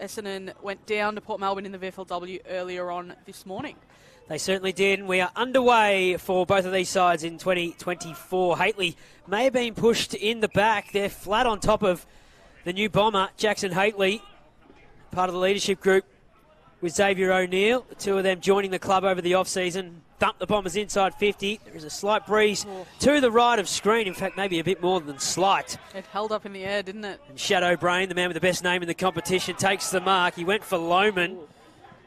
Essendon went down to Port Melbourne in the VFLW earlier on this morning. They certainly did, we are underway for both of these sides in 2024. Hately may have been pushed in the back. They're flat on top of the new bomber, Jackson Hately, part of the leadership group with Xavier O'Neill. The two of them joining the club over the off-season. Dump the Bombers inside 50. There is a slight breeze Oh. to the right of screen. In fact, maybe a bit more than slight. It held up in the air, didn't it? And Shadeau Brain, the man with the best name in the competition, takes the mark. He went for Loman,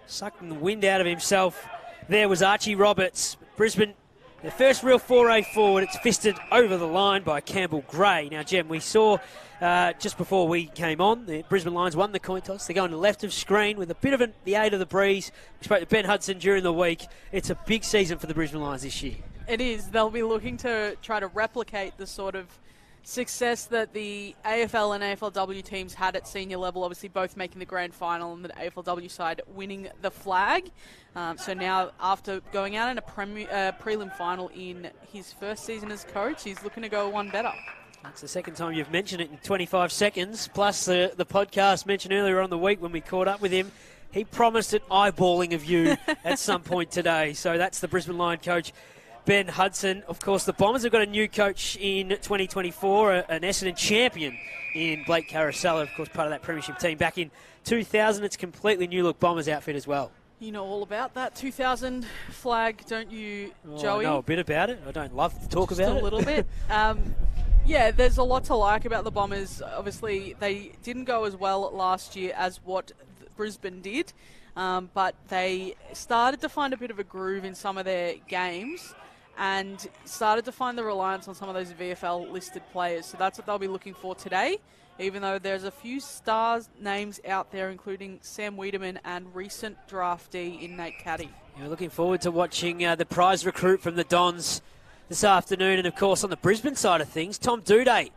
sucking the wind out of himself. There was Archie Roberts. Brisbane, their first real foray forward. It's fisted over the line by Campbell Gray. Now, Jem, we saw uh, just before we came on, the Brisbane Lions won the coin toss. They're going to left of screen with a bit of an, the aid of the breeze. We spoke to Ben Hudson during the week. It's a big season for the Brisbane Lions this year. It is. They'll be looking to try to replicate the sort of success that the AFL and AFLW teams had at senior level, obviously both making the grand final and the AFLW side winning the flag. Um, so now, after going out in a premi- uh, prelim final in his first season as coach, he's looking to go one better. That's the second time you've mentioned it in 25 seconds, plus the, the podcast mentioned earlier on the week when we caught up with him. He promised an eyeballing of you at some point today. So that's the Brisbane Lion coach, Ben Hudson. Of course, the Bombers have got a new coach in 2024, an Essendon champion in Blake Caracella, of course, part of that Premiership team back in 2000. It's completely new look Bombers outfit as well. You know all about that 2000 flag, don't you, Oh, Joey? I know a bit about it. I don't love to talk Just about it. a it. little bit. Um, yeah, there's a lot to like about the Bombers. Obviously, they didn't go as well last year as what Brisbane did, um, but they started to find a bit of a groove in some of their games and started to find the reliance on some of those VFL listed players. So that's what they'll be looking for today. Even though there's a few stars names out there, including Sam Weideman and recent draftee in Nate Caddy. We're looking forward to watching uh, the prize recruit from the Dons this afternoon. And of course, on the Brisbane side of things, Tom Duday.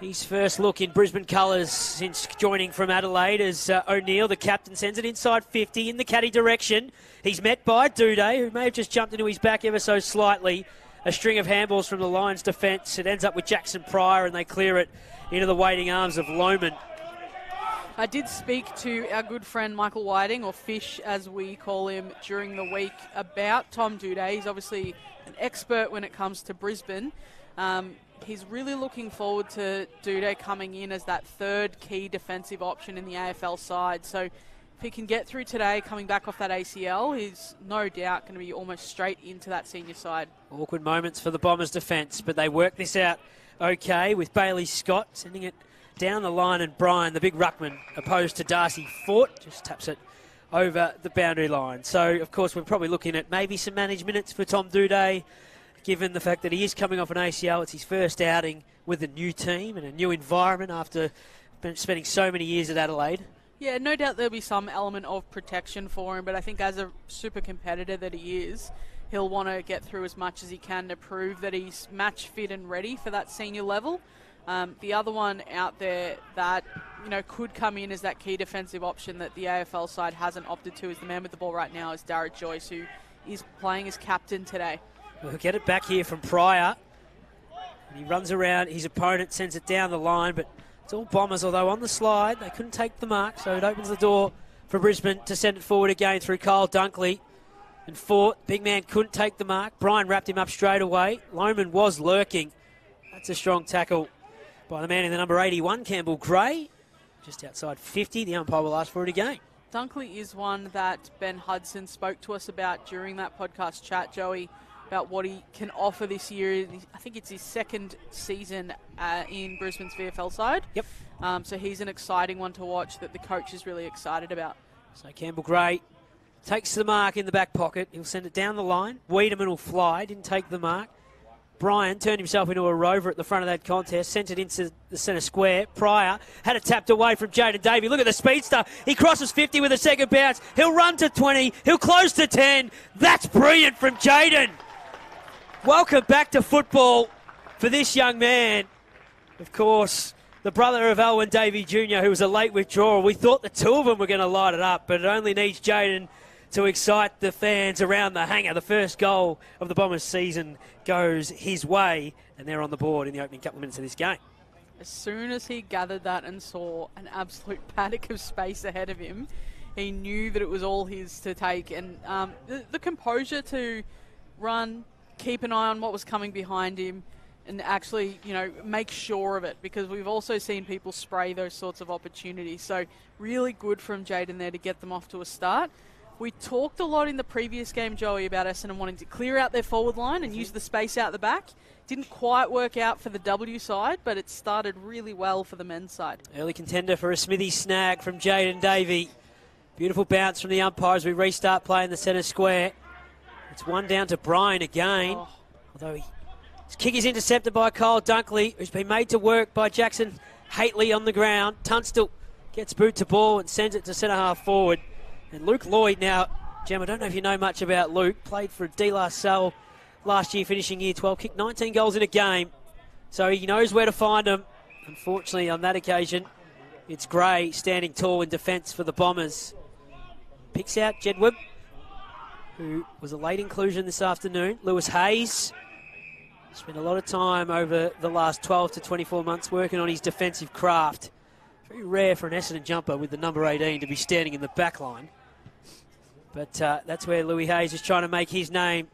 His first look in Brisbane colours since joining from Adelaide as uh, O'Neill, the captain, sends it inside 50 in the caddy direction. He's met by Doedee, who may have just jumped into his back ever so slightly. A string of handballs from the Lions defence. It ends up with Jackson Pryor, and they clear it into the waiting arms of Loman. I did speak to our good friend Michael Whiting, or Fish as we call him, during the week about Tom Doedee. He's obviously an expert when it comes to Brisbane. Um, he's really looking forward to Doedee coming in as that third key defensive option in the AFL side. So if he can get through today, coming back off that ACL, he's no doubt going to be almost straight into that senior side. Awkward moments for the Bombers' defence, but they work this out okay with Bailey Scott sending it down the line, and Bryan, the big ruckman, opposed to Darcy Fort, just taps it over the boundary line. So, of course, we're probably looking at maybe some managed minutes for Tom Doedee, given the fact that he is coming off an ACL. It's his first outing with a new team and a new environment after spending so many years at Adelaide. Yeah, no doubt there'll be some element of protection for him, but I think as a super competitor that he is, he'll want to get through as much as he can to prove that he's match fit and ready for that senior level. Um, the other one out there that you know could come in as that key defensive option that the AFL side hasn't opted to is the man with the ball right now is Darragh Joyce, who is playing as captain today. We'll get it back here from Pryor. He runs around his opponent, sends it down the line, but it's all Bombers, although on the slide they couldn't take the mark, so it opens the door for Brisbane to send it forward again through Kyle Dunkley. And Fort, big man couldn't take the mark. Bryan wrapped him up straight away. Loman was lurking. That's a strong tackle by the man in the number 81, Campbell Gray. Just outside 50. The umpire will ask for it again. Dunkley is one that Ben Hudson spoke to us about during that podcast chat, Joey, about what he can offer this year. I think it's his second season uh, in Brisbane's VFL side. Yep. Um, so he's an exciting one to watch that the coach is really excited about. So Campbell Gray takes the mark in the back pocket. He'll send it down the line. Weideman will fly. Didn't take the mark. Bryan turned himself into a rover at the front of that contest, sent it into the centre square. Pryor had it tapped away from Jaden Davey. Look at the speedster. He crosses 50 with a second bounce. He'll run to 20. He'll close to 10. That's brilliant from Jaden. Welcome back to football for this young man. Of course, the brother of Alwyn Davey Jr., who was a late withdrawal. We thought the two of them were going to light it up, but it only needs Jaden to excite the fans around the hangar. The first goal of the Bombers season goes his way, and they're on the board in the opening couple of minutes of this game. As soon as he gathered that and saw an absolute paddock of space ahead of him, he knew that it was all his to take. And um, the, the composure to run, keep an eye on what was coming behind him, and actually, you know, make sure of it because we've also seen people spray those sorts of opportunities. So, really good from Jaden there to get them off to a start. We talked a lot in the previous game, Joey, about Essendon wanting to clear out their forward line and mm-hmm. use the space out the back. Didn't quite work out for the W side, but it started really well for the men's side. Early contender for a Smithy snag from Jaden Davey. Beautiful bounce from the umpire as we restart play in the centre square. It's one down to Bryan again. Oh. Although he, his kick is intercepted by Kyle Dunkley, who's been made to work by Jackson Hately on the ground. Tunstill gets boot to ball and sends it to centre half forward. And Luke Lloyd now, Jim, I don't know if you know much about Luke, played for De La Salle last year, finishing year 12, kicked 19 goals in a game. So he knows where to find them. Unfortunately, on that occasion, it's Gray standing tall in defence for the Bombers. Picks out Jedward, who was a late inclusion this afternoon. Lewis Hayes spent a lot of time over the last 12 to 24 months working on his defensive craft. Very rare for an Essendon jumper with the number 18 to be standing in the back line. But uh, that's where Lewis Hayes is trying to make his name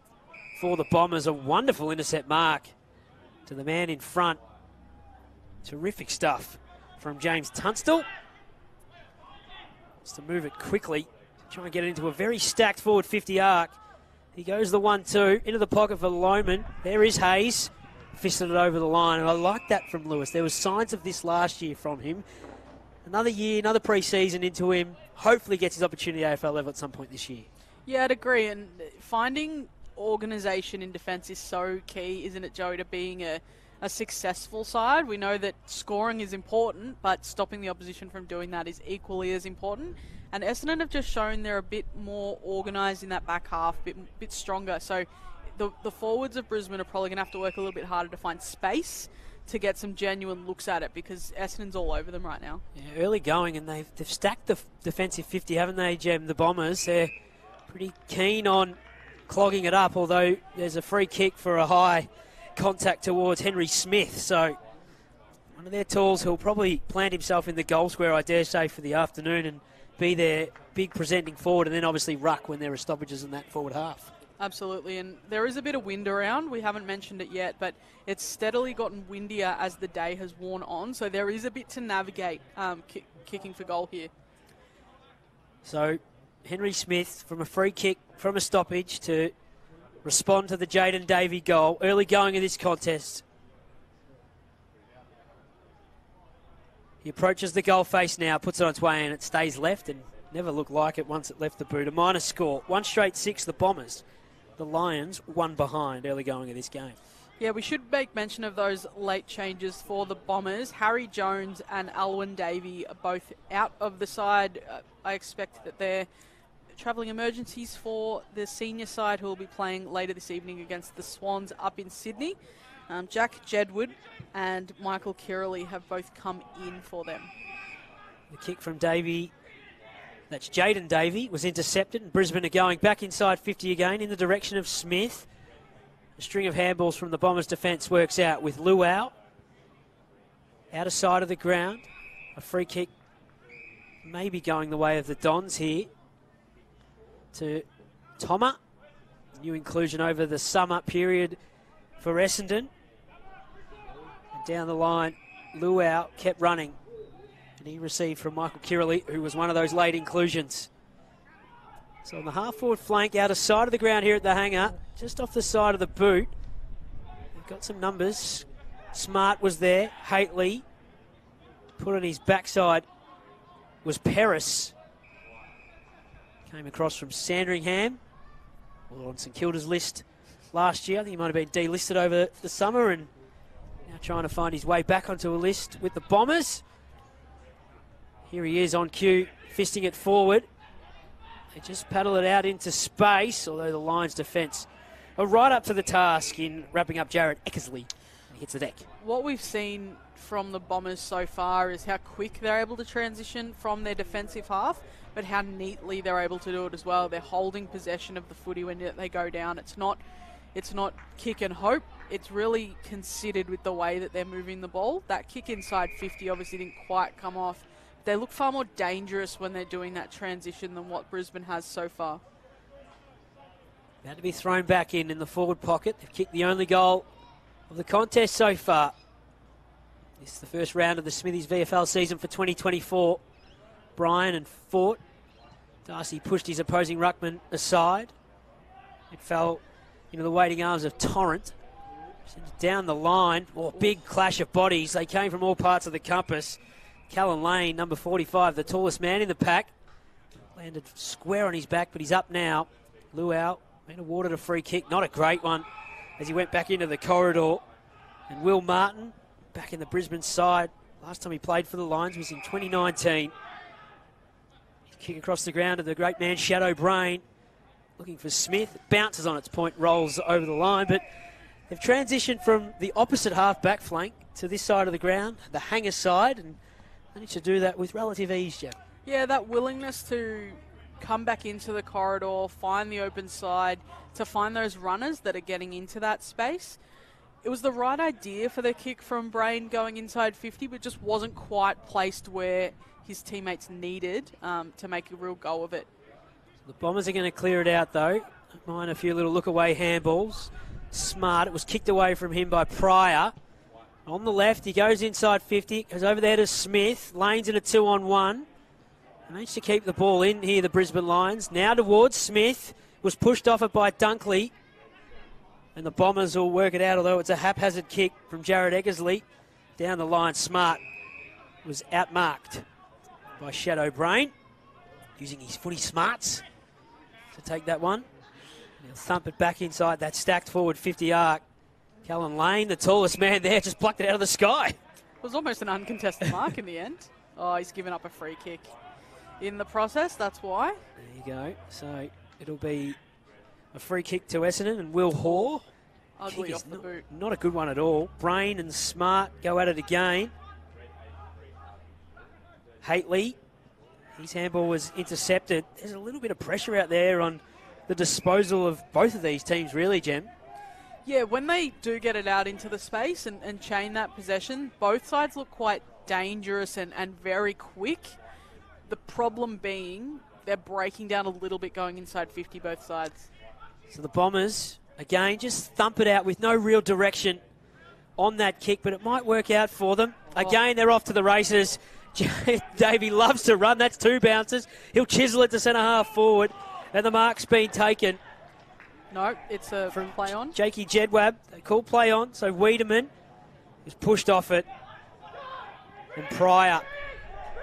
for the Bombers. A wonderful intercept mark to the man in front. Terrific stuff from James Tunstill. Just to move it quickly, try and get it into a very stacked forward 50 arc. He goes the 1 2 into the pocket for Lohman. There is Hayes. Fisted it over the line, and I like that from Lewis. There was signs of this last year from him another year, another pre-season into him. Hopefully, gets his opportunity at AFL level at some point this year. Yeah, I'd agree. And finding organisation in defence is so key, isn't it, Joey, to being a, a successful side? We know that scoring is important, but stopping the opposition from doing that is equally as important. And Essendon have just shown they're a bit more organised in that back half, a bit, bit stronger. So the, the forwards of Brisbane are probably going to have to work a little bit harder to find space to get some genuine looks at it because Essendon's all over them right now. Yeah, early going, and they've, they've stacked the defensive 50, haven't they, Jem? The Bombers, they're pretty keen on clogging it up, although there's a free kick for a high contact towards Henry Smith. So one of their tools who'll probably plant himself in the goal square, I dare say, for the afternoon and be their big presenting forward, and then obviously ruck when there are stoppages in that forward half. Absolutely, and there is a bit of wind around. We haven't mentioned it yet, but it's steadily gotten windier as the day has worn on. So there is a bit to navigate um, ki- kicking for goal here. So Henry Smith from a free kick from a stoppage to respond to the Jaden Davey goal. Early going of this contest. He approaches the goal face now, puts it on its way, and it stays left and never looked like it once it left the boot. A minus score. One straight six, the Bombers the Lions one behind early going of this game. Yeah, we should make mention of those late changes for the Bombers. Harry Jones and Alwyn Davey are both out of the side. Uh, I expect that they're travelling emergencies for the senior side who will be playing later this evening against the Swans up in Sydney. Um, Jack Jedward and Michael Kiraly have both come in for them. The kick from Davey that's Jaden Davey was intercepted, and Brisbane are going back inside 50 again in the direction of Smith. A string of handballs from the Bombers' defence works out with Lual out of sight of the ground. A free kick maybe going the way of the Dons here to Toma. New inclusion over the summer period for Essendon. And down the line, Lual kept running. And he received from Michael Kiraly, who was one of those late inclusions. So on the half forward flank, out of sight of the ground here at the hangar, just off the side of the boot. They've got some numbers. Smart was there. Hately put on his backside was Paris. Came across from Sandringham, or on St Kilda's list last year. I think he might have been delisted over the summer and now trying to find his way back onto a list with the Bombers. Here he is on cue, fisting it forward. They just paddle it out into space, although the Lions' defence are right up to the task in wrapping up Jarrod Eckersley. He hits the deck. What we've seen from the Bombers so far is how quick they're able to transition from their defensive half, but how neatly they're able to do it as well. They're holding possession of the footy when they go down. It's not It's not kick and hope. It's really considered with the way that they're moving the ball. That kick inside 50 obviously didn't quite come off. They look far more dangerous when they're doing that transition than what Brisbane has so far. About to be thrown back in in the forward pocket. They've kicked the only goal of the contest so far. This is the first round of the Smithies VFL season for 2024. Bryan and Fort. Darcy pushed his opposing ruckman aside. It fell into the waiting arms of Torrent. Down the line. Oh, big clash of bodies. They came from all parts of the compass. Callan Lane, number 45, the tallest man in the pack. Landed square on his back, but he's up now. Lual been awarded a free kick. Not a great one as he went back into the corridor. And Will Martin back in the Brisbane side. Last time he played for the Lions was in 2019. Kick across the ground to the great man Shadeau Brain. Looking for Smith. Bounces on its point, rolls over the line, but they've transitioned from the opposite half back flank to this side of the ground, the hanger side, and managed to do that with relative ease, Jeff. Yeah, that willingness to come back into the corridor, find the open side, to find those runners that are getting into that space. It was the right idea for the kick from Brain going inside 50, but just wasn't quite placed where his teammates needed um, to make a real go of it. The Bombers are going to clear it out though. Mind a few little look away handballs. Smart. It was kicked away from him by Pryor. On the left, he goes inside 50, goes over there to Smith, lanes in a two on one. Managed to keep the ball in here, the Brisbane Lions. Now towards Smith, was pushed off it by Dunkley. And the Bombers will work it out, although it's a haphazard kick from Jared Eckersley. Down the line, Smart was outmarked by Shadeau Brain, using his footy smarts to take that one. He'll thump it back inside that stacked forward 50 arc. Callan Lane, the tallest man there, just plucked it out of the sky. It was almost an uncontested mark in the end. Oh, he's given up a free kick in the process, that's why. There you go. So it'll be a free kick to Essendon and Will Hoare. Ugly off the not, boot. Not a good one at all. Brain and Smart go at it again. Hately, his handball was intercepted. There's a little bit of pressure out there on the disposal of both of these teams, really, Jem. Yeah, when they do get it out into the space and, and chain that possession, both sides look quite dangerous and, and very quick. The problem being they're breaking down a little bit going inside 50 both sides. So the Bombers, again, just thump it out with no real direction on that kick, but it might work out for them. Oh. Again, they're off to the races. Davey loves to run. That's two bounces. He'll chisel it to centre half forward, and the mark's been taken. No, it's a from play on. Jakey Jedwab. They call play on. So Weideman is pushed off it. And Pryor,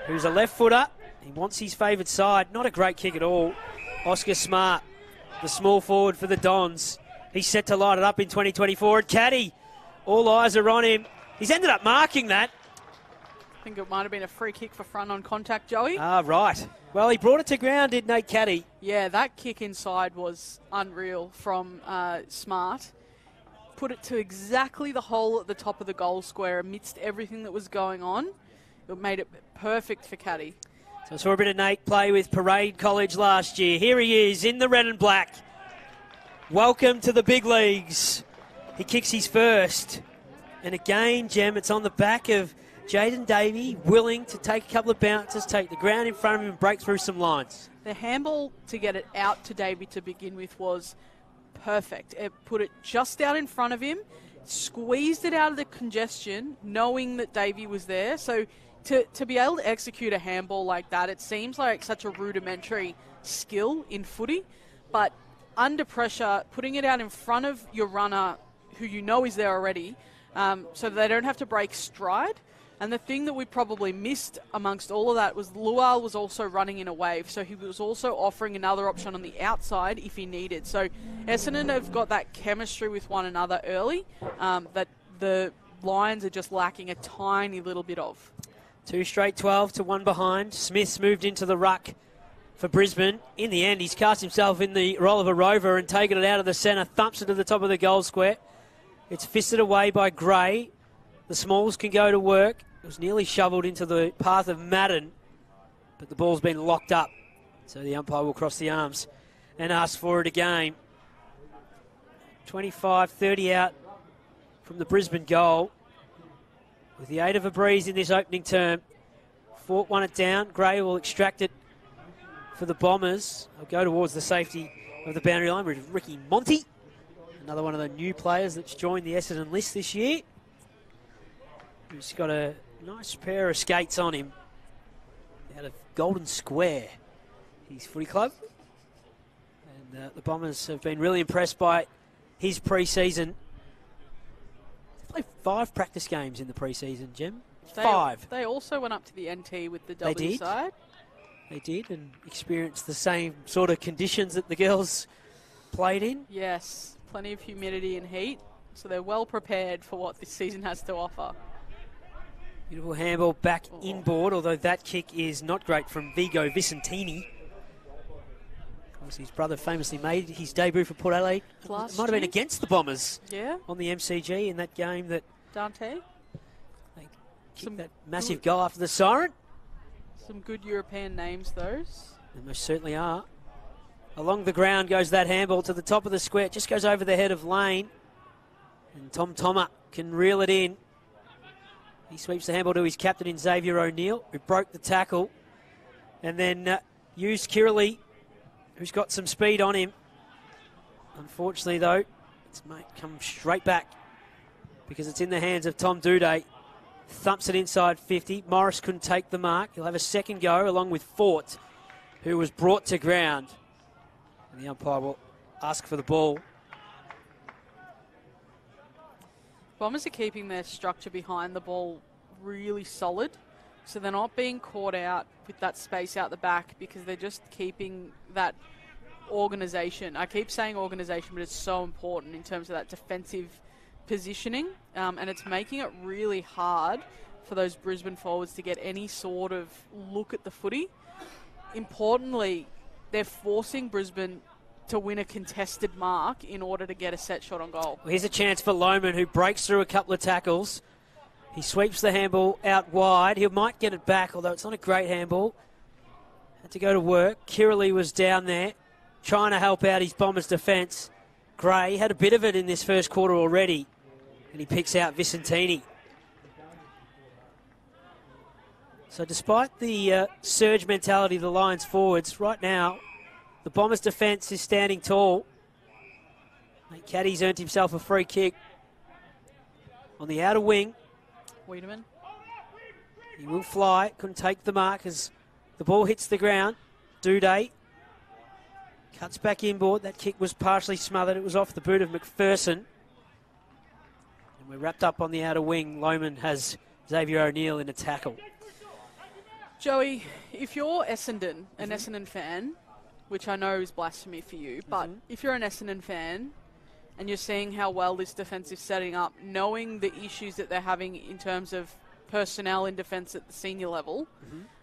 who's a left footer, he wants his favoured side. Not a great kick at all. Oscar Smart, the small forward for the Dons. He's set to light it up in 2024. And Caddy, all eyes are on him. He's ended up marking that think it might have been a free kick for front on contact, Joey. Ah, right. Well, he brought it to ground, did Nate Caddy? Yeah, that kick inside was unreal from uh, Smart. Put it to exactly the hole at the top of the goal square amidst everything that was going on. It made it perfect for Caddy. So I saw a bit of Nate play with Parade College last year. Here he is in the red and black. Welcome to the big leagues. He kicks his first. And again, Jem, it's on the back of Jaden Davey willing to take a couple of bounces, take the ground in front of him, and break through some lines. The handball to get it out to Davey to begin with was perfect. It put it just out in front of him, squeezed it out of the congestion, knowing that Davey was there. So to, to be able to execute a handball like that, it seems like such a rudimentary skill in footy, but under pressure, putting it out in front of your runner who you know is there already, um, so they don't have to break stride and the thing that we probably missed amongst all of that was Lual was also running in a wave, so he was also offering another option on the outside if he needed. So Essendon have got that chemistry with one another early um, that the Lions are just lacking a tiny little bit of. Two straight 12 to one behind. Smith's moved into the ruck for Brisbane. In the end, he's cast himself in the role of a rover and taken it out of the centre, thumps it to the top of the goal square. It's fisted away by Gray. The Smalls can go to work. It was nearly shoveled into the path of Madden, but the ball's been locked up. So the umpire will cross the arms and ask for it again. 25 30 out from the Brisbane goal. With the aid of a breeze in this opening term, Fort won it down. Gray will extract it for the Bombers. They'll go towards the safety of the boundary line with Ricky Monty, another one of the new players that's joined the Essendon list this year. He's got a nice pair of skates on him out of Golden Square, his footy club. And uh, the Bombers have been really impressed by his pre season. Played five practice games in the pre season, Jim. They, Five. They also went up to the NT with the W They did? side. They did and experienced the same sort of conditions that the girls played in. Yes, plenty of humidity and heat, so they're well prepared for what this season has to offer. Beautiful handball back inboard, although that kick is not great from Vigo Visentini. Course, his brother famously made his debut for Port Adelaide. Last Might have been against the Bombers Yeah, on the MCG in that game that Dante. Some that massive goal after the siren. Some good European names, those. They most certainly are. Along the ground goes that handball to the top of the square. Just goes over the head of Lane. And Tom Thomas can reel it in. He sweeps the handball to his captain in Xavier O'Neill, who broke the tackle. And then uh, used Kiraly, who's got some speed on him. Unfortunately, though, it's made come straight back because it's in the hands of Tom Doedee. Thumps it inside 50. Morris couldn't take the mark. He'll have a second go along with Fort, who was brought to ground. And the umpire will ask for the ball. Bombers are keeping their structure behind the ball really solid, so they're not being caught out with that space out the back because they're just keeping that organisation. I keep saying organisation, but it's so important in terms of that defensive positioning, um, and it's making it really hard for those Brisbane forwards to get any sort of look at the footy. Importantly, they're forcing Brisbane to win a contested mark in order to get a set shot on goal. Well, here's a chance for Lohman, who breaks through a couple of tackles. He sweeps the handball out wide. He might get it back, although it's not a great handball. Had to go to work. Kirley was down there trying to help out his Bombers' defence. Gray had a bit of it in this first quarter already, and he picks out Visentini. So, despite the uh, surge mentality of the Lions forwards, right now the Bombers' defence is standing tall. Mate, Caddy's earned himself a free kick on the outer wing. Weideman. He will fly. Couldn't take the mark as the ball hits the ground. Doedee cuts back inboard. That kick was partially smothered. It was off the boot of Macpherson. And we're wrapped up on the outer wing. Lohman has Xavier O'Neill in a tackle. Joey, if you're Essendon, an mm-hmm. Essendon fan, which I know is blasphemy for you, but if you're an Essendon fan and you're seeing how well this defence is setting up, knowing the issues that they're having in terms of personnel in defence at the senior level,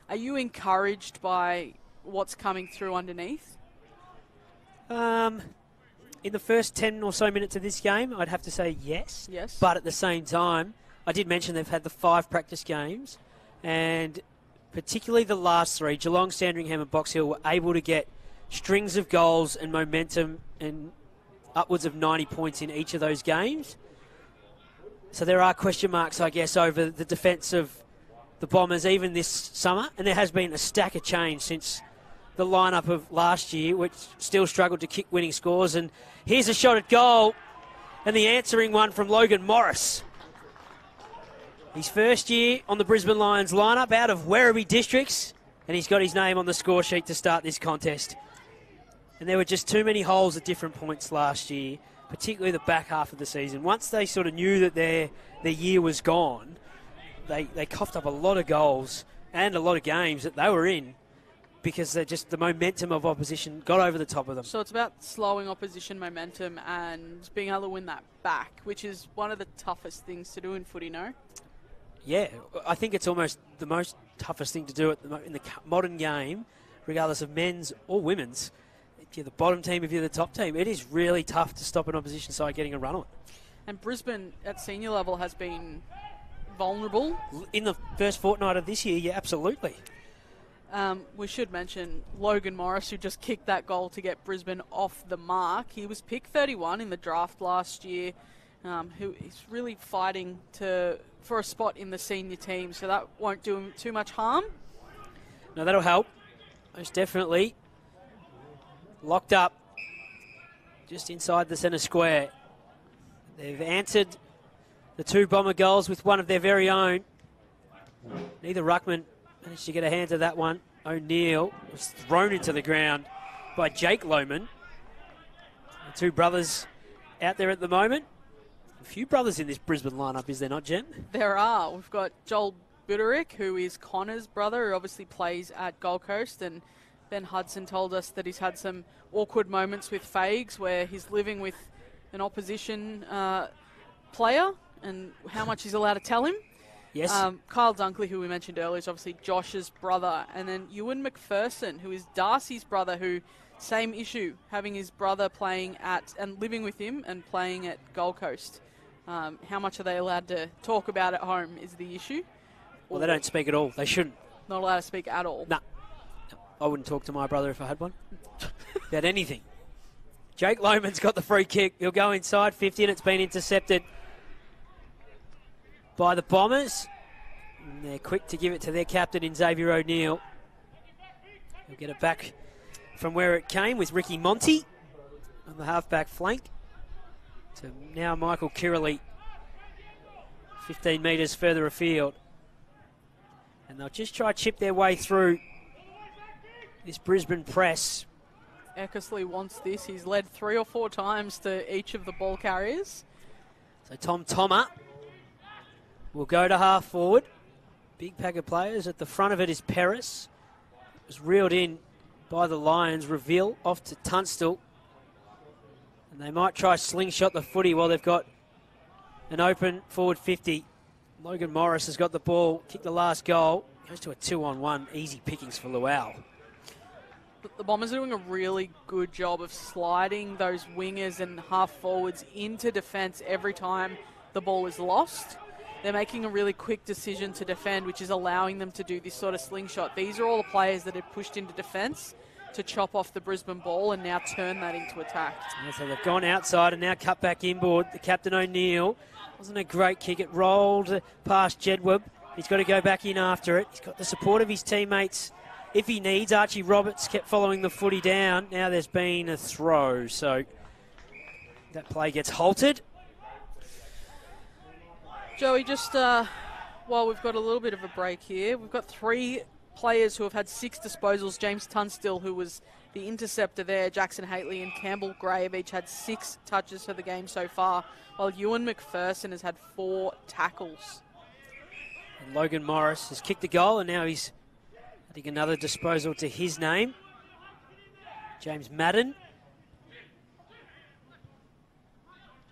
are you encouraged by what's coming through underneath? Um, in the first 10 or so minutes of this game, I'd have to say yes. Yes. But at the same time, I did mention they've had the five practice games, and particularly the last three, Geelong, Sandringham, and Box Hill were able to get strings of goals and momentum and upwards of 90 points in each of those games. So there are question marks, I guess, over the defence of the Bombers even this summer, and there has been a stack of change since the lineup of last year, which still struggled to kick winning scores. And here's a shot at goal, and the answering one from Logan Morris. His first year on the Brisbane Lions lineup out of Werribee Districts, and he's got his name on the score sheet to start this contest. And there were just too many holes at different points last year, particularly the back half of the season. Once they sort of knew that their their year was gone, they they coughed up a lot of goals and a lot of games that they were in because they just the momentum of opposition got over the top of them. So it's about slowing opposition momentum and being able to win that back, which is one of the toughest things to do in footy, no? Yeah, I think it's almost the most toughest thing to do at the, in the modern game, regardless of men's or women's. If you're the bottom team, if you're the top team, it is really tough to stop an opposition side getting a run on it. And Brisbane at senior level has been vulnerable In the first fortnight of this year, yeah, absolutely. Um, we should mention Logan Morris, who just kicked that goal to get Brisbane off the mark. He was pick 31 in the draft last year. Um, who is really fighting to for a spot in the senior team, so that won't do him too much harm. No, that'll help. Most definitely. Locked up just inside the centre square. They've answered the two bomber goals with one of their very own. Neither Ruckman managed to get a hand to that one. O'Neill was thrown into the ground by Jake Lohmann. The two brothers out there at the moment. A few brothers in this Brisbane lineup, is there not, Jen? There are. We've got Joel Budarick, who is Connor's brother, who obviously plays at Gold Coast, and Ben Hudson told us that he's had some awkward moments with Fags where he's living with an opposition uh, player and how much he's allowed to tell him. Yes. Um, Kyle Dunkley, who we mentioned earlier, is obviously Josh's brother. And then Ewan Macpherson, who is Darcy's brother, who, same issue, having his brother playing at and living with him and playing at Gold Coast. Um, how much are they allowed to talk about at home is the issue. well, they don't speak at all. They shouldn't. Not allowed to speak at all. Nah. I wouldn't talk to my brother if I had one. About anything. Jake Lohmann's got the free kick. He'll go inside 50 and it's been intercepted by the Bombers. And they're quick to give it to their captain in Xavier O'Neill. He'll get it back from where it came with Ricky Monty on the halfback flank. To now Michael Kirley, 15 metres further afield. And they'll just try to chip their way through this Brisbane press. Eckersley wants this. He's led three or four times to each of the ball carriers. So Tom Thomas will go to half forward. Big pack of players. At the front of it is Paris. It was reeled in by the Lions. Reveal off to Tunstill. And they might try slingshot the footy while they've got an open forward 50. Logan Morris has got the ball, kicked the last goal. Goes to a two on one. Easy pickings for Lual. The Bombers are doing a really good job of sliding those wingers and half forwards into defence every time the ball is lost. They're making a really quick decision to defend, which is allowing them to do this sort of slingshot. These are all the players that have pushed into defence to chop off the Brisbane ball and now turn that into attack. Yeah, so they've gone outside and now cut back inboard. The captain O'Neill wasn't a great kick. It rolled past Jedwab. He's got to go back in after it. He's got the support of his teammates if he needs. Archie Roberts kept following the footy down. Now there's been a throw, so that play gets halted. Joey, just uh, while we've got a little bit of a break here, we've got three players who have had six disposals. James Tunstill, who was the interceptor there, Jackson Hately and Campbell Gray have each had six touches for the game so far, while Ewan Macpherson has had four tackles. And Logan Morris has kicked the goal, and now he's adding another disposal to his name. James Madden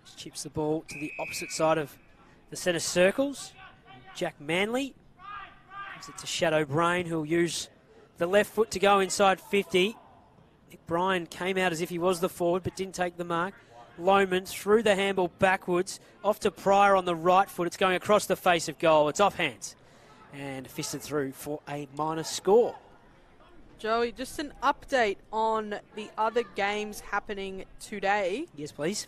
just chips the ball to the opposite side of the centre circles. Jack Manley gives it to Shadeau Brain, who'll use the left foot to go inside 50. Nick Bryan came out as if he was the forward, but didn't take the mark. Lohmann through the handball backwards, off to Pryor on the right foot. It's going across the face of goal. It's off hands and fisted through for a minus score. Joey, just an update on the other games happening today. Yes, please.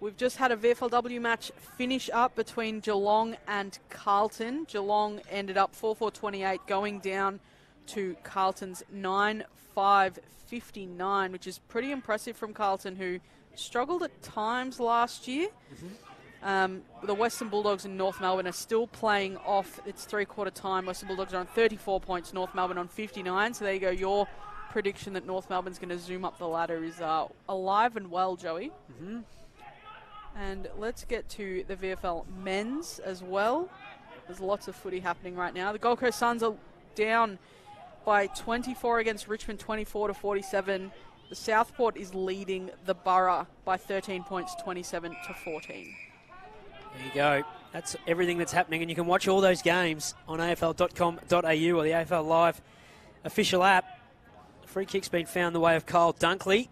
We've just had a VFLW match finish up between Geelong and Carlton. Geelong ended up 4 4 28, going down to Carlton's 9 5 59, which is pretty impressive from Carlton, who struggled at times last year. Mm-hmm. Um, the Western Bulldogs in North Melbourne are still playing off its three quarter time. Western Bulldogs are on 34 points, North Melbourne on 59. So there you go. Your prediction that North Melbourne's going to zoom up the ladder is uh, alive and well, Joey. Mm-hmm. And let's get to the VFL men's as well. There's lots of footy happening right now. The Gold Coast Suns are down by 24 against Richmond, 24 to 47. The Southport is leading the Borough by 13 points, 27 to 14. There you go. That's everything that's happening, and you can watch all those games on afl.com.au or the AFL Live official app. The free kick's been found the way of Kyle Dunkley.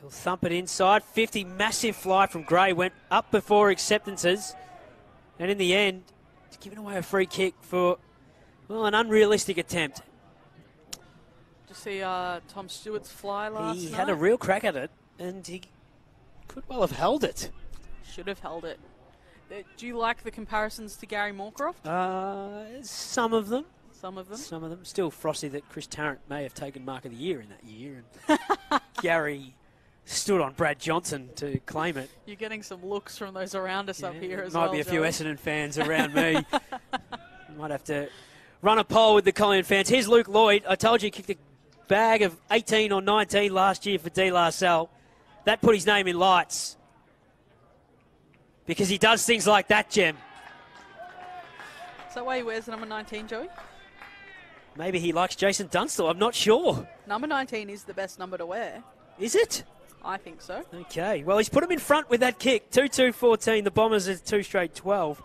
He'll thump it inside. 50, massive fly from Gray, went up before acceptances. And in the end, he's given away a free kick for Well, an unrealistic attempt. Did you see uh, Tom Stewart's fly last he night? had a real crack at it, and he could well have held it. Should have held it. Uh, Do you like the comparisons to Gary Moorcroft? Uh, some of them. Some of them. Some of them. Still frosty that Chris Tarrant may have taken Mark of the Year in that year. And Gary stood on Brad Johnson to claim it. You're getting some looks from those around us up Yeah, here there as might well. be a few Joey. Essendon fans around me. might have to run a poll with the Collingwood fans. Here's Luke Lloyd. I told you he kicked a bag of 18 or 19 last year for De La Salle. That put his name in lights. Because he does things like that, Jim. Is that why he wears the number 19, Joey? Maybe he likes Jason Dunstall. I'm not sure. Number 19 is the best number to wear. Is it? I think so. Okay. Well, he's put him in front with that kick. 2 2 14. The Bombers is two straight 12.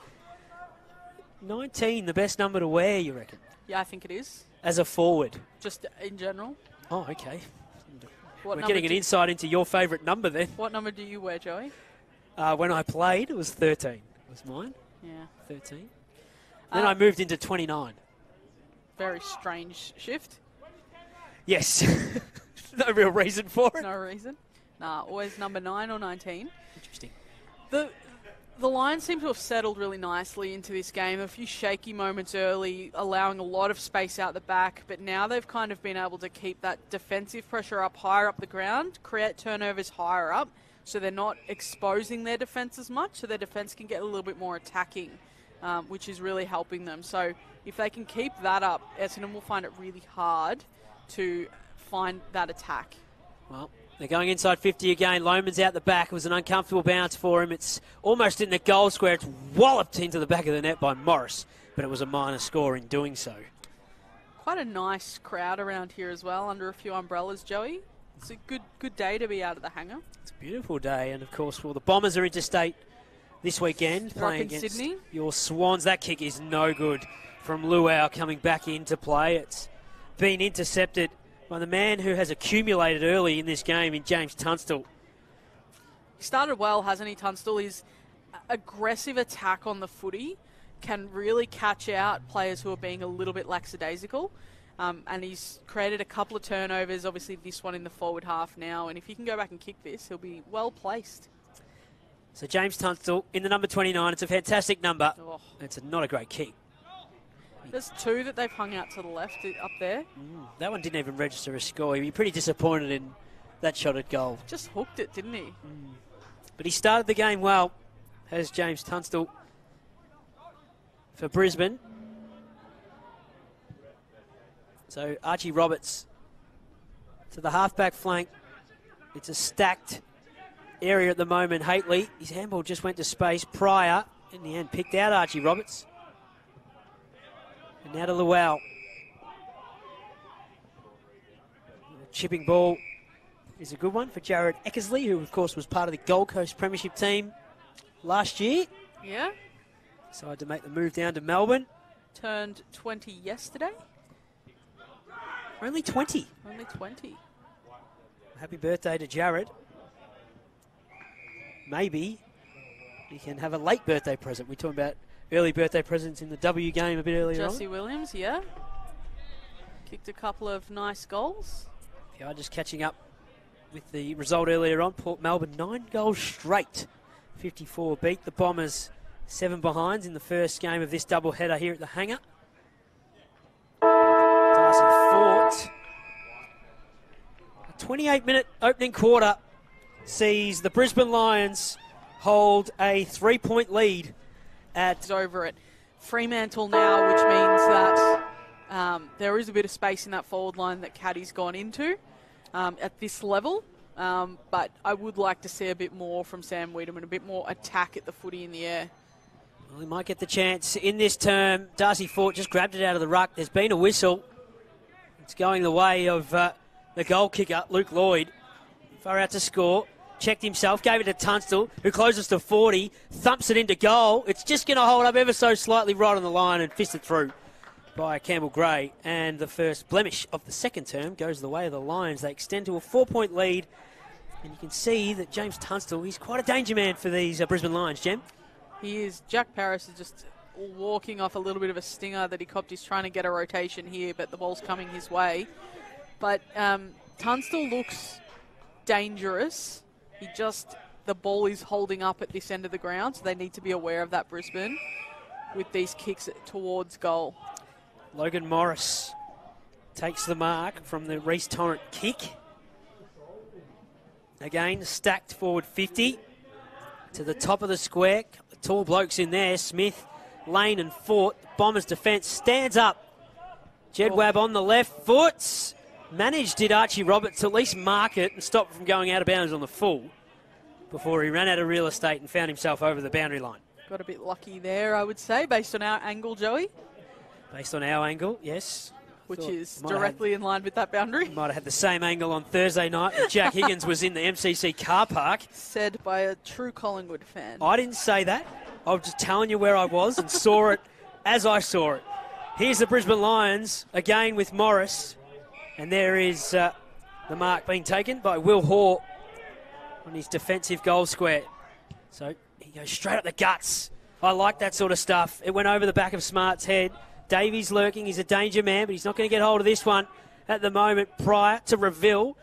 19, the best number to wear, you reckon? Yeah, I think it is. As a forward. Just in general. Oh, okay. What We're getting an insight into your favourite number then. What number do you wear, Joey? Uh, when I played, it was 13. Was mine? Yeah. 13. Then Uh, I moved into 29. Very strange shift. Yes. no real reason for it. No reason. Nah, always number 9 or 19. Interesting. The the Lions seem to have settled really nicely into this game. A few shaky moments early, allowing a lot of space out the back, but now they've kind of been able to keep that defensive pressure up higher up the ground, create turnovers higher up, so they're not exposing their defense as much, so their defense can get a little bit more attacking, um, which is really helping them. So if they can keep that up, Essendon will find it really hard to find that attack. Well, they're going inside 50 again. Loman's out the back. It was an uncomfortable bounce for him. It's almost in the goal square. It's walloped into the back of the net by Morris, but it was a minor score in doing so. Quite a nice crowd around here as well, under a few umbrellas, Joey. It's a good good day to be out of the hangar. It's a beautiful day, and of course, well, the Bombers are interstate this weekend They're playing against Sydney. your Swans. That kick is no good from Lual coming back into play. It's been intercepted by the man who has accumulated early in this game in James Tunstill. He started well, hasn't he, Tunstill? His aggressive attack on the footy can really catch out players who are being a little bit lackadaisical. Um, and he's created a couple of turnovers, obviously this one in the forward half now. And if he can go back and kick this, he'll be well placed. So James Tunstill in the number 29. It's a fantastic number. Oh, It's a, not a great kick. there's two that they've hung out to the left uh, up there. That one didn't even register a score. He'd be pretty disappointed in that shot at goal. Just hooked it, didn't he? But he started the game well, has James Tunstill for Brisbane. So Archie Roberts to the halfback flank. It's a stacked area at the moment. Hately, his handball just went to space. Pryor, in the end, picked out Archie Roberts. And now to Lual. Chipping ball is a good one for Jared Eckersley, who, of course, was part of the Gold Coast Premiership team last year. Yeah. Decided to make the move down to Melbourne. Turned 20 yesterday. Only 20. Only 20. Happy birthday to Jared. Maybe he can have a late birthday present. We're talking about early birthday presents in the W game a bit earlier Jesse on. Williams, yeah. Kicked a couple of nice goals. Yeah, just catching up with the result earlier on. Port Melbourne, nine goals straight. 54 beat the Bombers, seven behinds in the first game of this double header here at the hangar. Fort. A 28 minute opening quarter sees the Brisbane Lions hold a three point lead at over at Fremantle now, which means that um, there is a bit of space in that forward line that Caddy's gone into um, at this level. Um, but I would like to see a bit more from Sam Weideman, a bit more attack at the footy in the air. Well, he might get the chance in this term. Darcy Fort just grabbed it out of the ruck. There's been a whistle. It's going the way of uh, the goal kicker, Luke Lloyd. Far out to score. Checked himself, gave it to Tunstill, who closes to 40, thumps it into goal. It's just going to hold up ever so slightly right on the line and fist it through by Campbell Gray. And the first blemish of the second term goes the way of the Lions. They extend to a four point lead. And you can see that James Tunstill, he's quite a danger man for these uh, Brisbane Lions, Jem. He is. Jack Paris is just walking off a little bit of a stinger that he copped. He's trying to get a rotation here, but the ball's coming his way. But um, Tunstill looks dangerous. He just, the ball is holding up at this end of the ground, so they need to be aware of that, Brisbane, with these kicks towards goal. Logan Morris takes the mark from the Reese Torrent kick. Again, stacked forward 50 to the top of the square. Tall blokes in there. Smith, Lane, and Fort. Bombers defence stands up. Jed Webb on the left foot. Managed, did Archie Roberts, to at least mark it and stop from going out of bounds on the full before he ran out of real estate and found himself over the boundary line. Got a bit lucky there, I would say, based on our angle, Joey. Based on our angle, yes. Which is directly in line with that boundary. Might have had the same angle on Thursday night. Jack Higgins was in the MCG car park. Said by a true Collingwood fan. I didn't say that. I was just telling you where I was and saw it as I saw it. Here's the Brisbane Lions again with Morris, and there is uh, the mark being taken by Will Hoare on his defensive goal square. So he goes straight up the guts. I like that sort of stuff. It went over the back of Smart's head. Davies lurking. He's a danger man, but he's not going to get hold of this one at the moment prior to Reville.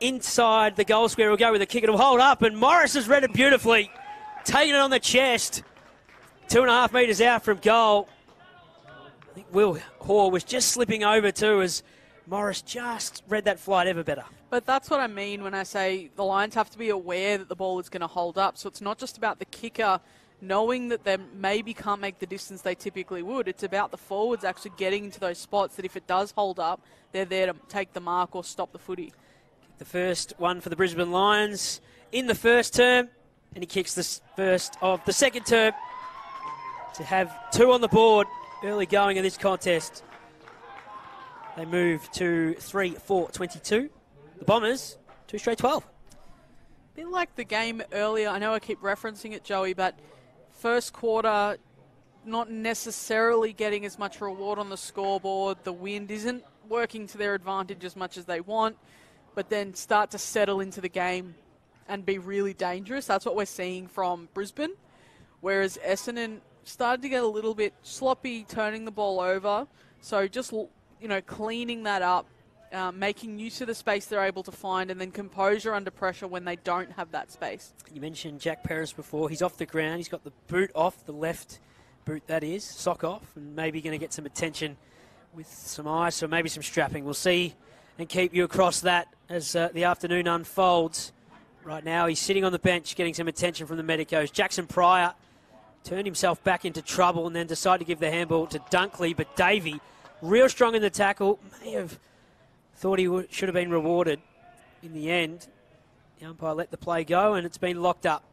Inside the goal square, will go with a kick. It'll hold up, and Morris has read it beautifully. Taking it on the chest. Two and a half metres out from goal. I think Will Hoare was just slipping over too as Morris just read that flight ever better. But that's what I mean when I say the Lions have to be aware that the ball is going to hold up. So it's not just about the kicker knowing that they maybe can't make the distance they typically would. It's about the forwards actually getting into those spots that if it does hold up, they're there to take the mark or stop the footy. The first one for the Brisbane Lions in the first term, and he kicks the first of the second term to have two on the board early going in this contest. They move to 3 4 22. The Bombers, two straight 12. A bit like the game earlier. I know I keep referencing it, Joey, but first quarter, not necessarily getting as much reward on the scoreboard. The wind isn't working to their advantage as much as they want, but then start to settle into the game and be really dangerous. That's what we're seeing from Brisbane. Whereas Essendon started to get a little bit sloppy, turning the ball over. So just you know, cleaning that up, uh, making use of the space they're able to find, and then composure under pressure when they don't have that space. You mentioned Jack Paris before. He's off the ground. He's got the boot off, the left boot that is, sock off, and maybe going to get some attention with some ice or maybe some strapping. We'll see and keep you across that as uh, the afternoon unfolds. Right now, he's sitting on the bench getting some attention from the Medicos. Jaxon Prior turned himself back into trouble and then decided to give the handball to Dunkley, but Davey real strong in the tackle. May have thought he should have been rewarded in the end. The umpire let the play go, and it's been locked up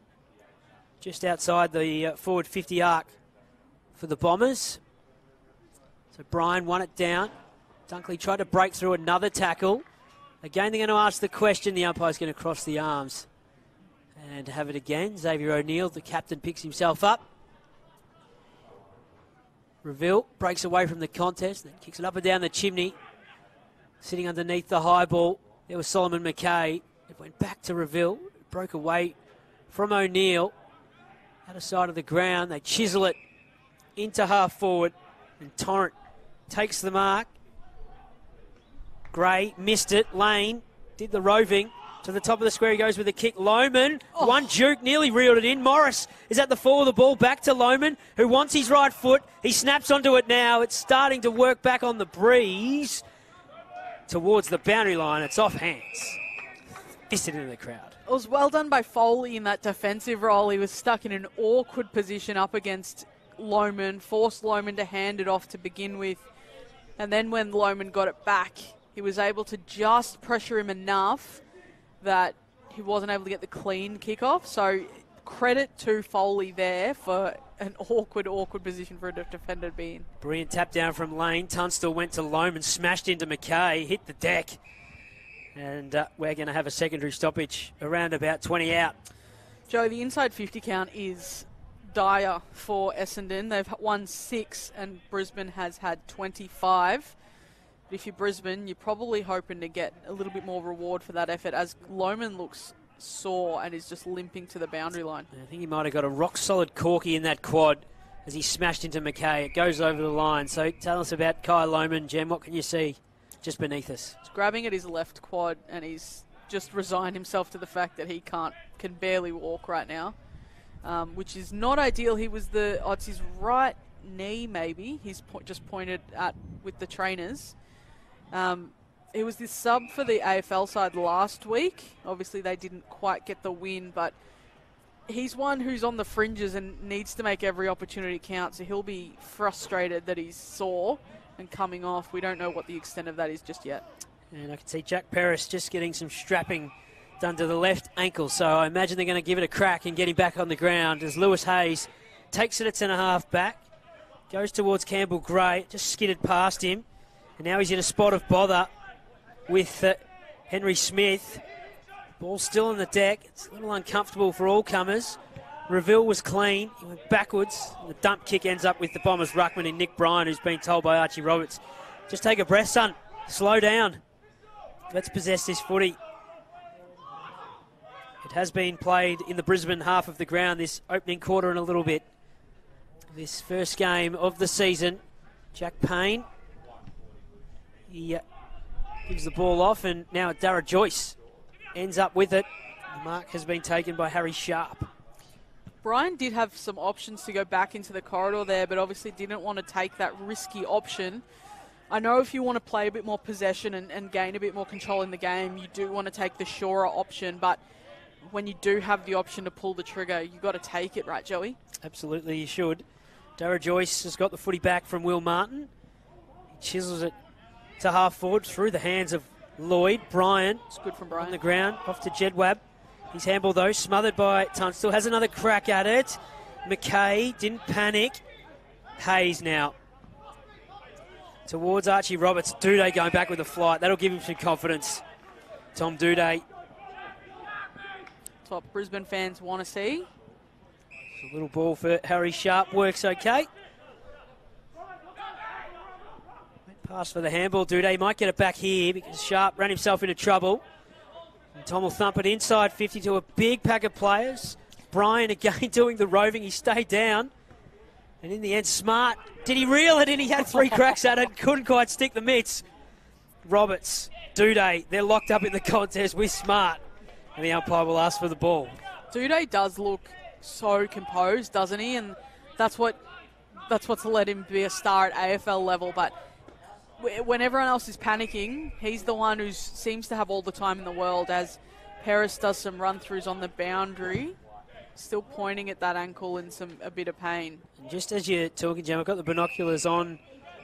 just outside the uh, forward 50 arc for the Bombers. So Bryan won it down. Dunkley tried to break through another tackle. Again, they're going to ask the question. The umpire's going to cross the arms and have it again. Xavier O'Neill, the captain, picks himself up. Reville breaks away from the contest, then kicks it up and down the chimney. Sitting underneath the high ball, there was Solomon McKay. It went back to Reville, broke away from O'Neill. Out of sight of the ground, they chisel it into half forward, and Torrent takes the mark. Gray missed it. Lane did the roving. To the top of the square he goes with a kick. Lohmann, oh. one juke, nearly reeled it in. Morris is at the fall of the ball. Back to Lohmann, who wants his right foot. He snaps onto it now. It's starting to work back on the breeze towards the boundary line. It's off hands. Fisted into the crowd. It was well done by Foley in that defensive role. He was stuck in an awkward position up against Lohmann, forced Lohmann to hand it off to begin with. And then when Lohmann got it back, he was able to just pressure him enough that he wasn't able to get the clean kickoff. So credit to Foley there for an awkward, awkward position for a defender to be in. Brilliant tap down from Lane. Tunstill went to Loam and smashed into McKay, hit the deck. And uh, we're going to have a secondary stoppage around about 20 out. Joe, the inside 50 count is dire for Essendon. They've won six, and Brisbane has had 25. But if you're Brisbane, you're probably hoping to get a little bit more reward for that effort as Lohmann looks sore and is just limping to the boundary line. I think he might have got a rock solid corky in that quad as he smashed into McKay. It goes over the line. So tell us about Kai Lohmann, Jem. What can you see just beneath us? He's grabbing at his left quad and he's just resigned himself to the fact that he can't, can barely walk right now, um, which is not ideal. He was the, oh, it's his right knee maybe. He's po- just pointed at with the trainers. Um, he was this sub for the AFL side last week. Obviously, they didn't quite get the win, but he's one who's on the fringes and needs to make every opportunity count. So he'll be frustrated that he's sore and coming off. We don't know what the extent of that is just yet. And I can see Jack Paris just getting some strapping done to the left ankle. So I imagine they're going to give it a crack and get him back on the ground as Lewis Hayes takes it at centre half back, goes towards Campbell Gray, just skidded past him, and now he's in a spot of bother with uh, Henry Smith. Ball still on the deck. It's a little uncomfortable for all comers. Reville was clean. He went backwards. The dump kick ends up with the Bombers ruckman and Nick Bryan, who's been told by Archie Roberts, just take a breath, son. Slow down. Let's possess this footy. It has been played in the Brisbane half of the ground this opening quarter and a little bit. This first game of the season. Jack Payne. He uh, gives the ball off, and now Darragh Joyce ends up with it. The mark has been taken by Harry Sharp. Bryan did have some options to go back into the corridor there, but obviously didn't want to take that risky option. I know if you want to play a bit more possession and, and gain a bit more control in the game, you do want to take the surer option, but when you do have the option to pull the trigger, you've got to take it, right, Joey? Absolutely, you should. Darragh Joyce has got the footy back from Will Martin. He chisels it to half forward through the hands of Lloyd. Bryan. It's good from Bryan. On the ground, off to Jed Webb. He's handball though, smothered by Tunstill. Has another crack at it. McKay didn't panic. Hayes now. Towards Archie Roberts. Doedee going back with a flight. That'll give him some confidence. Tom. That's what Brisbane fans want to see. a little ball for Harry Sharp. Works okay. Pass for the handball. Doedee might get it back here because Sharp ran himself into trouble. And Tom will thump it inside 50 to a big pack of players. Bryan again doing the roving. He stayed down. And in the end, Smart. Did he reel it in? He had three cracks at it. Couldn't quite stick the mitts. Roberts, Doedee, they're locked up in the contest with Smart. And the umpire will ask for the ball. Doedee does look so composed, doesn't he? And that's what that's what's led him to be a star at AFL level. But when everyone else is panicking, he's the one who seems to have all the time in the world. As Paris does some run throughs on the boundary, still pointing at that ankle in some a bit of pain. And just as you're talking, Jim, I've got the binoculars on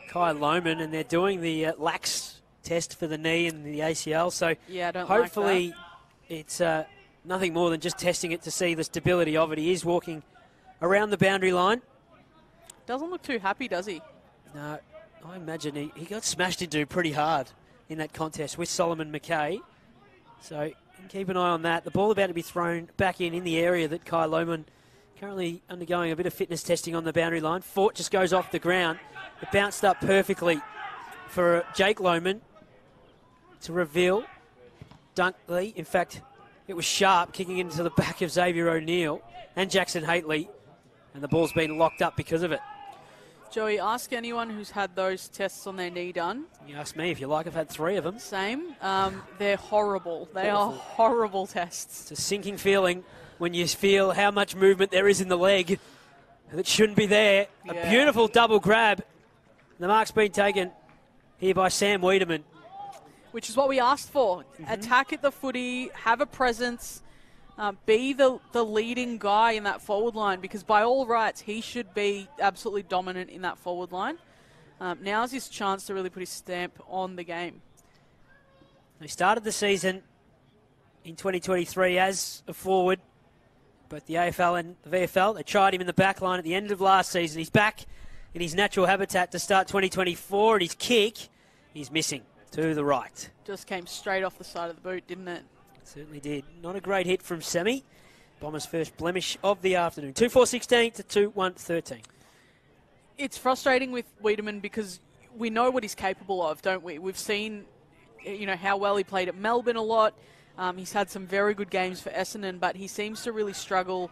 Kai Lohmann, and they're doing the uh, lax test for the knee and the ACL. So yeah, I don't hopefully like it's uh, nothing more than just testing it to see the stability of it. He is walking around the boundary line. Doesn't look too happy, does he? No, I imagine he, he got smashed into pretty hard in that contest with Solomon McKay. So keep an eye on that. The ball about to be thrown back in in the area that Kai Lohmann currently undergoing a bit of fitness testing on the boundary line. Fort just goes off the ground. It bounced up perfectly for Jake Lohmann to reveal Dunkley. In fact, it was Sharp kicking into the back of Xavier O'Neill and Jackson Hately, and the ball's been locked up because of it. Joey, ask anyone who's had those tests on their knee done. You ask me if you like. I've had three of them. Same. Um, they're horrible. They Awful. are horrible tests. It's a sinking feeling when you feel how much movement there is in the leg that shouldn't be there. Yeah. A beautiful double grab. The mark's been taken here by Sam Weideman. Which is what we asked for. Mm-hmm. Attack at the footy, have a presence uh, be the, the leading guy in that forward line because by all rights he should be absolutely dominant in that forward line. Um, now's his chance to really put his stamp on the game. He started the season in 2023 as a forward, but the AFL and the VFL they tried him in the back line at the end of last season. He's back in his natural habitat to start 2024, and his kick he's missing to the right. Just came straight off the side of the boot, didn't it? Certainly did. Not a great hit from Semi. Bombers' first blemish of the afternoon. 2 4 16 to 2 1 13. It's frustrating with Weideman because we know what he's capable of, don't we? We've seen, you know, how well he played at Melbourne a lot. Um, he's had some very good games for Essendon, but he seems to really struggle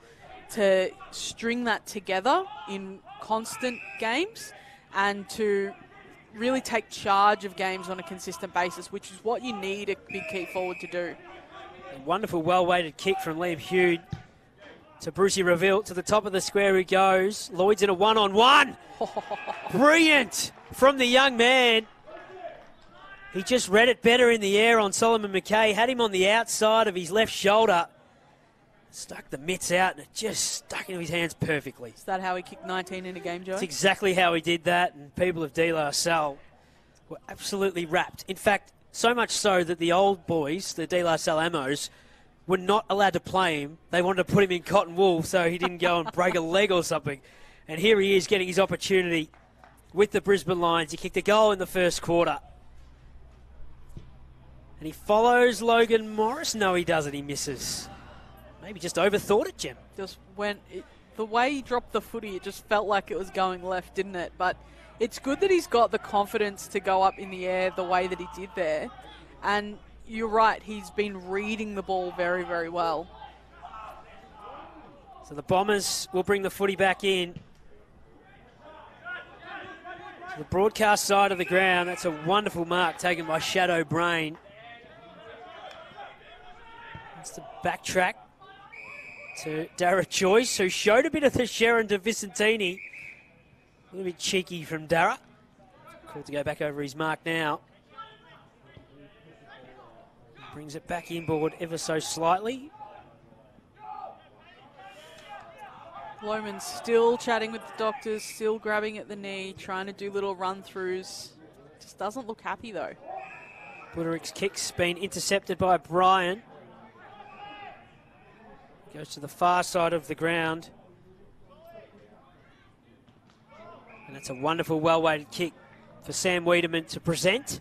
to string that together in constant games and to really take charge of games on a consistent basis, which is what you need a big key forward to do. A wonderful, well-weighted kick from Liam Hughes to Brucey Reville to the top of the square he goes. Lloyd's in a one-on-one. Brilliant from the young man. He just read it better in the air on Solomon McKay, had him on the outside of his left shoulder, stuck the mitts out, and it just stuck into his hands perfectly. Is that how he kicked 19 in a game, Joe? That's exactly how he did that, and people of De La Salle were absolutely wrapped. In fact, so much so that the old boys, the De La Salle Amos, were not allowed to play him. They wanted to put him in cotton wool so he didn't go and break a leg or something. And here he is getting his opportunity with the Brisbane Lions. He kicked a goal in the first quarter. And he follows Logan Morris. No, he doesn't. He misses. Maybe just overthought it, Jim. Just went. It, the way he dropped the footy, it just felt like it was going left, didn't it? But it's good that he's got the confidence to go up in the air the way that he did there. And you're right, he's been reading the ball very, very well. So the Bombers will bring the footy back in. The broadcast side of the ground, that's a wonderful mark taken by Shadeau Brain. That's the backtrack to Darragh Joyce, who showed a bit of the Sherrin de Visentini. A little bit cheeky from Darragh. Called to go back over his mark now. Brings it back inboard ever so slightly. Lohmann still chatting with the doctors, still grabbing at the knee, trying to do little run throughs. Just doesn't look happy though. Budarick's kick's been intercepted by Bryan. Goes to the far side of the ground. And that's a wonderful, well weighted kick for Sam Weideman to present.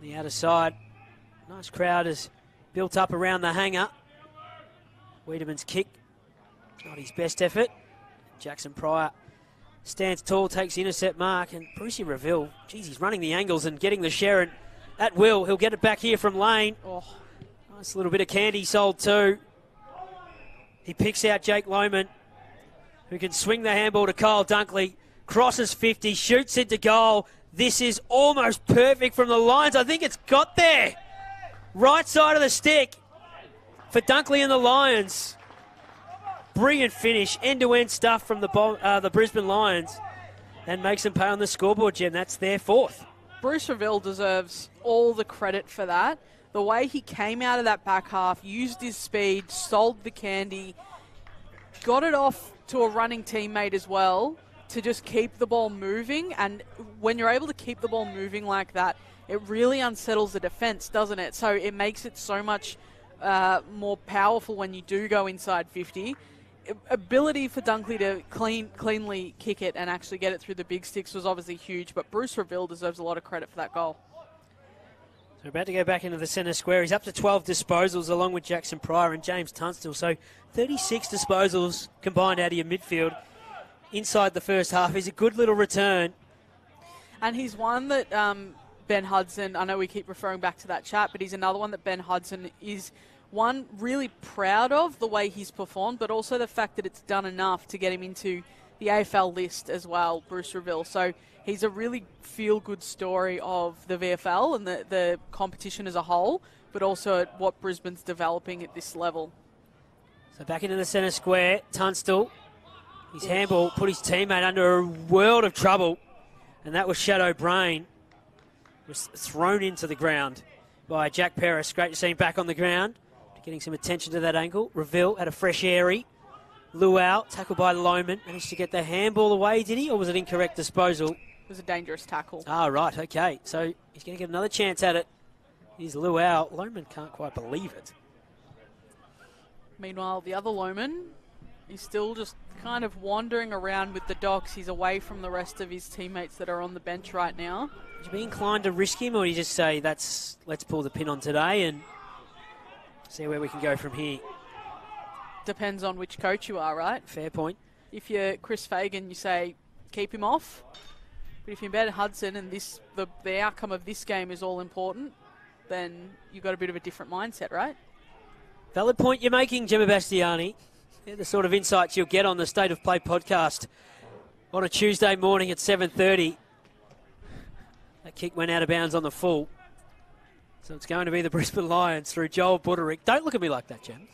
The outer side. Nice crowd has built up around the Hangar. Weideman's kick, not his best effort. Jaxon Prior stands tall, takes the intercept mark, and Brucey Reville, geez, he's running the angles and getting the Sherrin at will. He'll get it back here from Lane. Oh, Nice little bit of candy sold too. He picks out Jake Lohmann, who can swing the handball to Kyle Dunkley. Crosses 50, shoots into goal. This is almost perfect from the lines. I think it's got there. Right side of the stick for Dunkley and the Lions. Brilliant finish, end-to-end stuff from the uh, the Brisbane Lions, and makes them pay on the scoreboard, Jim. That's their fourth. Bruce Reville deserves all the credit for that. The way he came out of that back half, used his speed, sold the candy, got it off to a running teammate as well to just keep the ball moving. And when you're able to keep the ball moving like that, it really unsettles the defense, doesn't it? So it makes it so much uh, more powerful when you do go inside 50. Ability for Dunkley to clean, cleanly kick it and actually get it through the big sticks was obviously huge, but Bruce Reville deserves a lot of credit for that goal. We're about to go back into the centre square. He's up to 12 disposals along with Jaxon Prior and James Tunstill. So 36 disposals combined out of your midfield inside the first half is a good little return. And he's one that um, Ben Hudson, I know we keep referring back to that chat, but he's another one that Ben Hudson is one really proud of the way he's performed, but also the fact that it's done enough to get him into the AFL list as well, Bruce Reville. So he's a really feel good story of the VFL and the, the competition as a whole, but also at what Brisbane's developing at this level. So back into the centre square, Tunstill. His handball put his teammate under a world of trouble, and that was Shadeau Brain. Was thrown into the ground by Jack Paris. Great to see him back on the ground, getting some attention to that ankle. Reville had a fresh airy. Lual, tackled by Lohmann, managed to get the handball away, did he? Or was it incorrect disposal? It was a dangerous tackle. Ah, right, okay. So he's going to get another chance at it. He's Lual. Lohmann can't quite believe it. Meanwhile, the other Lohmann is still just kind of wandering around with the dogs. He's away from the rest of his teammates that are on the bench right now. Would you be inclined to risk him, or do you just say, that's let's pull the pin on today and see where we can go from here? Depends on which coach you are, right? Fair point. If you're Chris Fagan, you say keep him off. But if you're Ben Hudson and this the, the outcome of this game is all important, then you've got a bit of a different mindset, right? Valid point you're making, Gemma Bastiani. They're the sort of insights you'll get on the State of Play podcast on a Tuesday morning at 7.30. That kick went out of bounds on the full. So it's going to be the Brisbane Lions through Joel Budarick. Don't look at me like that, Jem.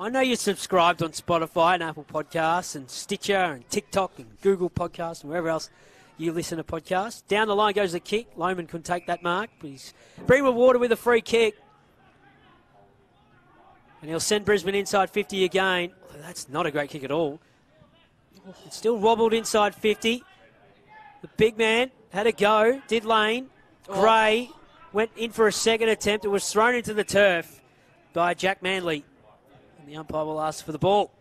I know you're subscribed on Spotify and Apple Podcasts and Stitcher and TikTok and Google Podcasts and wherever else you listen to podcasts. Down the line goes the kick. Lohmann couldn't take that mark, he's bring Water with a free kick. And he'll send Brisbane inside 50 again. That's not a great kick at all. It's still wobbled inside 50. The big man had a go, did Lane. Oh. Gray went in for a second attempt. It was thrown into the turf by Jack Manley. And the umpire will ask for the ball.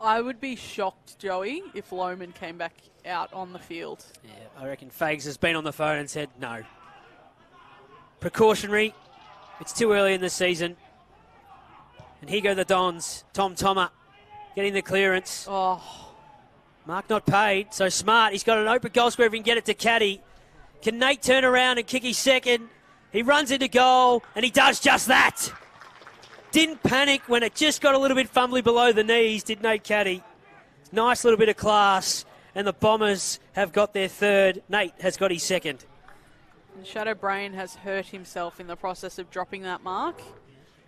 I would be shocked, Joey, if Lohmann came back out on the field. Yeah, I reckon Fags has been on the phone and said no. Precautionary. It's too early in the season. And here go the Dons. Tom Thomas getting the clearance. Oh, Mark not paid, so smart. He's got an open goal square if he can get it to Caddy. Can Nate turn around and kick his second? He runs into goal, and he does just that. Didn't panic when it just got a little bit fumbly below the knees, did Nate Caddy. Nice little bit of class, and the Bombers have got their third. Nate has got his second. and Shadeau Brain has hurt himself in the process of dropping that mark.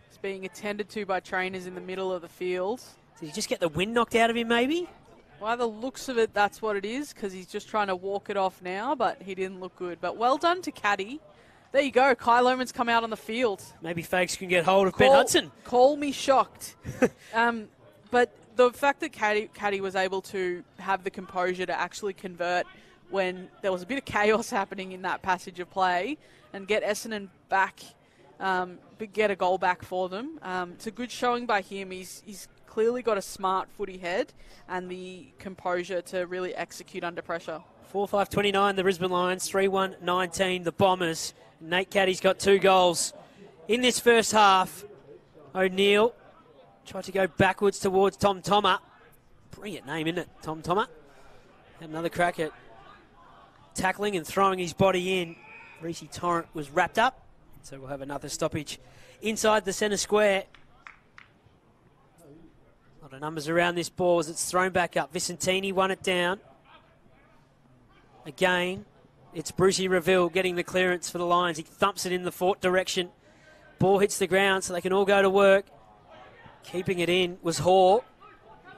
He's being attended to by trainers in the middle of the field. Did he just get the wind knocked out of him, maybe? By the looks of it, that's what it is because he's just trying to walk it off now, but he didn't look good. But well done to Caddy. There you go. Kai Lohmann's come out on the field. Maybe Fakes can get hold of Ben Hudson. Call me shocked. um, but the fact that Caddy, Caddy was able to have the composure to actually convert when there was a bit of chaos happening in that passage of play and get Essendon back, um, get a goal back for them. Um, it's a good showing by him. He's, he's clearly got a smart footy head and the composure to really execute under pressure. 4 5 29, the Brisbane Lions. 3 1 19, the Bombers. Nate Caddy's got two goals in this first half. O'Neill tried to go backwards towards Tom Toma. Brilliant name, isn't it? Tom Toma. Had another crack at tackling and throwing his body in. Reese Torrent was wrapped up. So we'll have another stoppage inside the centre square. A lot of numbers around this ball as it's thrown back up. Visentini won it down. Again, it's Brucey Reville getting the clearance for the Lions. He thumps it in the fort direction. Ball hits the ground so they can all go to work. Keeping it in was Hall.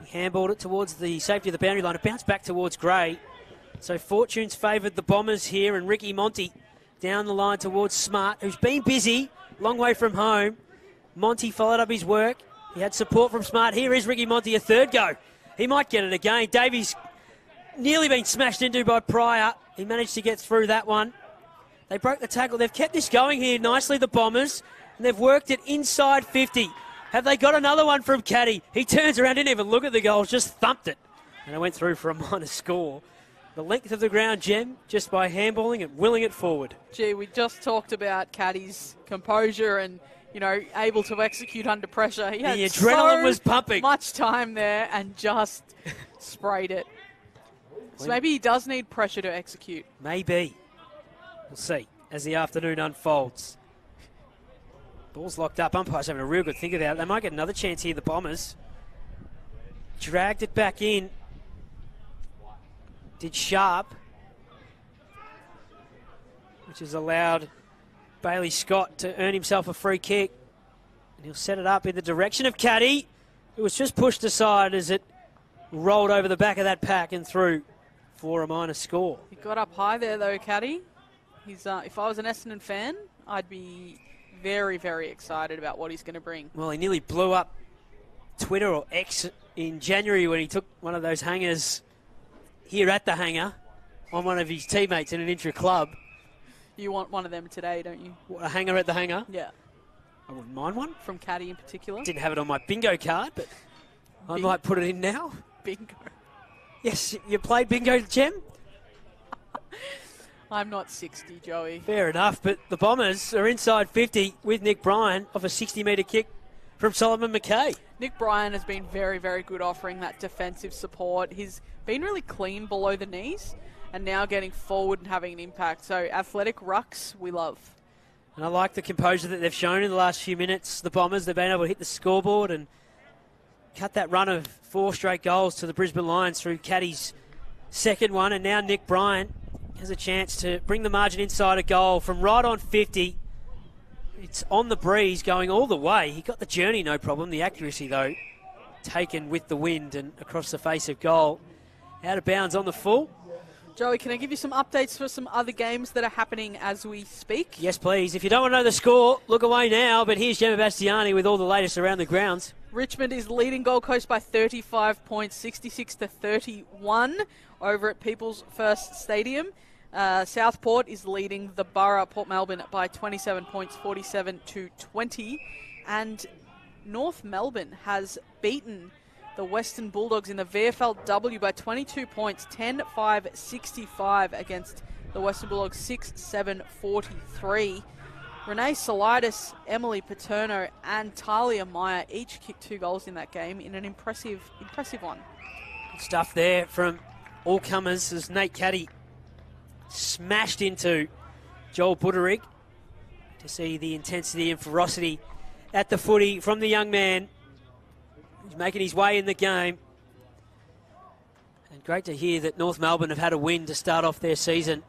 He handballed it towards the safety of the boundary line. It bounced back towards Gray. So fortunes favoured the Bombers here, and Ricky Monty down the line towards Smart, who's been busy, long way from home. Monty followed up his work. He had support from Smart. Here is Ricky Monty, a third go. He might get it again. Davies nearly been smashed into by Prior. He managed to get through that one. They broke the tackle. They've kept this going here nicely, the Bombers, and they've worked it inside 50. Have they got another one from Caddy? He turns around, didn't even look at the goals, just thumped it. And it went through for a minor score. The length of the ground, Gem, just by handballing and willing it forward. Gee, we just talked about Caddy's composure and you know able to execute under pressure. He had The adrenaline so was pumping. Much time there and just sprayed it. So maybe he does need pressure to execute. Maybe. We'll see as the afternoon unfolds. Ball's locked up. Umpire's having a real good think about it. They might get another chance here, the Bombers. Dragged it back in. Did Sharp. Which has allowed Bailey Scott to earn himself a free kick. And he'll set it up in the direction of Caddy. It was just pushed aside as it rolled over the back of that pack and through for a minor score. He got up high there though, Caddy. He's uh, if I was an Essendon fan, I'd be very very excited about what he's going to bring. Well, he nearly blew up Twitter or X in January when he took one of those hangers here at the hangar on one of his teammates in an intra club. You want one of them today, don't you? What, A hanger at the hangar? Yeah, I wouldn't mind one. from Caddy in particular. Didn't have it on my bingo card, but I might put it in now. Bingo. Yes, you played bingo, Gem? I'm not 60, Joey. Fair enough, but the Bombers are inside 50 with Nick Bryan off a 60 metre kick from Solomon McKay. Nick Bryan has been very, very good offering that defensive support. He's been really clean below the knees and now getting forward and having an impact. So, athletic rucks, we love. And I like the composure that they've shown in the last few minutes. The Bombers, they've been able to hit the scoreboard and cut that run of four straight goals to the Brisbane Lions through Caddy's second one, and now Nick Bryan has a chance to bring the margin inside a goal from right on 50. It's on the breeze going all the way. He got the journey, no problem. The accuracy, though, taken with the wind and across the face of goal. Out of bounds on the full. Joey, can I give you some updates for some other games that are happening as we speak? Yes, please. If you don't want to know the score, look away now. But here's Gemma Bastiani with all the latest around the grounds. Richmond is leading Gold Coast by 35 points, 66 to 31 over at People's First Stadium. Uh, Southport is leading the Borough Port Melbourne by 27 points, 47 to 20, and North Melbourne has beaten the Western Bulldogs in the VFLW by 22 points, 10 5 65 against the Western Bulldogs 6 7 43. Renee Saulitis, Emily Paterno, and Talia Meyer each kicked two goals in that game in an impressive, impressive one. Good stuff there from all comers as Nate Caddy smashed into Joel Budarick to see the intensity and ferocity at the footy from the young man. He's making his way in the game. And great to hear that North Melbourne have had a win to start off their season.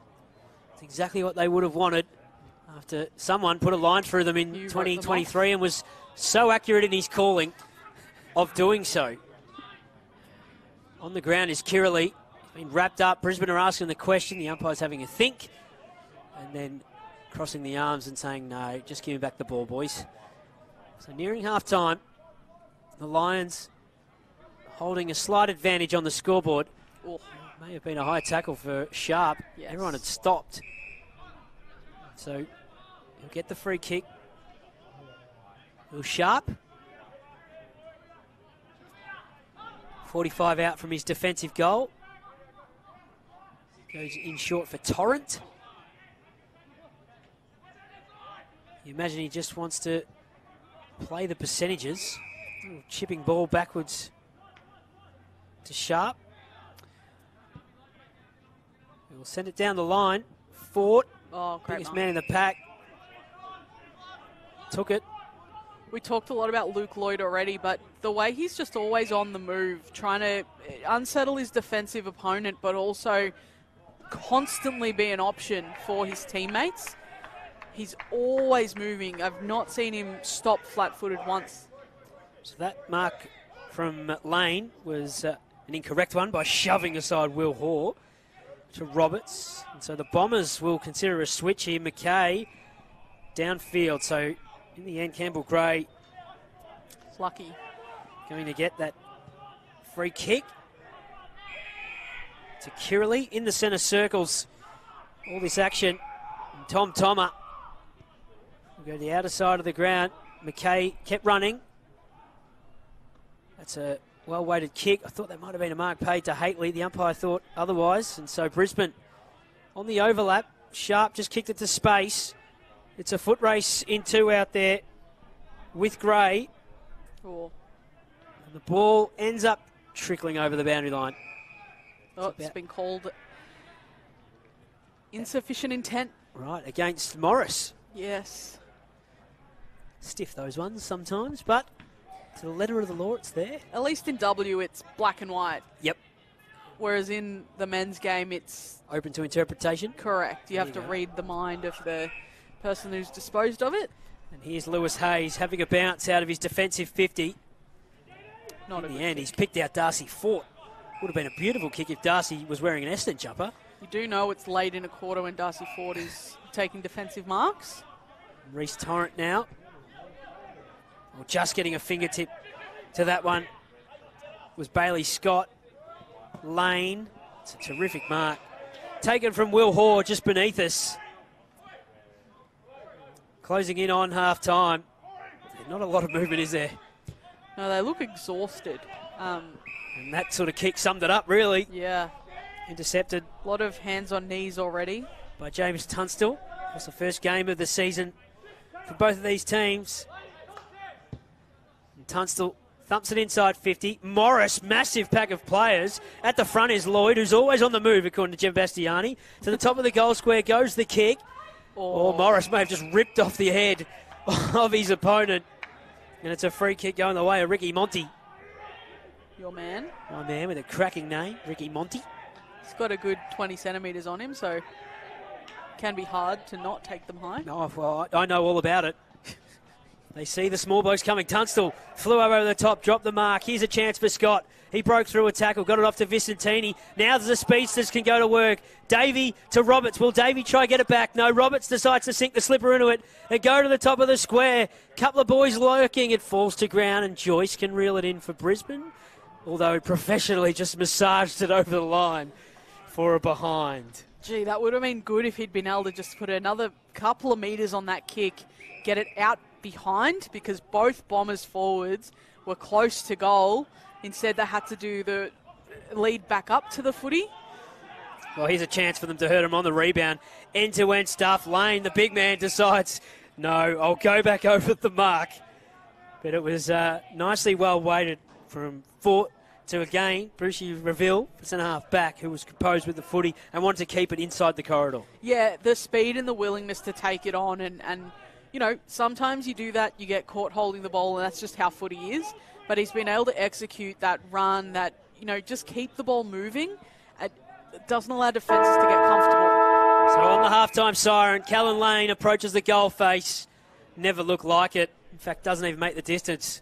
It's exactly what they would have wanted after someone put a line through them in 2023 and was so accurate in his calling of doing so. On the ground is Kiralee. Been wrapped up. Brisbane are asking the question. The umpire's having a think. And then crossing the arms and saying, no, just give me back the ball, boys. So nearing half time, the Lions holding a slight advantage on the scoreboard. Oh. May have been a high tackle for Sharp. Yes. Everyone had stopped. So he'll get the free kick. Will Sharp. 45 out from his defensive goal. Goes in short for Torrent. You imagine he just wants to play the percentages. Little chipping ball backwards to Sharp. We'll send it down the line. Fort, Oh, biggest man in the pack. Took it. We talked a lot about Luke Lloyd already, but the way he's just always on the move, trying to eh, unsettle his defensive opponent, but also constantly be an option for his teammates. He's always moving. I've not seen him stop flat footed once. So that mark from Lane was uh, an incorrect one by shoving aside Will Hoare to Roberts. And so the Bombers will consider a switch here. McKay downfield. So in the end, Campbell Gray lucky. going to get that free kick Kiralee in the centre circles. All this action. And Tom will go to the outer side of the ground. McKay kept running. That's a well weighted kick. I thought that might have been a mark paid to Haitley. The umpire thought otherwise. And so Brisbane on the overlap. Sharp just kicked it to space. It's a foot race in two out there with Gray. Oh, the ball ends up trickling over the boundary line. Oh it's been called insufficient intent. Right, against Morris. Yes. Stiff those ones sometimes, but to the letter of the law, it's there. At least in W, it's black and white. Yep. Whereas in the men's game, it's Open to interpretation. correct. You have There to go. read the mind of the person who's disposed of it. And here's Lewis Hayes having a bounce out of his defensive 50. Not a In the end, he's picked out Darcy Fort. Would have been a beautiful kick if Darcy was wearing an Essendon jumper. You do know it's late in a quarter when Darcy Fort is taking defensive marks. Reese Torrent now. Well, just getting a fingertip to that one was Bailey Scott. Lane. It's a terrific mark. Taken from Will Hoare just beneath us. Closing in on half time. Not a lot of movement, is there? No, they look exhausted. Um, And that sort of kick summed it up, really. yeah, Intercepted a lot of hands on knees already. by James Tunstill. It's the first game of the season for both of these teams. And Tunstill thumps it inside 50. Morris, massive pack of players. At the front is Lloyd, who's always on the move, according to Jim Bastiani. To the top of the goal square goes the kick. Or Morris may have just ripped off the head of his opponent. And it's a free kick going the way of Ricky Monty. Your man. My man with a cracking name, Ricky Monty. He's got a good 20 centimetres on him, so can be hard to not take them high. Oh, well, I I know all about it. They see the small boys coming. Tunstill flew over the top, dropped the mark. Here's a chance for Scott. He broke through a tackle, got it off to Visentini. Now the speedsters can go to work. Davey to Roberts. Will Davey try get it back? No, Roberts decides to sink the slipper into it and go to the top of the square. Couple of boys lurking. It falls to ground and Joyce can reel it in for Brisbane. Although he professionally just massaged it over the line for a behind. Gee, that would have been good if he'd been able to just put another couple of metres on that kick, get it out behind because both Bombers forwards were close to goal. Instead, they had to do the lead back up to the footy. Well, here's a chance for them to hurt him on the rebound. End to end stuff. Lane, the big man, decides, no, I'll go back over the mark. But it was uh, nicely well weighted from Fort to again Brucey Reville, centre half back, who was composed with the footy and wanted to keep it inside the corridor. Yeah, the speed and the willingness to take it on, and, and you know, sometimes you do that, you get caught holding the ball, and that's just how footy is. But he's been able to execute that run, that, you know, just keep the ball moving. It doesn't allow defences to get comfortable. So on the halftime siren, Callan Lane approaches the goal face. Never looked like it. In fact, doesn't even make the distance,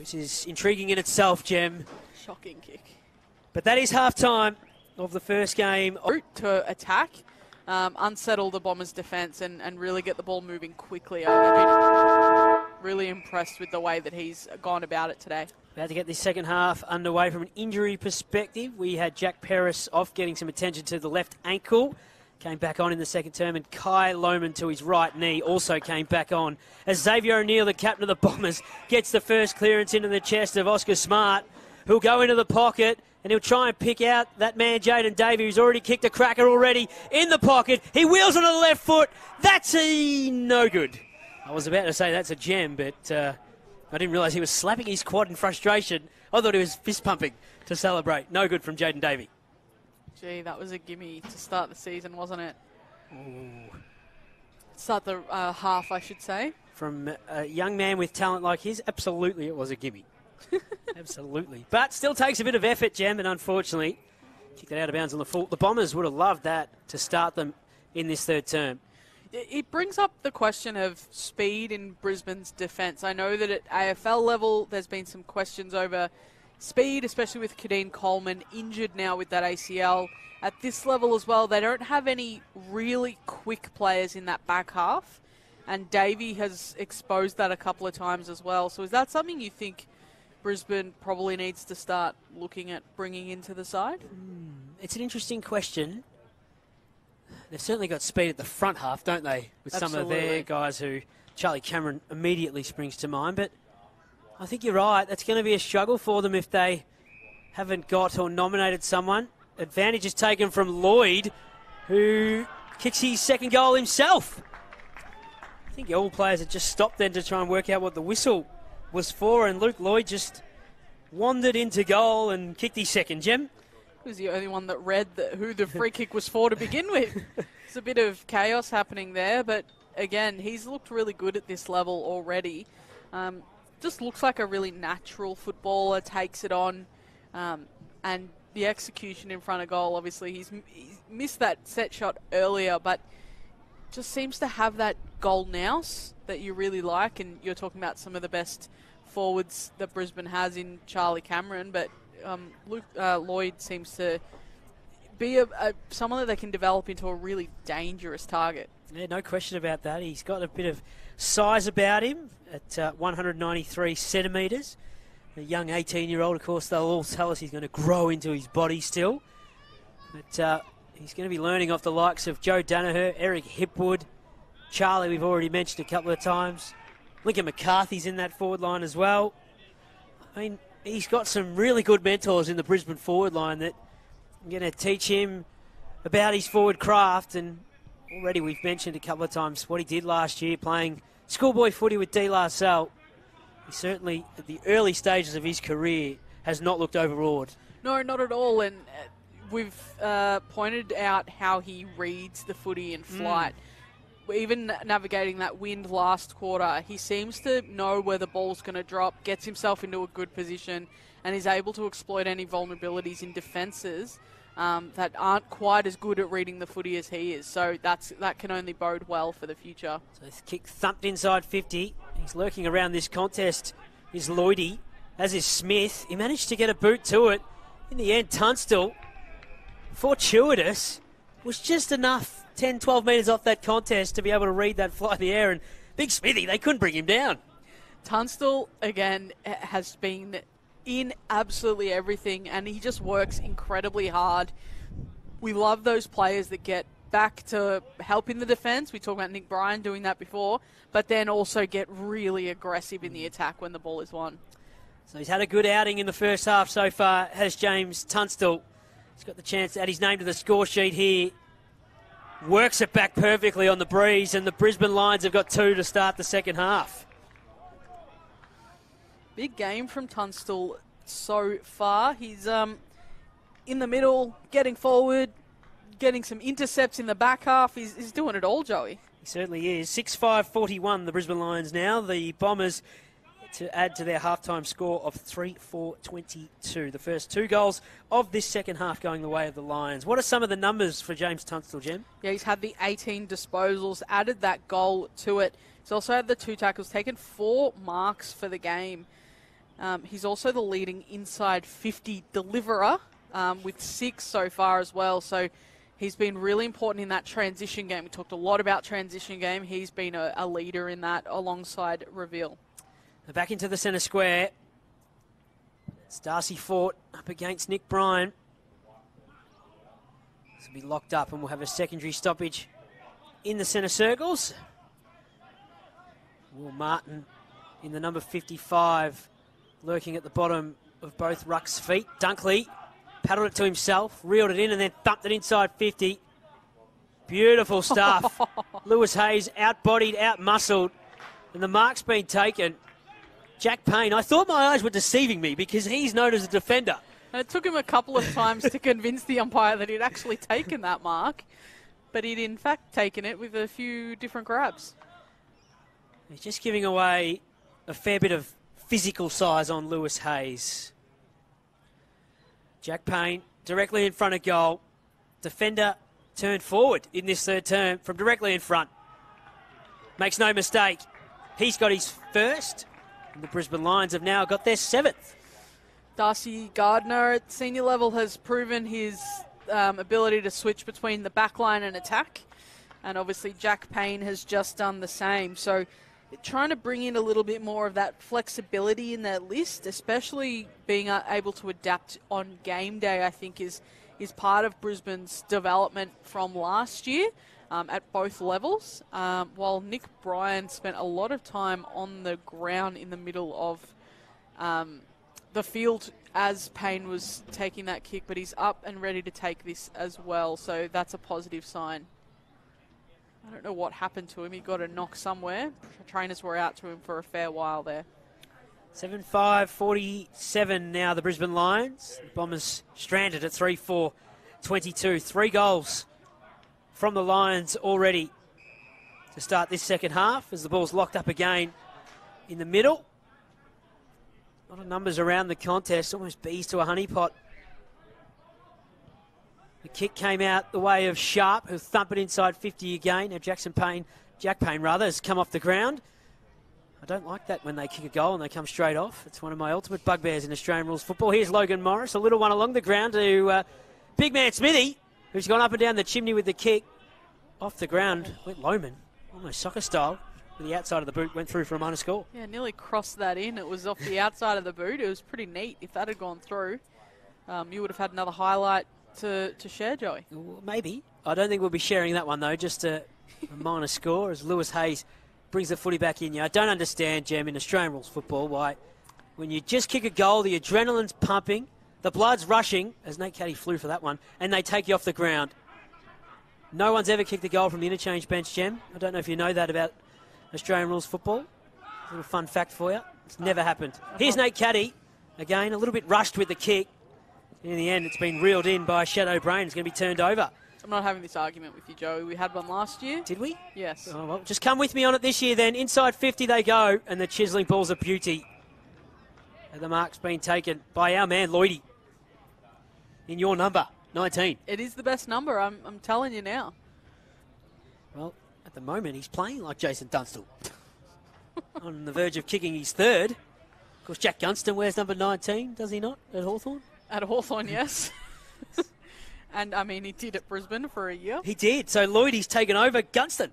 which is intriguing in itself, Jem. Shocking kick. But that is halftime of the first game. Route to attack, um, unsettle the Bombers' defence, and, and really get the ball moving quickly. I've been really impressed with the way that he's gone about it today. About to get this second half underway from an injury perspective. We had Jack Paris off getting some attention to the left ankle. Came back on in the second term, and Kai Lohmann to his right knee also came back on. As Xavier O'Neill, the captain of the Bombers, gets the first clearance into the chest of Oscar Smart, who'll go into the pocket and he'll try and pick out that man, Jaden Davey, who's already kicked a cracker already in the pocket. He wheels on the left foot. That's a no good. I was about to say that's a gem, but uh, I didn't realise he was slapping his quad in frustration. I thought he was fist pumping to celebrate. No good from Jaden Davey. Gee, that was a gimme to start the season, wasn't it? Start the uh, half, I should say. From a young man with talent like his, absolutely it was a gimme. absolutely. But still takes a bit of effort, Jem, and unfortunately, kicked it out of bounds on the full. The Bombers would have loved that to start them in this third term. It it brings up the question of speed in Brisbane's defence. I know that at AFL level, there's been some questions over speed, especially with Keidean Coleman injured now with that ACL. At this level as well, they don't have any really quick players in that back half, and Davey has exposed that a couple of times as well. So is that something you think Brisbane probably needs to start looking at bringing into the side? Hmm, it's an interesting question. They've certainly got speed at the front half, don't they? With some of their guys who Charlie Cameron immediately springs to mind. But I think you're right. That's going to be a struggle for them if they haven't got or nominated someone. Advantage is taken from Lloyd, who kicks his second goal himself. I think all players had just stopped then to try and work out what the whistle was for, and Luke Lloyd just wandered into goal and kicked his second. Gem. He was the only one that read who the free kick was for to begin with. There's a bit of chaos happening there, but again, he's looked really good at this level already. Um, just looks like a really natural footballer, takes it on, um, and the execution in front of goal. Obviously, he's, he's missed that set shot earlier, but just seems to have that goal nous that you really like. And you're talking about some of the best forwards that Brisbane has in Charlie Cameron, but um, Luke uh, Lloyd seems to be a, a, someone that they can develop into a really dangerous target. Yeah, no question about that. He's got a bit of size about him at uh, 193 centimetres. A young 18 year old, of course, they'll all tell us he's going to grow into his body still. But uh, he's going to be learning off the likes of Joe Daniher, Eric Hipwood, Charlie, we've already mentioned a couple of times. Lincoln McCarthy's in that forward line as well. I mean, he's got some really good mentors in the Brisbane forward line that are going to teach him about his forward craft. And already we've mentioned a couple of times what he did last year playing schoolboy footy with De La Salle. He certainly, at the early stages of his career, has not looked overawed. No, not at all. And uh, we've uh, pointed out how he reads the footy in flight. even navigating that wind last quarter, he seems to know where the ball's going to drop, gets himself into a good position, and is able to exploit any vulnerabilities in defences um, that aren't quite as good at reading the footy as he is. So that's that can only bode well for the future. So this kick thumped inside 50. He's lurking around this contest. Is Lloydie, as is Smith. He managed to get a boot to it. In the end, Tunstill, fortuitous, was just enough 10, 12 metres off that contest to be able to read that fly in the air. And Big Smithy, they couldn't bring him down. Tunstill, again, has been in absolutely everything, and he just works incredibly hard. We love those players that get back to help in the defence. We talked about Nick Bryan doing that before, but then also get really aggressive in the mm. attack when the ball is won. So he's had a good outing in the first half so far, has James Tunstill. He's got the chance to add his name to the score sheet here. Works it back perfectly on the breeze, and the Brisbane Lions have got two to start the second half. Big game from Tunstill so far. He's um, in the middle, getting forward, getting some intercepts in the back half. He's, he's doing it all, Joey. He certainly is. 6 5 41, the Brisbane Lions now. The Bombers to add to their halftime score of 3 4 22. The first two goals of this second half going the way of the Lions. What are some of the numbers for James Tunstill, Jim? Yeah, he's had the 18 disposals, added that goal to it. He's also had the two tackles, taken four marks for the game. Um, he's also the leading inside 50 deliverer um, with six so far as well. So he's been really important in that transition game. We talked a lot about transition game. He's been a, a leader in that alongside Reville. Back into the centre square. It's Darcy Fort up against Nick Bryan. This will be locked up and we'll have a secondary stoppage in the centre circles. Will Martin in the number 55 lurking at the bottom of both Ruck's feet. Dunkley paddled it to himself, reeled it in, and then thumped it inside 50. Beautiful stuff. Lewis Hayes outbodied, outmuscled, and the mark's been taken. Jack Payne, I thought my eyes were deceiving me because he's known as a defender. And it took him a couple of times to convince the umpire that he'd actually taken that mark, but he'd in fact taken it with a few different grabs. He's just giving away a fair bit of physical size on Lewis Hayes. Jack Payne directly in front of goal. Defender turned forward in this third term from directly in front. Makes no mistake. He's got his first, and the Brisbane Lions have now got their seventh. Darcy Gardiner at senior level has proven his um, ability to switch between the back line and attack. And obviously, Jack Payne has just done the same. So trying to bring in a little bit more of that flexibility in their list, especially being able to adapt on game day, I think is is part of Brisbane's development from last year um, at both levels. Um, while Nick Bryan spent a lot of time on the ground in the middle of um, the field as Payne was taking that kick, but he's up and ready to take this as well, so that's a positive sign. I don't know what happened to him. He got a knock somewhere. Trainers were out to him for a fair while there. 7 5 47 now, the Brisbane Lions. The Bombers stranded at 3 4 22. Three goals from the Lions already to start this second half as the ball's locked up again in the middle. A lot of numbers around the contest, almost bees to a honeypot. The kick came out the way of Sharp, who thumped it inside 50 again. Now Jackson Payne, Jack Payne rather, has come off the ground. I don't like that when they kick a goal and they come straight off. It's one of my ultimate bugbears in Australian rules football. Here's Logan Morris, a little one along the ground to uh, big man Smithy, who's gone up and down the chimney with the kick. Off the ground went Lohmann, almost soccer style. With the outside of the boot went through for a minor score. Yeah, nearly crossed that in. It was off the outside of the boot. It was pretty neat. If that had gone through, um, you would have had another highlight to, to share, Joey? Maybe. I don't think we'll be sharing that one, though. Just a, minor score as Lewis Hayes brings the footy back in. Yeah, I don't understand, Jam, in Australian rules football, why when you just kick a goal, the adrenaline's pumping, the blood's rushing, as Nate Caddy flew for that one, and they take you off the ground. No one's ever kicked a goal from the interchange bench, Jem. I don't know if you know that about Australian rules football. A little fun fact for you. It's never happened. Uh-huh. Here's Nate Caddy. Again, a little bit rushed with the kick. In the end, it's been reeled in by Shadeau Brain. It's going to be turned over. I'm not having this argument with you, Joey. We had one last year. Did we? Yes. Oh, well, just come with me on it this year then. Inside 50 they go, and the chiseling ball's a beauty. And the mark's been taken by our man, Lloydie. In your number, 19. It is the best number, I'm, I'm telling you now. Well, at the moment, he's playing like Jason Dunstall. on the verge of kicking his third. Of course, Jack Gunston wears number 19, does he not, at Hawthorn? At Hawthorn, yes. and I mean, he did at Brisbane for a year. He did. So Lloyd, he's taken over Gunston.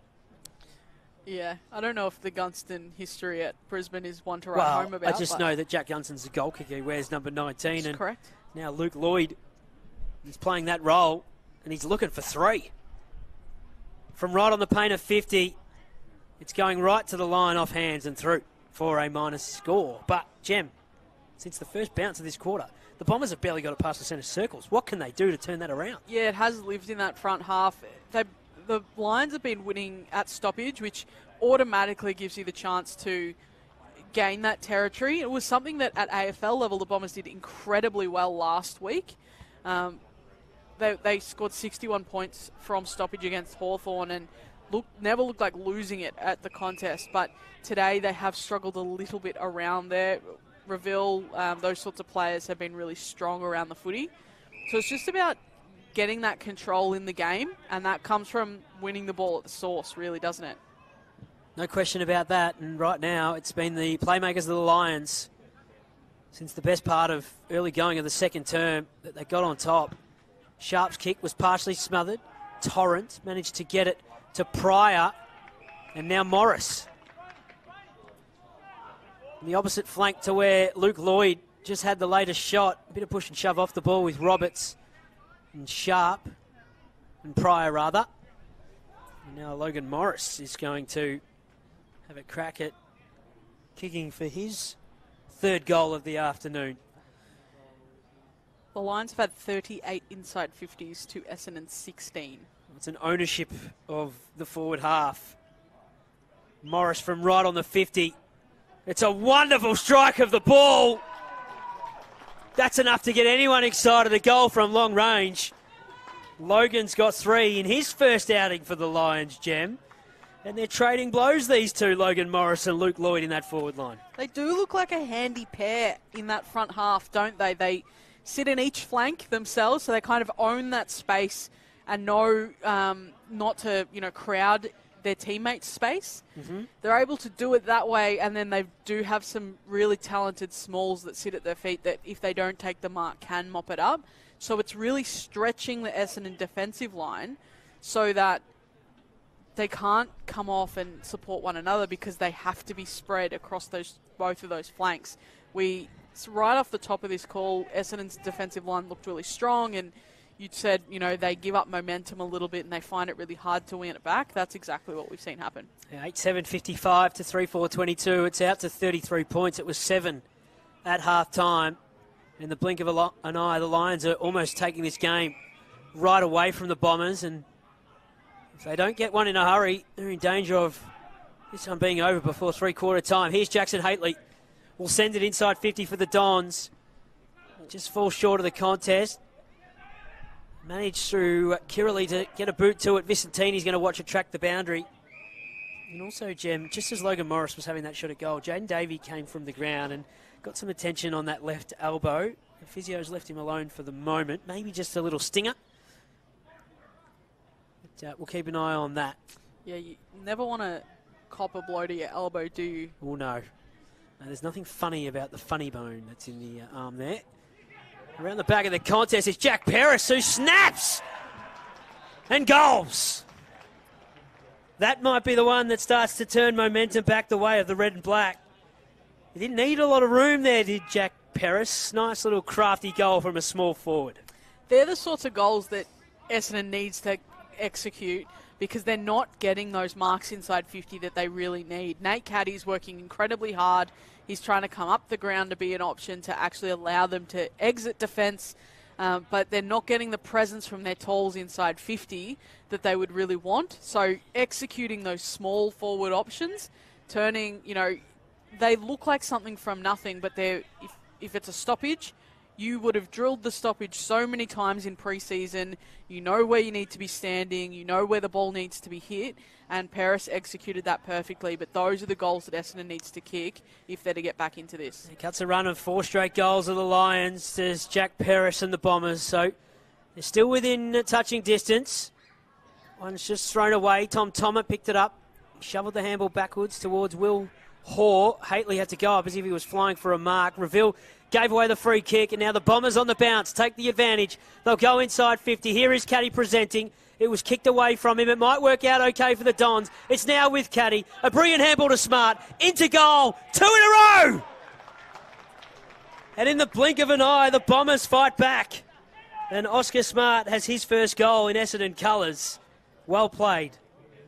Yeah, I don't know if the Gunston history at Brisbane is one to write well, home about. I just know that Jack Gunston's a goal kicker. He wears number 19. That's and correct. now Luke Lloyd, he's playing that role, and he's looking for three. From right on the paint of 50, it's going right to the line off hands and through for a minus score. But, Jem, since the first bounce of this quarter, the Bombers have barely got it past the centre circles. What can they do to turn that around? Yeah, it has lived in that front half. They, the Lions have been winning at stoppage, which automatically gives you the chance to gain that territory. It was something that at AFL level the Bombers did incredibly well last week. Um, they, they scored 61 points from stoppage against Hawthorn and look, never looked like losing it at the contest. But today they have struggled a little bit around there. Reville, um, those sorts of players have been really strong around the footy. So it's just about getting that control in the game, and that comes from winning the ball at the source, really, doesn't it? No question about that. And right now, it's been the playmakers of the Lions since the best part of early going of the second term that they got on top. Sharp's kick was partially smothered. Torrent managed to get it to Prior. And now Morris. The opposite flank to where Luke Lloyd just had the latest shot. A bit of push and shove off the ball with Roberts and Sharp and Prior, rather. And now Logan Morris is going to have a crack at kicking for his third goal of the afternoon. The Lions have had 38 inside 50s to Essendon's 16. It's an ownership of the forward half. Morris from right on the 50. It's a wonderful strike of the ball. That's enough to get anyone excited. A goal from long range. Logan's got three in his first outing for the Lions, Jem. And they're trading blows, these two, Logan Morris and Luke Lloyd, in that forward line. They do look like a handy pair in that front half, don't they? They sit in each flank themselves, so they kind of own that space and know um, not to, you know, crowd their teammates' space. Mm-hmm. They're able to do it that way, and then they do have some really talented smalls that sit at their feet that, if they don't take the mark, can mop it up. So it's really stretching the Essendon defensive line so that they can't come off and support one another because they have to be spread across those both of those flanks. We right off the top of this call, Essendon's defensive line looked really strong, and you said you know they give up momentum a little bit and they find it really hard to win it back. That's exactly what we've seen happen. Eight seven fifty five to three four twenty two. It's out to thirty three points. It was seven at half time. In the blink of an eye, the Lions are almost taking this game right away from the Bombers and if they don't get one in a hurry, they're in danger of this one being over before three quarter time. Here's Jackson Hately. Will send it inside 50 for the Dons. Just falls short of the contest. Managed through Kiraly to get a boot to it. Visentini's going to watch it track the boundary. And also, Jem, just as Logan Morris was having that shot at goal, Jaden Davey came from the ground and got some attention on that left elbow. The physio's left him alone for the moment. Maybe just a little stinger. But, uh, we'll keep an eye on that. Yeah, you never want to cop a blow to your elbow, do you? Oh, no. no there's nothing funny about the funny bone that's in the uh, arm there. Around the back of the contest is Jack Paris, who snaps and goals. That might be the one that starts to turn momentum back the way of the red and black. He didn't need a lot of room there, did Jack Paris? Nice little crafty goal from a small forward. They're the sorts of goals that Essendon needs to execute because they're not getting those marks inside 50 that they really need. Nate Caddy's working incredibly hard. He's trying to come up the ground to be an option to actually allow them to exit defence, um, but they're not getting the presence from their talls inside 50 that they would really want. So executing those small forward options, turning, you know, they look like something from nothing, but they're if, if it's a stoppage, You would have drilled the stoppage so many times in preseason. You know where you need to be standing. You know where the ball needs to be hit. And Paris executed that perfectly. But those are the goals that Essendon needs to kick if they're to get back into this. He cuts a run of four straight goals of the Lions. There's Jack Paris and the Bombers. So they're still within touching distance. One's just thrown away. Tom Thomas picked it up. He Shoveled the handball backwards towards Will Hoare. Hately had to go up as if he was flying for a mark. Reville gave away the free kick, and now the Bombers on the bounce take the advantage. They'll go inside 50. Here is Caddy presenting. It was kicked away from him. It might work out okay for the Dons. It's now with Caddy. A brilliant handball to Smart. Into goal. Two in a row. And in the blink of an eye, the Bombers fight back. And Oscar Smart has his first goal in Essendon colours. Well played.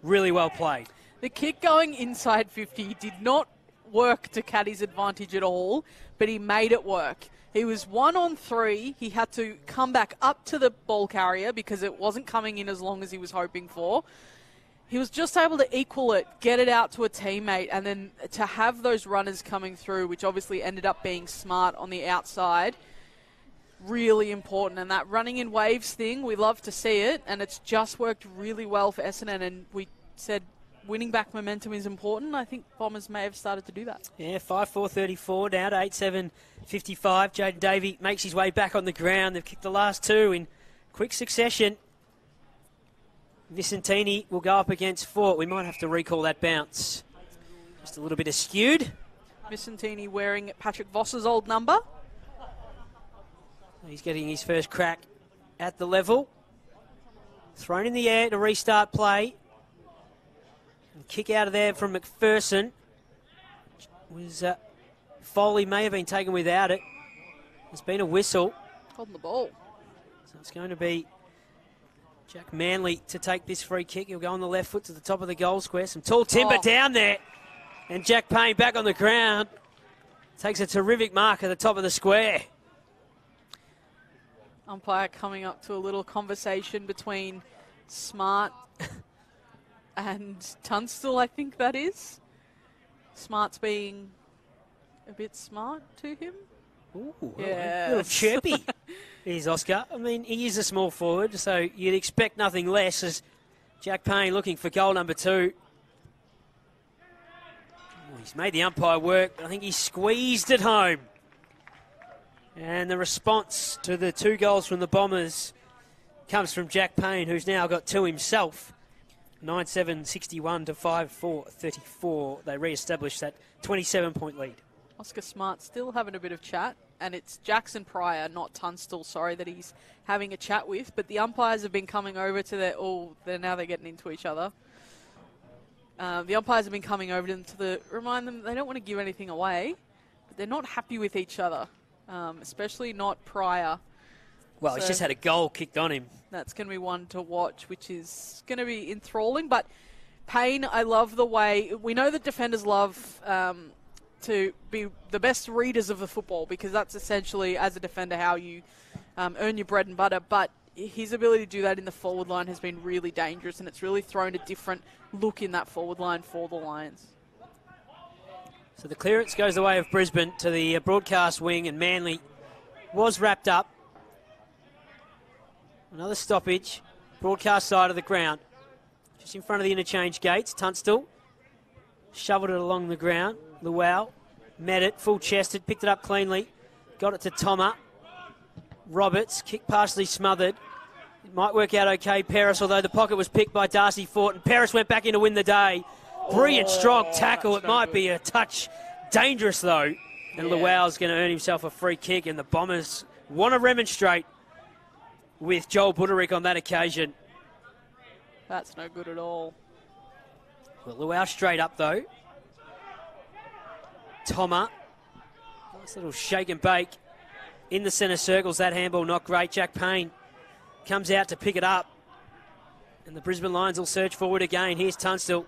Really well played. The kick going inside 50 did not work to Caddy's advantage at all, but he made it work. He was one on three. He had to come back up to the ball carrier because it wasn't coming in as long as he was hoping for. He was just able to equal it, get it out to a teammate, and then to have those runners coming through, which obviously ended up being smart on the outside, really important. And that running in waves thing, we love to see it, and it's just worked really well for Essendon. And we said winning back momentum is important. I think Bombers may have started to do that. Yeah, 5 4 34 down to 8 7 55. Jaden Davey makes his way back on the ground. They've kicked the last two in quick succession. Visentini will go up against Fort. We might have to recall that bounce. Just a little bit askewed. Visentini wearing Patrick Voss's old number. He's getting his first crack at the level. Thrown in the air to restart play. And kick out of there from Macpherson. Was uh, Foley may have been taken without it. There's been a whistle. Holding the ball. So it's going to be Jack Manley to take this free kick. He'll go on the left foot to the top of the goal square. Some tall timber Oh. down there. And Jack Payne back on the ground. Takes a terrific mark at the top of the square. Umpire coming up to a little conversation between Smart and Tunstill, I think that is. Smart's being a bit smart to him. Ooh, a little Yes. chirpy. Oscar. I mean, he is a small forward, so you'd expect nothing less as Jack Payne looking for goal number two. Well, he's made the umpire work, but I think he squeezed it home. And the response to the two goals from the Bombers comes from Jack Payne, who's now got two himself. 9 7 61 to 5 4 34. They re establish that 27 point lead. Oscar Smart still having a bit of chat, and it's Jaxon Prior, not Tunstill, sorry, that he's having a chat with. But the umpires have been coming over to their. Oh, they're now they're getting into each other. Um, the umpires have been coming over to them to the remind them they don't want to give anything away, but they're not happy with each other, um, especially not Prior. Well, he's just had a goal kicked on him. That's going to be one to watch, which is going to be enthralling. But Payne, I love the way we know that defenders love um, to be the best readers of the football because that's essentially, as a defender, how you um, earn your bread and butter. But his ability to do that in the forward line has been really dangerous, and it's really thrown a different look in that forward line for the Lions. So the clearance goes the way of Brisbane to the uh, broadcast wing, and Manly was wrapped up. Another stoppage, broadcast side of the ground, just in front of the interchange gates. Tunstill shoveled it along the ground. Lual met it, full chested, picked it up cleanly, got it to Toma. Roberts, kick partially smothered. It might work out okay, Paris, although the pocket was picked by Darcy Fort, and Paris went back in to win the day. Brilliant, strong oh, tackle. It might be a touch dangerous, though. And Yeah. Lual's going to earn himself a free kick, and the Bombers want to remonstrate with Joel Budarick on that occasion. That's no good at all. Well, Lual straight up, though. Toma. Nice little shake and bake in the centre circles. That handball not great. Jack Payne comes out to pick it up. And the Brisbane Lions will search forward again. Here's Tunstill.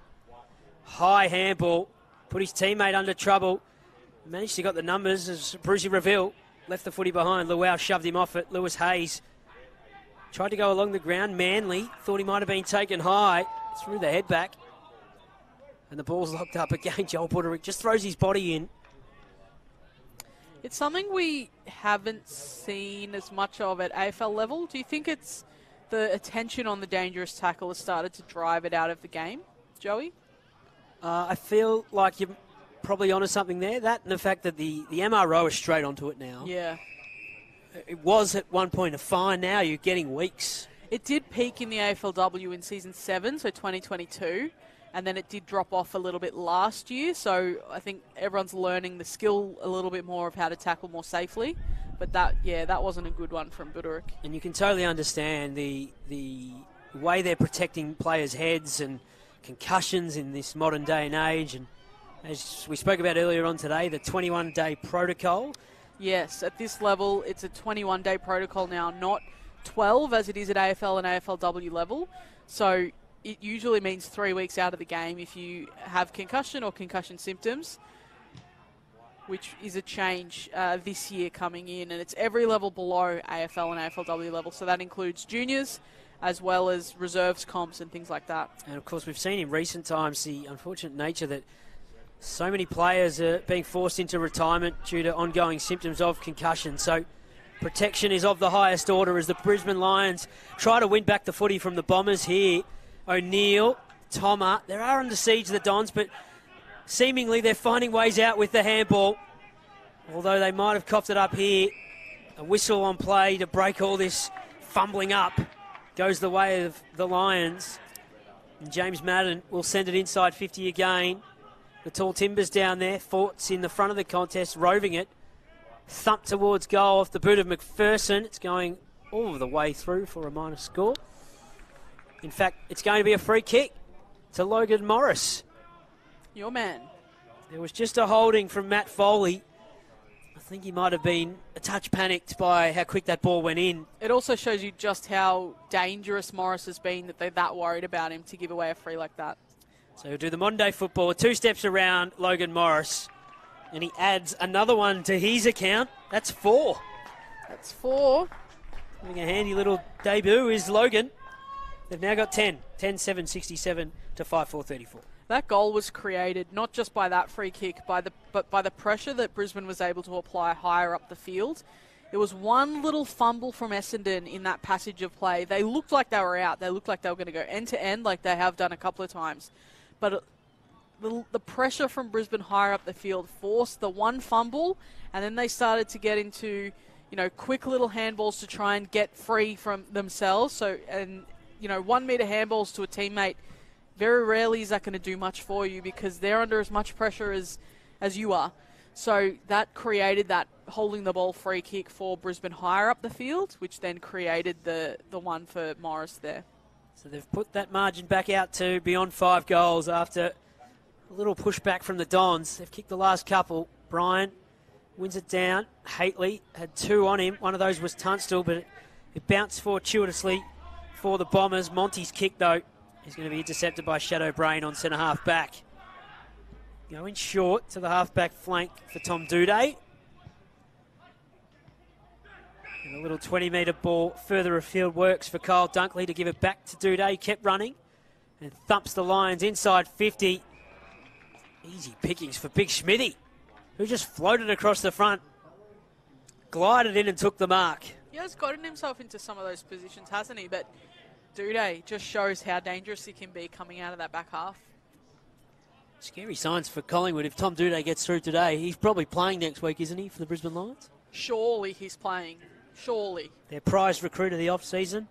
High handball. Put his teammate under trouble. Managed to get the numbers as Brucey Reville left the footy behind. Lual shoved him off it. Lewis Hayes tried to go along the ground. Manly thought he might have been taken high. Threw the head back. And the ball's locked up again. Joel Budarick just throws his body in. It's something we haven't seen as much of at AFL level. Do you think it's the attention on the dangerous tackle has started to drive it out of the game, Joey? Uh, I feel like you're probably onto something there. That and the fact that the, the MRO is straight onto it now. Yeah. It was at one point a fine. Now you're getting weeks. It did peak in the AFLW in season seven, so 2022, and then it did drop off a little bit last year. So I think everyone's learning the skill a little bit more of how to tackle more safely. But that, yeah, that wasn't a good one from Budarick. And you can totally understand the the way they're protecting players' heads and concussions in this modern day and age. And as we spoke about earlier on today, the 21 day protocol. Yes, at this level, it's a 21 day protocol now, not 12 as it is at AFL and AFLW level. So it usually means three weeks out of the game if you have concussion or concussion symptoms, which is a change uh, this year coming in. And it's every level below AFL and AFLW level. So that includes juniors as well as reserves comps and things like that. And of course, we've seen in recent times the unfortunate nature that so many players are being forced into retirement due to ongoing symptoms of concussion. So protection is of the highest order as the Brisbane Lions try to win back the footy from the Bombers here. O'Neill, Toma, they are under siege, the Dons, but seemingly they're finding ways out with the handball. Although they might have coughed it up here. A whistle on play to break all this fumbling up goes the way of the Lions. And James Madden will send it inside 50 again. The tall timbers down there. Forts in the front of the contest, roving it. Thump towards goal off the boot of Macpherson. It's going all the way through for a minor score. In fact, it's going to be a free kick to Logan Morris. Your man. There was just a holding from Matt Foley. I think he might have been a touch panicked by how quick that ball went in. It also shows you just how dangerous Morris has been that they're that worried about him to give away a free like that. So he'll do the Monday football. Two steps around Logan Morris. And he adds another one to his account. That's four. That's four. Having a handy little debut is Logan. They've now got 10. 10 7 67 to 5 4 34. That goal was created not just by that free kick, by the but by the pressure that Brisbane was able to apply higher up the field. It was one little fumble from Essendon in that passage of play. They looked like they were out. They looked like they were going to go end to end, like they have done a couple of times. But the, the pressure from Brisbane higher up the field forced the one fumble, and then they started to get into, you know, quick little handballs to try and get free from themselves. So, and you know, one meter handballs to a teammate, very rarely is that going to do much for you because they're under as much pressure as as you are. So that created that holding the ball free kick for Brisbane higher up the field, which then created the the one for Morris there. So they've put that margin back out to beyond five goals after a little pushback from the Dons. They've kicked the last couple. Bryan wins it down. Hately had two on him. One of those was Tunstill, but it, it bounced fortuitously for the Bombers. Monty's kick, though, is going to be intercepted by Shadeau Brain on centre half back. Going short to the half back flank for Tom Doedee. And a little 20 metre ball further afield works for Kyle Dunkley to give it back to Doedee. Kept running and thumps the Lions inside 50. Easy pickings for Big Schmitty, who just floated across the front, glided in and took the mark. He has gotten himself into some of those positions, hasn't he? But Doedee just shows how dangerous he can be coming out of that back half. Scary signs for Collingwood. If Tom Doedee gets through today, he's probably playing next week, isn't he, for the Brisbane Lions? Surely he's playing. Surely. Their prize recruit of the off season.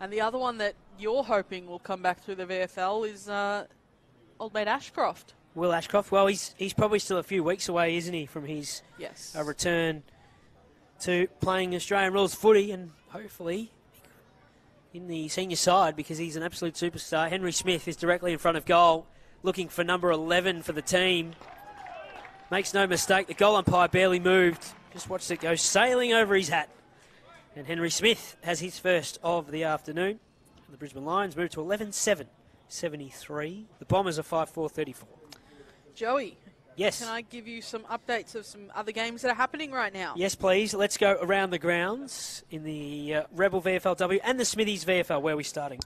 And the other one that you're hoping will come back through the VFL is uh, old mate Ashcroft. Will Ashcroft. Well, he's he's probably still a few weeks away, isn't he, from his Yes. uh, return to playing Australian rules footy, and hopefully in the senior side because he's an absolute superstar. Henry Smith is directly in front of goal, looking for number 11 for the team. Makes no mistake, the goal umpire barely moved. Just watched it go sailing over his hat. And Henry Smith has his first of the afternoon. The Brisbane Lions move to 11 7 73. The Bombers are 5 4 34. Joey, Yes. can I give you some updates of some other games that are happening right now? Yes, please. Let's go around the grounds in the uh, Rebel VFLW and the Smithies VFL. Where are we starting?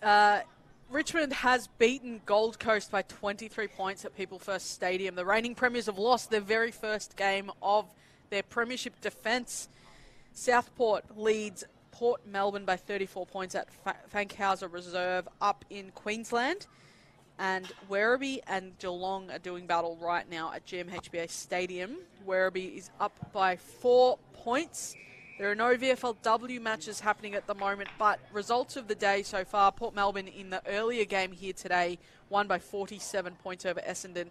Uh, Richmond has beaten Gold Coast by 23 points at People First Stadium. The reigning premiers have lost their very first game of their premiership defence. Southport leads Port Melbourne by 34 points at Fankhauser Reserve up in Queensland. And Werribee and Geelong are doing battle right now at GMHBA Stadium. Werribee is up by four points. There are no VFLW matches happening at the moment, but results of the day so far Port Melbourne in the earlier game here today won by 47 points over Essendon.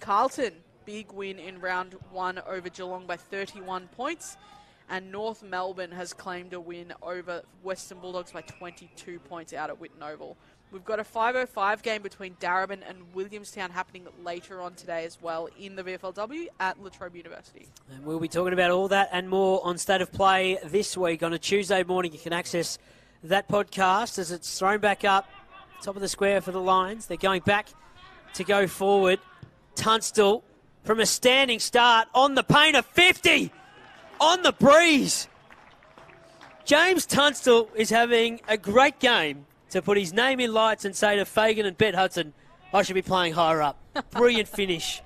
Carlton, big win in round one over Geelong by 31 points. And North Melbourne has claimed a win over Western Bulldogs by 22 points out at Whitten Oval. We've got a 5.05 game between Darebin and Williamstown happening later on today as well in the VFLW at La Trobe University. And we'll be talking about all that and more on State of Play this week. On a Tuesday morning, you can access that podcast as it's thrown back up, top of the square for the Lions. They're going back to go forward. Tunstill from a standing start on the paint of 50 on the breeze. James Tunstill is having a great game to put his name in lights and say to Fagan and Ben Hudson, I should be playing higher up. Brilliant finish.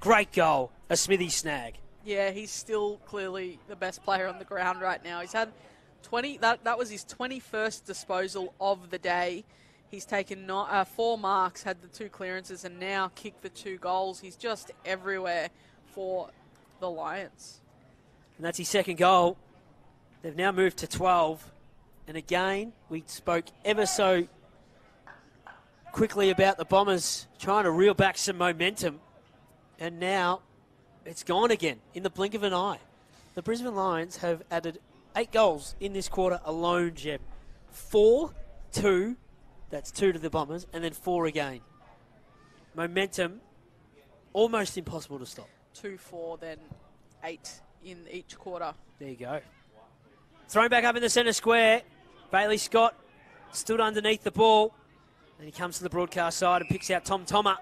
Great goal. A Smithy snag. Yeah, he's still clearly the best player on the ground right now. He's had 20, that, that was his 21st disposal of the day. He's taken not, uh, four marks, had the two clearances, and now kicked the two goals. He's just everywhere for the Lions. And that's his second goal. They've now moved to 12. And again, we spoke ever so quickly about the Bombers trying to reel back some momentum. And now it's gone again in the blink of an eye. The Brisbane Lions have added eight goals in this quarter alone, Jeb. Four, two, that's two to the Bombers, and then four again. Momentum almost impossible to stop. Two, four, then eight in each quarter. There you go. Thrown back up in the centre square. Bailey Scott stood underneath the ball. And he comes to the broadcast side and picks out Tom Toma.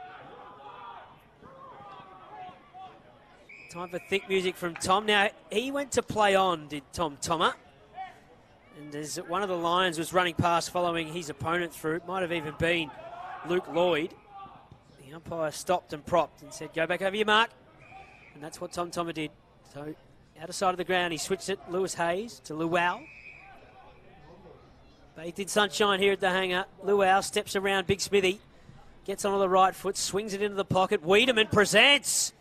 Time for thick music from Tom. Now, he went to play on, did Tom Toma. And as one of the Lions was running past following his opponent through, it might have even been Luke Lloyd. The umpire stopped and propped and said, Go back over your mark. And that's what Tom Toma did. So, out of sight of the ground, he switched it. Lewis Hayes to Lual. Bathed in sunshine here at the hangar. Lual steps around Big Smithy. Gets onto the right foot, swings it into the pocket. Weideman presents.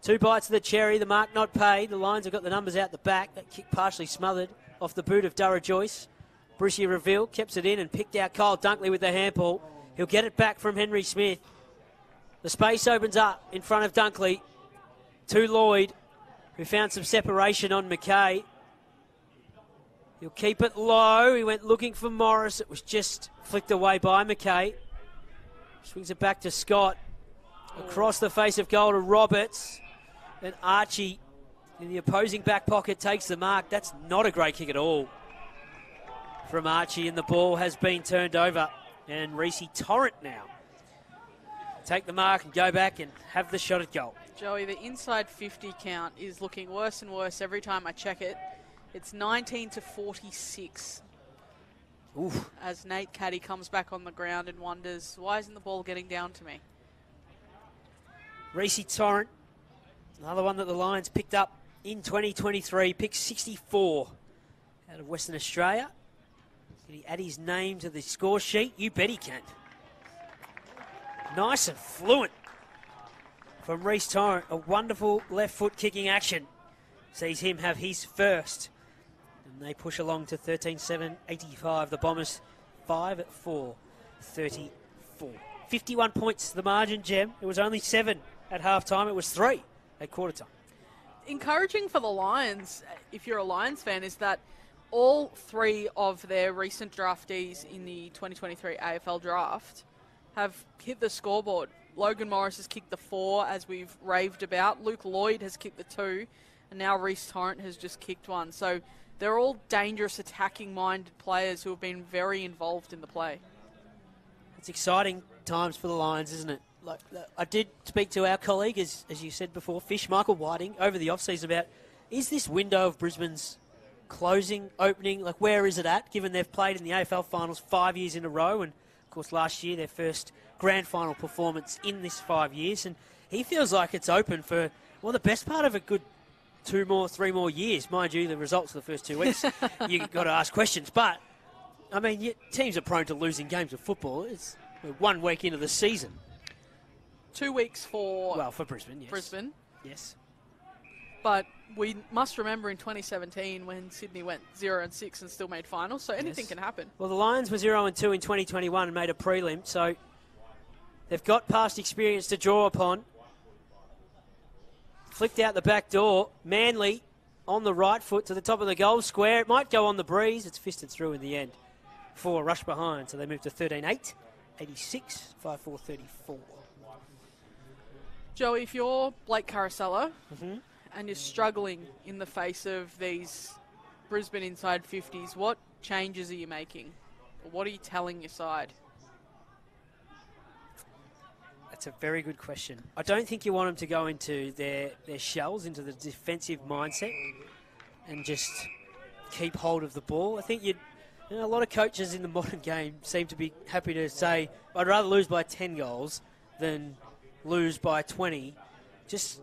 Two bites of the cherry, the mark not paid. The Lions have got the numbers out the back. That kick partially smothered off the boot of Darragh Joyce. Brucey Reville keeps it in and picked out Kyle Dunkley with the handball. He'll get it back from Henry Smith. The space opens up in front of Dunkley to Lloyd, who found some separation on McKay. He'll keep it low. He went looking for Morris. It was just flicked away by McKay. Swings it back to Scott. Across the face of goal to Roberts. And Archie in the opposing back pocket takes the mark. That's not a great kick at all from Archie, and the ball has been turned over. And Reece Torrent now take the mark and go back and have the shot at goal. Joey, the inside 50 count is looking worse and worse every time I check it. It's 19 to 46. Oof. As Nate Caddy comes back on the ground and wonders, why isn't the ball getting down to me? Reece Torrent, another one that the Lions picked up in 2023, picked 64 out of Western Australia. Can he add his name to the score sheet? You bet he can. Nice and fluent from Reece Torrent. A wonderful left foot kicking action sees him have his first and they push along to 13 7 85. The Bombers 5 at 4 34. 51 points the margin, Jem. It was only seven at half time, it was three at quarter time. Encouraging for the Lions, if you're a Lions fan, is that all three of their recent draftees in the 2023 AFL draft have hit the scoreboard. Logan Morris has kicked the four, as we've raved about. Luke Lloyd has kicked the two, and now Reece Torrent has just kicked one. So they're all dangerous, attacking minded players who have been very involved in the play. It's exciting times for the Lions, isn't it? Like I did speak to our colleague, as, as you said before, Fish Michael Whiting, over the offseason about is this window of Brisbane's closing, opening, like where is it at, given they've played in the AFL finals five years in a row and of course, last year, their first grand final performance in this five years. And he feels like it's open for, well, the best part of a good two more, three more years. Mind you, the results of the first two weeks, you've got to ask questions. But, I mean, teams are prone to losing games of football. It's one week into the season. Two weeks for Well, for Brisbane, yes. Brisbane. Yes. But we must remember in 2017 when Sydney went 0 and 6 and still made finals, so anything Yes. can happen. Well, the Lions were 0 and 2 in 2021 and made a prelim, so they've got past experience to draw upon. Flicked out the back door. Manly on the right foot to the top of the goal square. It might go on the breeze. It's fisted through in the end. Four rush behind, so they move to 13 8, 86, 5 4 34. Joey, if you're Blake Caracella Mhm. and you're struggling in the face of these Brisbane inside 50s, what changes are you making? What are you telling your side? That's a very good question. I don't think you want them to go into their, their shells, into the defensive mindset, and just keep hold of the ball. I think you'd, you know, a lot of coaches in the modern game seem to be happy to say, I'd rather lose by 10 goals than lose by 20. Just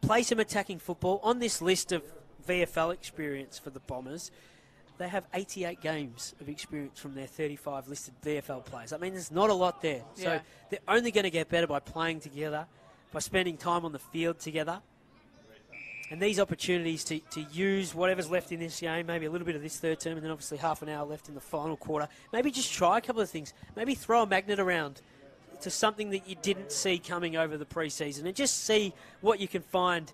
play some attacking football. On this list of VFL experience for the Bombers, they have 88 games of experience from their 35 listed VFL players. I mean, there's not a lot there. So Yeah. they're only going to get better by playing together, by spending time on the field together. And these opportunities to, to use whatever's left in this game, maybe a little bit of this third term, and then obviously half an hour left in the final quarter. Maybe just try a couple of things. Maybe throw a magnet around to something that you didn't see coming over the preseason and just see what you can find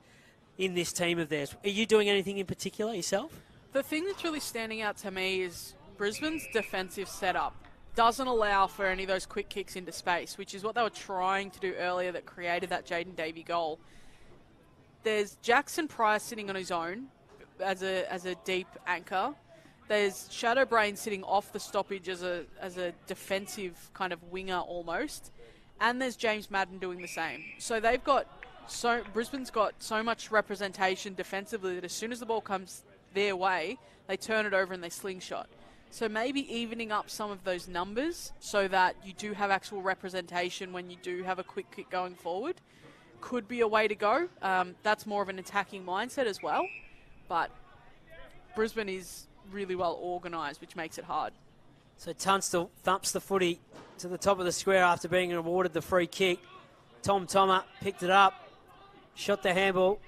in this team of theirs. Are you doing anything in particular yourself? The thing that's really standing out to me is Brisbane's defensive setup doesn't allow for any of those quick kicks into space, which is what they were trying to do earlier that created that Jaden Davey goal. There's Jackson Price sitting on his own as a as a deep anchor. There's Shadeau Brain sitting off the stoppage as a as a defensive kind of winger almost, and there's James Madden doing the same. So they've got so Brisbane's got so much representation defensively that as soon as the ball comes their way, they turn it over and they slingshot. So maybe evening up some of those numbers so that you do have actual representation when you do have a quick kick going forward could be a way to go. Um, that's more of an attacking mindset as well. But Brisbane is really well organised, which makes it hard. So Tunstill thumps the footy to the top of the square after being awarded the free kick. Tom Thomas picked it up, shot the handball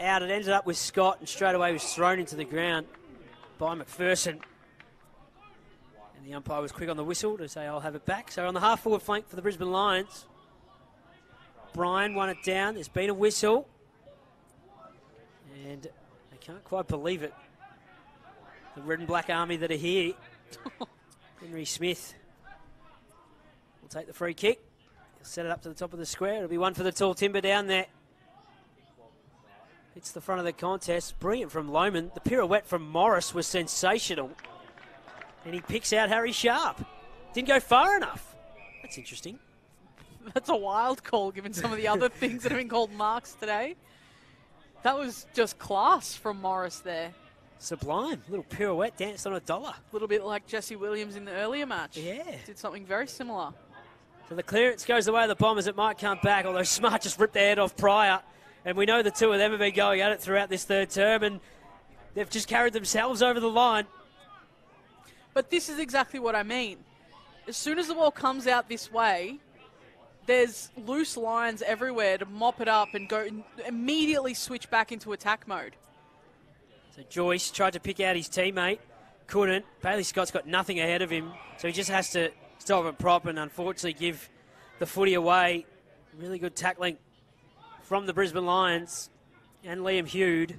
out. It ended up with Scott and straight away was thrown into the ground by Macpherson. And the umpire was quick on the whistle to say, I'll have it back. So on the half forward flank for the Brisbane Lions, Bryan won it down. There's been a whistle. And they can't quite believe it. The red and black army that are here. Henry Smith will take the free kick. He'll set it up to the top of the square. It'll be one for the tall timber down there. It's the front of the contest. Brilliant from Lohmann. The pirouette from Morris was sensational. And he picks out Harry Sharp. Didn't go far enough. That's interesting. That's a wild call given some of the other things that have been called marks today. That was just class from Morris there. Sublime. Little pirouette danced on a dollar. A little bit like Jesse Williams in the earlier match. Yeah. Did something very similar. So the clearance goes the way of the Bombers. It might come back, although Smart just ripped their head off Prior. And we know the two of them have been going at it throughout this third term, and they've just carried themselves over the line. But this is exactly what I mean. As soon as the ball comes out this way, there's loose lines everywhere to mop it up and go immediately switch back into attack mode. So Joyce tried to pick out his teammate, couldn't. Bailey Scott's got nothing ahead of him, so he just has to stop and prop and unfortunately give the footy away. Really good tackling from the Brisbane Lions and Liam Hewd.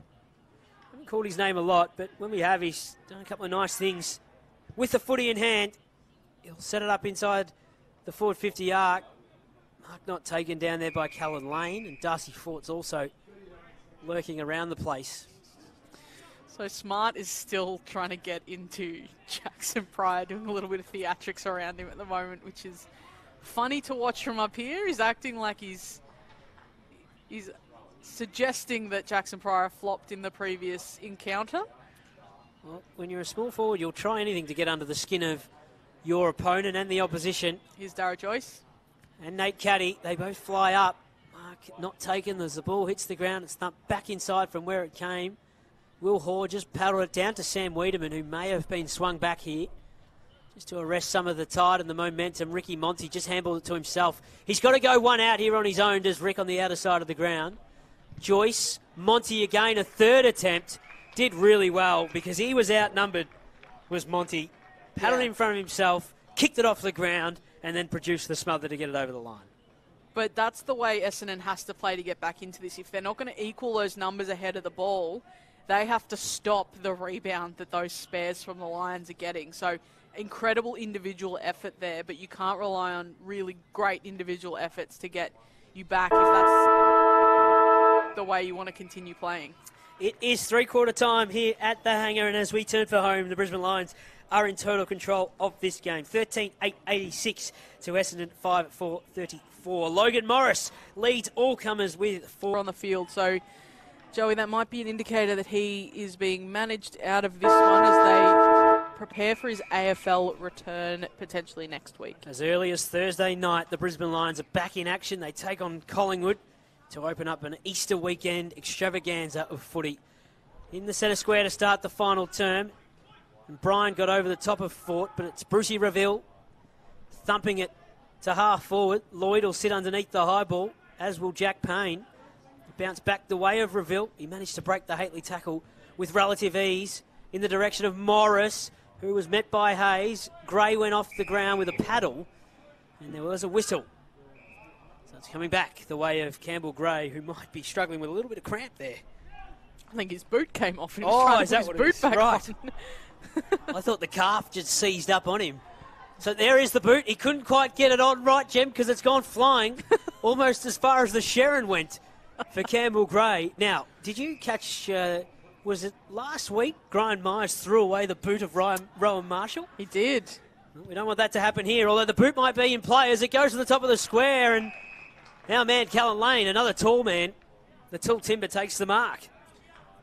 haven't called his name a lot, but when we have, he's done a couple of nice things with the footy in hand. He'll set it up inside the forward 50 arc. Mark not taken down there by Callan Lane, and Darcy Fort's also lurking around the place. So Smart is still trying to get into Jaxon Prior, doing a little bit of theatrics around him at the moment, which is funny to watch from up here. He's acting like he's he's suggesting that Jaxon Prior flopped in the previous encounter. Well, when you're a small forward, you'll try anything to get under the skin of your opponent and the opposition. Here's Darragh Joyce. And Nate Caddy, they both fly up. Mark not taken as the ball hits the ground. It's thumped back inside from where it came. Will Hoare just paddled it down to Sam Weideman, who may have been swung back here. Just to arrest some of the tide and the momentum, Ricky Monty just handled it to himself. He's got to go one out here on his own, does Rick on the outer side of the ground. Joyce, Monty again, a third attempt. Did really well because he was outnumbered, was Monty. Paddled Yeah. in front of himself, kicked it off the ground, and then produced the smother to get it over the line. But that's the way Essendon has to play to get back into this. If they're not going to equal those numbers ahead of the ball, they have to stop the rebound that those spares from the Lions are getting. So incredible individual effort there, but you can't rely on really great individual efforts to get you back if that's the way you want to continue playing. It is three quarter time here at the hangar, and as we turn for home, the Brisbane Lions are in total control of this game. 13 8 86 to Essendon 5 4 34. Logan Morris leads all comers with four on the field. So, Joey, that might be an indicator that he is being managed out of this one as they prepare for his AFL return potentially next week. As early as Thursday night, the Brisbane Lions are back in action. They take on Collingwood to open up an Easter weekend extravaganza of footy. In the centre square to start the final term. And Bryan got over the top of Fort, but it's Brucey Reville thumping it to half forward. Lloyd will sit underneath the high ball, as will Jack Payne. Bounce back the way of Reville. He managed to break the Hately tackle with relative ease in the direction of Morris, who was met by Hayes. Gray went off the ground with a paddle, and there was a whistle. So it's coming back the way of Campbell Gray, who might be struggling with a little bit of cramp there. I think his boot came off. And he was Oh, trying to is that his what boot back Right. on. I thought the calf just seized up on him. So there is the boot. He couldn't quite get it on right, Jem, because it's gone flying almost as far as the Sherrin went for Campbell Gray. Now, did you catch, uh, was it last week, Brian Myers threw away the boot of Ryan, Rowan Marshall? He did. We don't want that to happen here, although the boot might be in play as it goes to the top of the square. And our man, Callan Lane, another tall man, the tall timber takes the mark.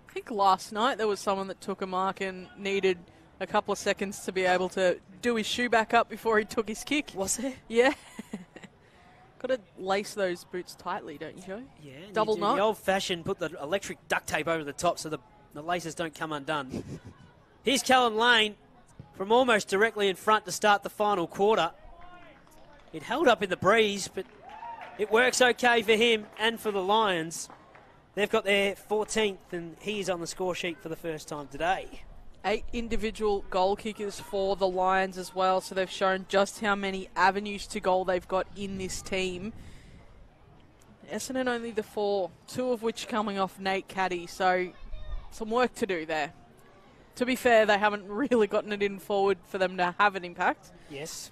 I think last night there was someone that took a mark and needed a couple of seconds to be able to do his shoe back up before he took his kick. Was there? Yeah. Got to lace those boots tightly, don't you, Joe? Yeah, Double do knot. The old fashioned, put the electric duct tape over the top so the, the laces don't come undone. Here's Callan Lane from almost directly in front to start the final quarter. It held up in the breeze, but it works okay for him and for the Lions. They've got their 14th, and he is on the score sheet for the first time today. Eight individual goal kickers for the Lions as well, so they've shown just how many avenues to goal they've got in this team. Essendon only the four, two of which coming off Nate Caddy, so some work to do there. To be fair, they haven't really gotten it in forward for them to have an impact. Yes.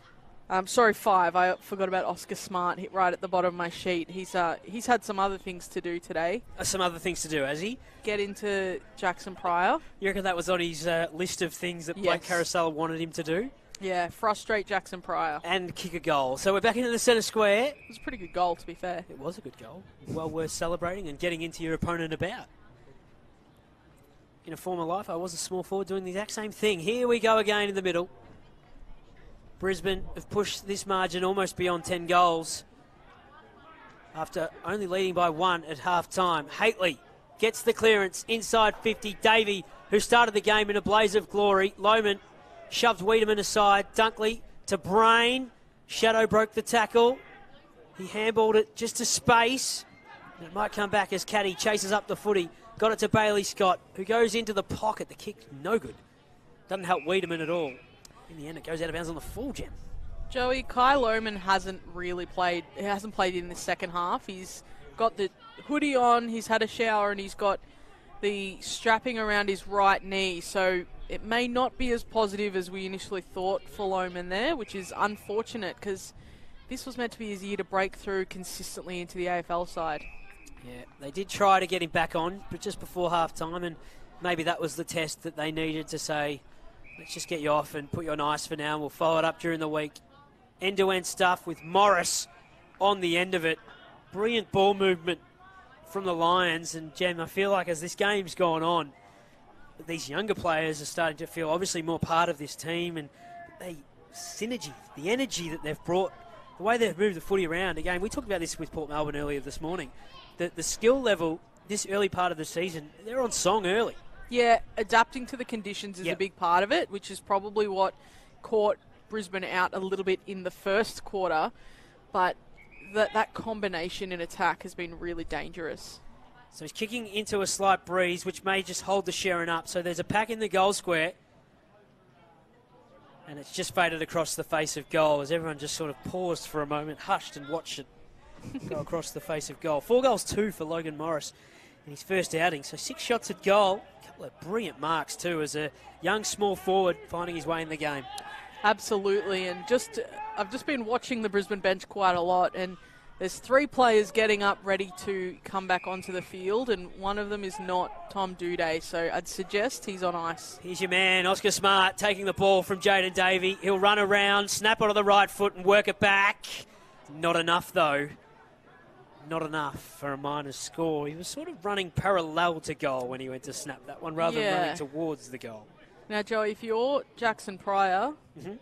Um, sorry, five. I forgot about Oscar Smart hit right at the bottom of my sheet. He's uh, he's had some other things to do today. Uh, Some other things to do, has he? Get into Jaxon Prior. You reckon that was on his uh, list of things that Blake Yes. Caracella wanted him to do? Yeah, frustrate Jaxon Prior. And kick a goal. So we're back into the centre square. It was a pretty good goal, to be fair. It was a good goal. Well worth celebrating and getting into your opponent about. In a former life, I was a small forward doing the exact same thing. Here we go again in the middle. Brisbane have pushed this margin almost beyond 10 goals after only leading by one at half time. Hately gets the clearance inside 50. Davey, who started the game in a blaze of glory. Lohmann shoved Weideman aside. Dunkley to Brain. Shadeau broke the tackle. He handballed it just to space. It might come back as Caddy chases up the footy. Got it to Bailey Scott, who goes into the pocket. The kick, no good. Doesn't help Weideman at all. In the end, it goes out of bounds on the full Jem. Joey, Kai Lohmann hasn't really played. He hasn't played in the second half. He's got the hoodie on. He's had a shower and he's got the strapping around his right knee. So it may not be as positive as we initially thought for Lohmann there, which is unfortunate because this was meant to be his year to break through consistently into the AFL side. Yeah, they did try to get him back on, but just before half time, and maybe that was the test that they needed to say, let's just get you off and put you on ice for now, and we'll follow it up during the week. End to end stuff with Morris on the end of it. Brilliant ball movement from the Lions, and Jem, I feel like as this game's gone on, these younger players are starting to feel obviously more part of this team, and they synergy, the energy that they've brought, the way they've moved the footy around. Again, we talked about this with Port Melbourne earlier this morning. The, the skill level this early part of the season, they're on song early. Yeah, adapting to the conditions is Yep. a big part of it, which is probably what caught Brisbane out a little bit in the first quarter. But that that combination in attack has been really dangerous. So he's kicking into a slight breeze, which may just hold the Sherrin up. So there's a pack in the goal square. And it's just faded across the face of goal as everyone just sort of paused for a moment, hushed, and watched it go across the face of goal. Four goals, two for Logan Morris in his first outing. So six shots at goal. Couple of brilliant marks, too, as a young small forward finding his way in the game. Absolutely, and just I've just been watching the Brisbane bench quite a lot, and there's three players getting up ready to come back onto the field, and one of them is not Tom Doedee, so I'd suggest he's on ice. Here's your man, Oscar Smart, taking the ball from Jaden Davey. He'll run around, snap onto the right foot, and work it back. Not enough, though. Not enough for a minus score. He was sort of running parallel to goal when he went to snap that one rather Yeah. than running towards the goal. Now, Joe, if you're Jaxon Prior, Mhm.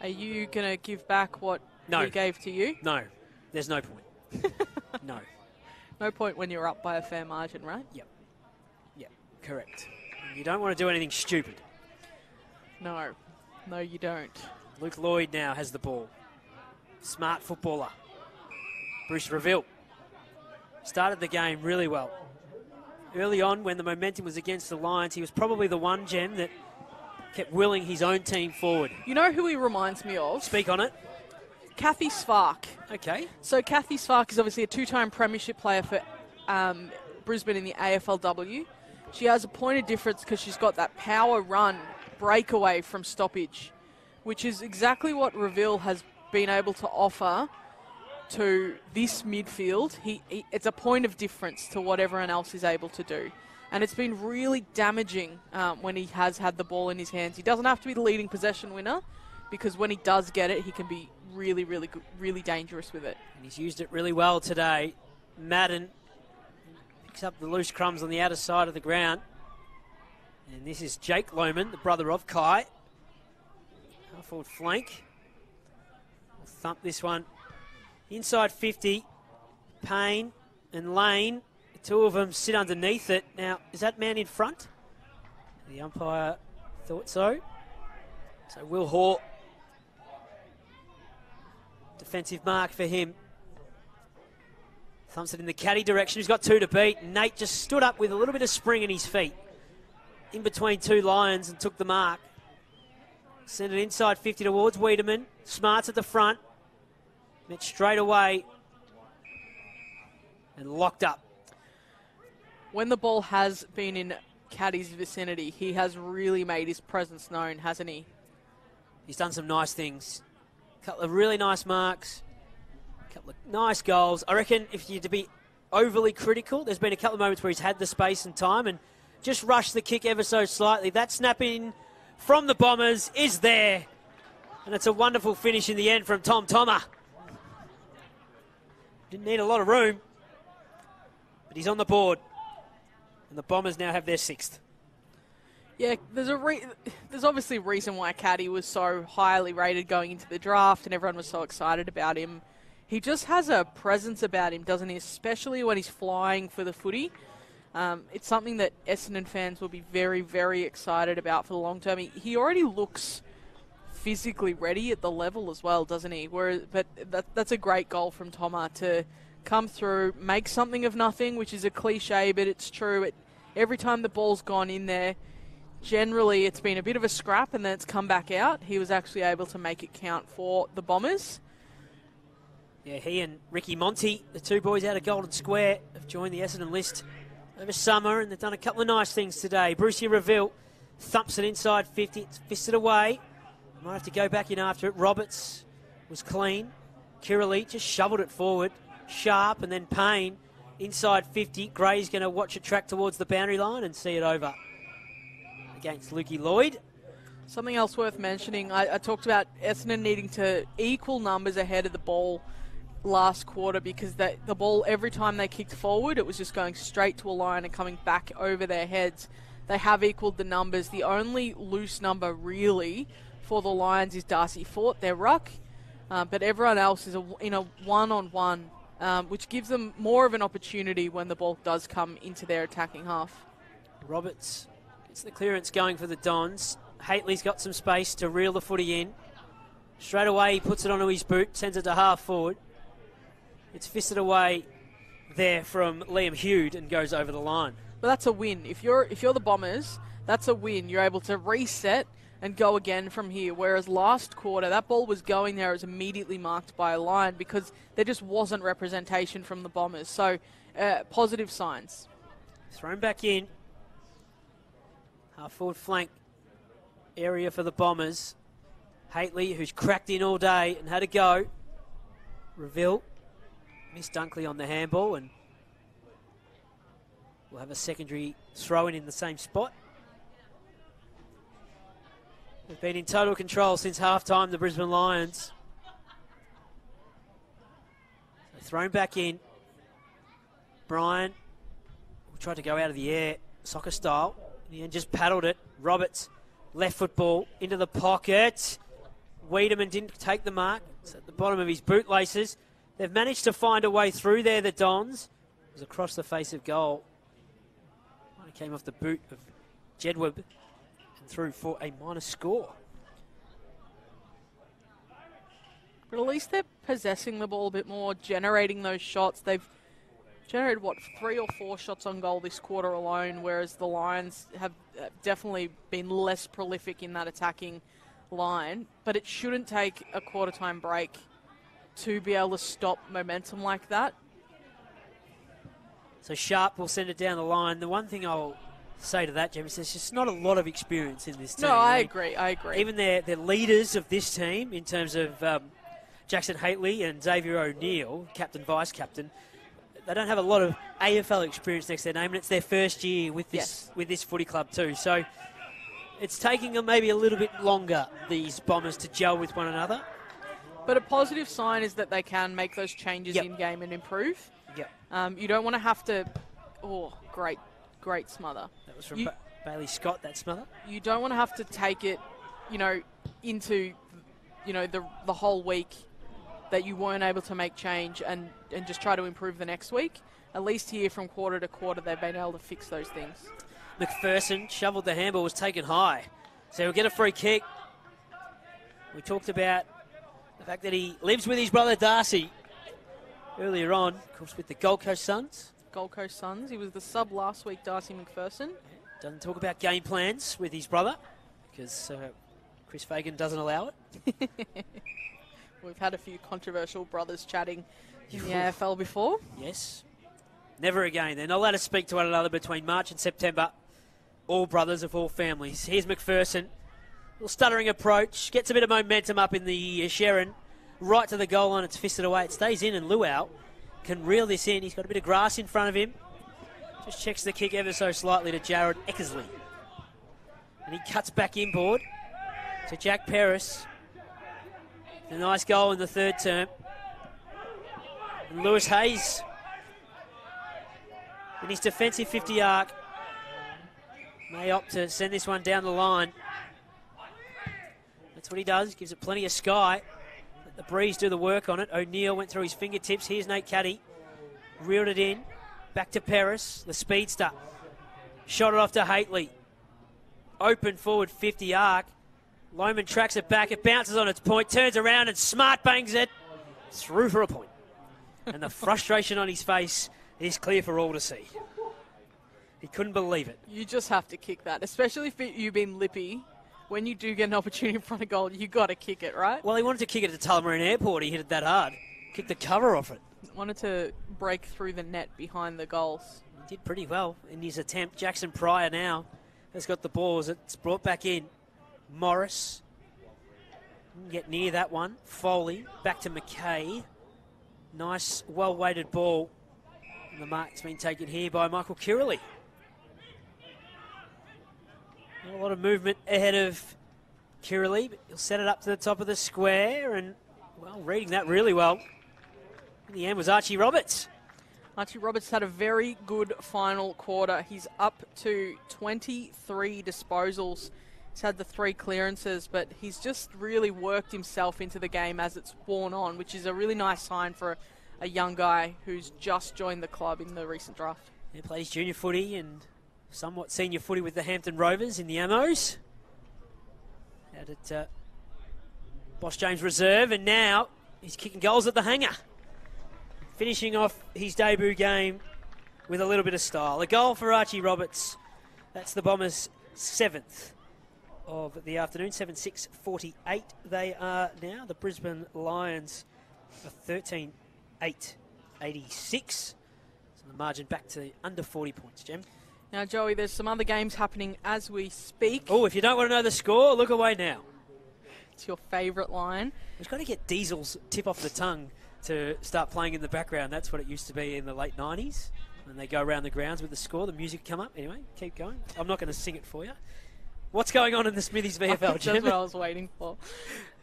are you going to give back what No. he gave to you? No, there's no point. no. No point when you're up by a fair margin, right? Yep, Yep. correct. You don't want to do anything stupid. No. No, you don't. Luke Lloyd now has the ball. Smart footballer. Bruce Reville started the game really well. Early on, when the momentum was against the Lions, he was probably the one gem that kept willing his own team forward. You know who he reminds me of? Speak on it. Cathy Svarc. Okay. So Cathy Svarc is obviously a two-time premiership player for um, Brisbane in the AFLW. She has a point of difference because she's got that power run breakaway from stoppage, which is exactly what Reville has been able to offer to this midfield. He, he it's a point of difference to what everyone else is able to do. And it's been really damaging um, when he has had the ball in his hands. He doesn't have to be the leading possession winner because when he does get it, he can be really, really good, really dangerous with it. And he's used it really well today. Madden picks up the loose crumbs on the outer side of the ground. And this is Jake Lohmann, the brother of Kai. Half forward flank. Thump this one. Inside 50. Payne and Lane. Two of them sit underneath it. Now, is that man in front? The umpire thought so. So Will Hall. Defensive mark for him. Thumps it in the caddy direction. He's got two to beat. Nate just stood up with a little bit of spring in his feet. In between two lions and took the mark. Sent it inside 50 towards Weideman. Smarts at the front. Met straight away. And locked up. When the ball has been in Caddy's vicinity, he has really made his presence known, hasn't he? He's done some nice things. A couple of really nice marks. A couple of nice goals. I reckon if you're to be overly critical, there's been a couple of moments where he's had the space and time and just rushed the kick ever so slightly. That snap in from the Bombers is there. And it's a wonderful finish in the end from Tom Thomer. Didn't need a lot of room, but he's on the board. And the Bombers now have their sixth. Yeah, there's a re- there's obviously a reason why Caddy was so highly rated going into the draft, and everyone was so excited about him. He just has a presence about him, doesn't he? Especially when he's flying for the footy. Um, it's something that Essendon fans will be very, very excited about for the long term. He, he already looks physically ready at the level as well, doesn't he? Whereas, but that, that's a great goal from Toma to come through, make something of nothing, which is a cliche, but it's true. It, every time the ball's gone in there, generally it's been a bit of a scrap and then it's come back out. He was actually able to make it count for the Bombers. Yeah, he and Ricky Monty, the two boys out of Golden Square, have joined the Essendon list over summer and they've done a couple of nice things today. Brucey Reville thumps it inside 50, it's fisted away. Might have to go back in after it. Roberts was clean. Kiraly just shoveled it forward. Sharp and then Payne inside 50. Gray's going to watch it track towards the boundary line and see it over against Lukey Lloyd. Something else worth mentioning, I, I talked about Essendon needing to equal numbers ahead of the ball last quarter because they, the ball, every time they kicked forward, it was just going straight to a line and coming back over their heads. They have equaled the numbers. The only loose number, really, for the Lions is Darcy Fort, their ruck, uh, but everyone else is a, in a one-on-one, um, which gives them more of an opportunity when the ball does come into their attacking half. Roberts gets the clearance going for the Dons. Hately's got some space to reel the footy in. Straight away, he puts it onto his boot, sends it to half forward. It's fisted away there from Liam Hughes and goes over the line. But that's a win. If you're if you're the Bombers, that's a win. You're able to reset and go again from here. Whereas last quarter, that ball was going there, it was immediately marked by a line because there just wasn't representation from the Bombers. So, uh, positive signs. Thrown back in. Half forward flank area for the Bombers. Hately, who's cracked in all day and had a go. Reville missed Dunkley on the handball and we'll have a secondary throw in in the same spot. They've been in total control since half time, the Brisbane Lions. So thrown back in. Bryan tried to go out of the air, soccer style. End, just paddled it. Roberts, left football into the pocket. Weideman didn't take the mark. It's at the bottom of his bootlaces. They've managed to find a way through there, the Dons. It was across the face of goal. It came off the boot of Jedwab and through for a minus score. But at least they're possessing the ball a bit more, generating those shots. They've generated, what, three or four shots on goal this quarter alone, whereas the Lions have uh, definitely been less prolific in that attacking line. But it shouldn't take a quarter time break to be able to stop momentum like that. So Sharp will send it down the line. The one thing I'll say to that, Jem, is there's just not a lot of experience in this team. No, I agree. I agree. Even their, their leaders of this team, in terms of um, Jackson Hately and Xavier O'Neill, captain, vice captain, they don't have a lot of AFL experience next to their name, and it's their first year with this Yes. with this footy club too. So it's taking them maybe a little bit longer these bombers to gel with one another. But a positive sign is that they can make those changes Yep. in game and improve. Yep, Um, you don't want to have to. Oh, great, great smother. That was from You- ba- Bailey Scott. That smother. You don't want to have to take it, you know, into, you know, the the whole week that you weren't able to make change and and just try to improve the next week. At least here from quarter to quarter, they've been able to fix those things. Macpherson shoveled the handball, was taken high. So he'll get a free kick. We talked about the fact that he lives with his brother Darcy earlier on, of course, with the Gold Coast Suns. Gold Coast Suns. He was the sub last week, Darcy Macpherson. Doesn't talk about game plans with his brother because uh, Chris Fagan doesn't allow it. We've had a few controversial brothers chatting in the AFL before. Yes. Never again. They're not allowed to speak to one another between March and September. All brothers of all families. Here's Macpherson. Little stuttering approach. Gets a bit of momentum up in the uh, Sherrin. Right to the goal line. It's fisted away. It stays in, and Lual can reel this in. He's got a bit of grass in front of him. Just checks the kick ever so slightly to Jared Eckersley. And he cuts back inboard to Jack Paris. A nice goal in the third term. And Lewis Hayes in his defensive 50 arc may opt to send this one down the line. That's what he does, gives it plenty of sky. The breeze do the work on it. O'Neill went through his fingertips. Here's Nate Caddy. Reeled it in. Back to Paris, the speedster. Shot it off to Hately. Open forward 50 arc. Lohmann tracks it back. It bounces on its point, turns around, and smart bangs it through for a point. And the frustration on his face is clear for all to see. He couldn't believe it. You just have to kick that, especially if you've been lippy. When you do get an opportunity in front of goal, you got to kick it, right? Well, he wanted to kick it at Tullamarine Airport. He hit it that hard. Kicked the cover off it. Wanted to break through the net behind the goals. He did pretty well in his attempt. Jaxon Prior now has got the ball as it's brought back in. Morris didn't get near that one. Foley back to McKay. Nice, well weighted ball. And the mark's been taken here by Michael Kirley. A lot of movement ahead of Kirley, but he'll set it up to the top of the square and, well, reading that really well. In the end was Archie Roberts. Archie Roberts had a very good final quarter. He's up to 23 disposals He's had the three clearances, but he's just really worked himself into the game as it's worn on, which is a really nice sign for a young guy who's just joined the club in the recent draft. He played his junior footy and somewhat senior footy with the Hampton Rovers in the Amos. Out at uh, Boss James Reserve, and now he's kicking goals at the Hangar. Finishing off his debut game with a little bit of style. A goal for Archie Roberts. That's the Bombers' seventh of the afternoon. 7 6 48 they are now. The Brisbane Lions are 13 8 86. So the margin back to under 40 points, Jem. Now, Joey, there's some other games happening as we speak. Oh, if you don't want to know the score, look away now. It's your favourite line. We've got to get Diesel's tip off the tongue to start playing in the background. That's what it used to be in the late 90s. When they go around the grounds with the score, the music come up. Anyway, keep going. I'm not going to sing it for you. What's going on in the Smithies VFL? That's what I was waiting for.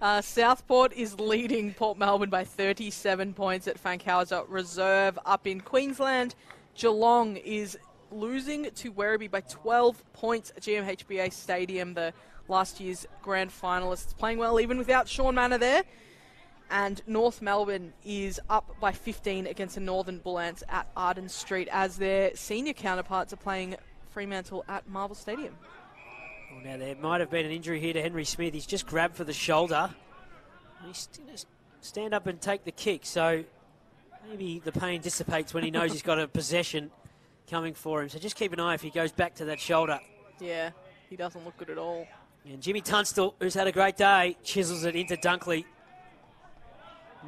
Uh, Southport is leading Port Melbourne by 37 points at Fankhauser Reserve up in Queensland. Geelong is losing to Werribee by 12 points at GMHBA Stadium, the last year's grand finalists. Playing well even without Shaun Mannagh there. And North Melbourne is up by 15 against the Northern Bullants at Arden Street as their senior counterparts are playing Fremantle at Marvel Stadium. Well, now there might have been an injury here to Henry Smith. He's just grabbed for the shoulder. He's going to stand up and take the kick. So maybe the pain dissipates when he knows he's got a possession coming for him. So just keep an eye if he goes back to that shoulder. Yeah, he doesn't look good at all. And Jimmy Tunstill, who's had a great day, chisels it into Dunkley.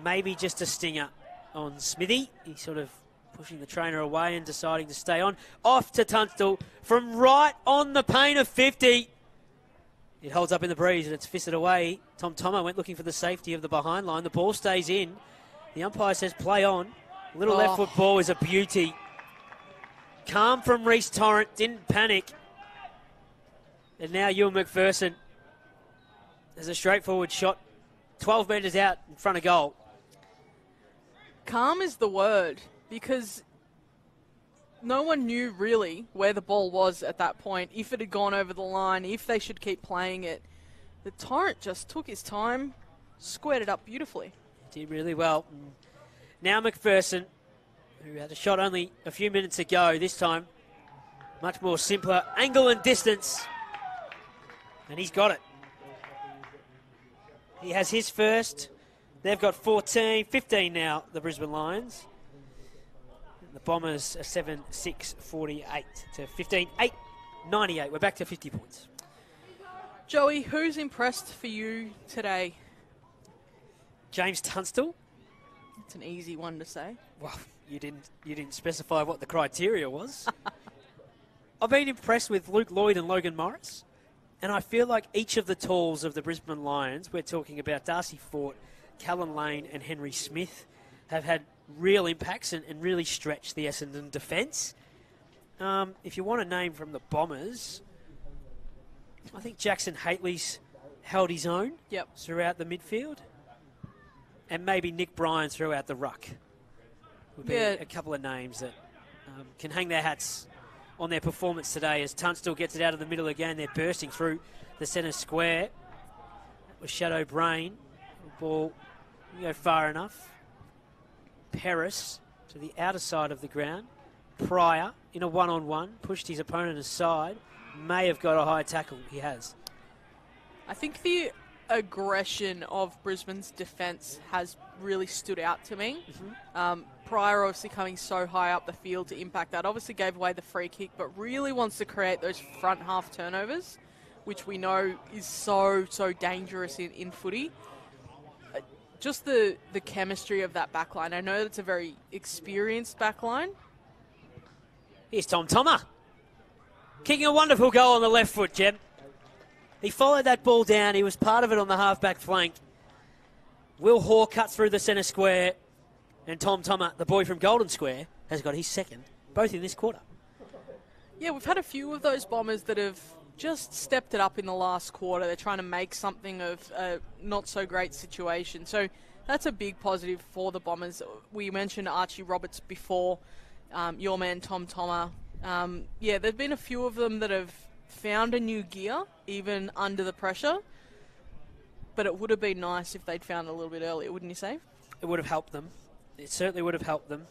Maybe just a stinger on Smithy. He's sort of pushing the trainer away and deciding to stay on. Off to Tunstill from right on the paint of 50. It holds up in the breeze and it's fisted away. Tom Tomo went looking for the safety of the behind line. The ball stays in. The umpire says play on. Little Oh. left foot ball is a beauty. Calm from Reece Torrent, didn't panic. And now Ewan Macpherson has a straightforward shot 12 metres out in front of goal. Calm is the word because no one knew really where the ball was at that point, if it had gone over the line, if they should keep playing it. The Torrent just took his time, squared it up beautifully. Did really well. Now Macpherson, who had a shot only a few minutes ago, this time much more simpler angle and distance. And he's got it. He has his first. They've got 14, 15 now, the Brisbane Lions. The Bombers are 7 6 48 to 15 8 98. We're back to 50 points. Joey, who's impressed for you today? James Tunstill. It's an easy one to say. Well, you didn't you didn't specify what the criteria was. I've been impressed with Luke Lloyd and Logan Morris, and I feel like each of the tools of the Brisbane Lions, we're talking about Darcy Fort, Callan Lane, and Henry Smith, have had real impacts and, and really stretched the Essendon defence. Um, if you want a name from the Bombers, I think Jackson Hately's held his own Yep. throughout the midfield, and maybe Nick Bryan throughout the ruck would be Yeah. a couple of names that um, can hang their hats on their performance today as Tunstill gets it out of the middle again. They're bursting through the centre square. That was Shadeau Brain. Ball didn't go far enough. Paris to the outer side of the ground. Prior in a one on one pushed his opponent aside. May have got a high tackle. He has. I think the aggression of Brisbane's defence has really stood out to me. Um, Prior obviously coming so high up the field to impact that. Obviously gave away the free kick, but really wants to create those front half turnovers, which we know is so, so dangerous in, in footy. Uh, Just the, the chemistry of that backline. I know that it's a very experienced backline. Here's Tom Thomer. Kicking a wonderful goal on the left foot, Jeb. He followed that ball down. He was part of it on the halfback flank. Will Hoare cut through the centre square. And Tom Thomer, the boy from Golden Square, has got his second, both in this quarter. Yeah, we've had a few of those bombers that have just stepped it up in the last quarter. They're trying to make something of a not so great situation. So that's a big positive for the bombers. We mentioned Archie Roberts before, um, your man Tom Tomer. Um, yeah, there've been a few of them that have found a new gear, even under the pressure. But it would have been nice if they'd found it a little bit earlier, wouldn't you say? It would have helped them. It certainly would have helped them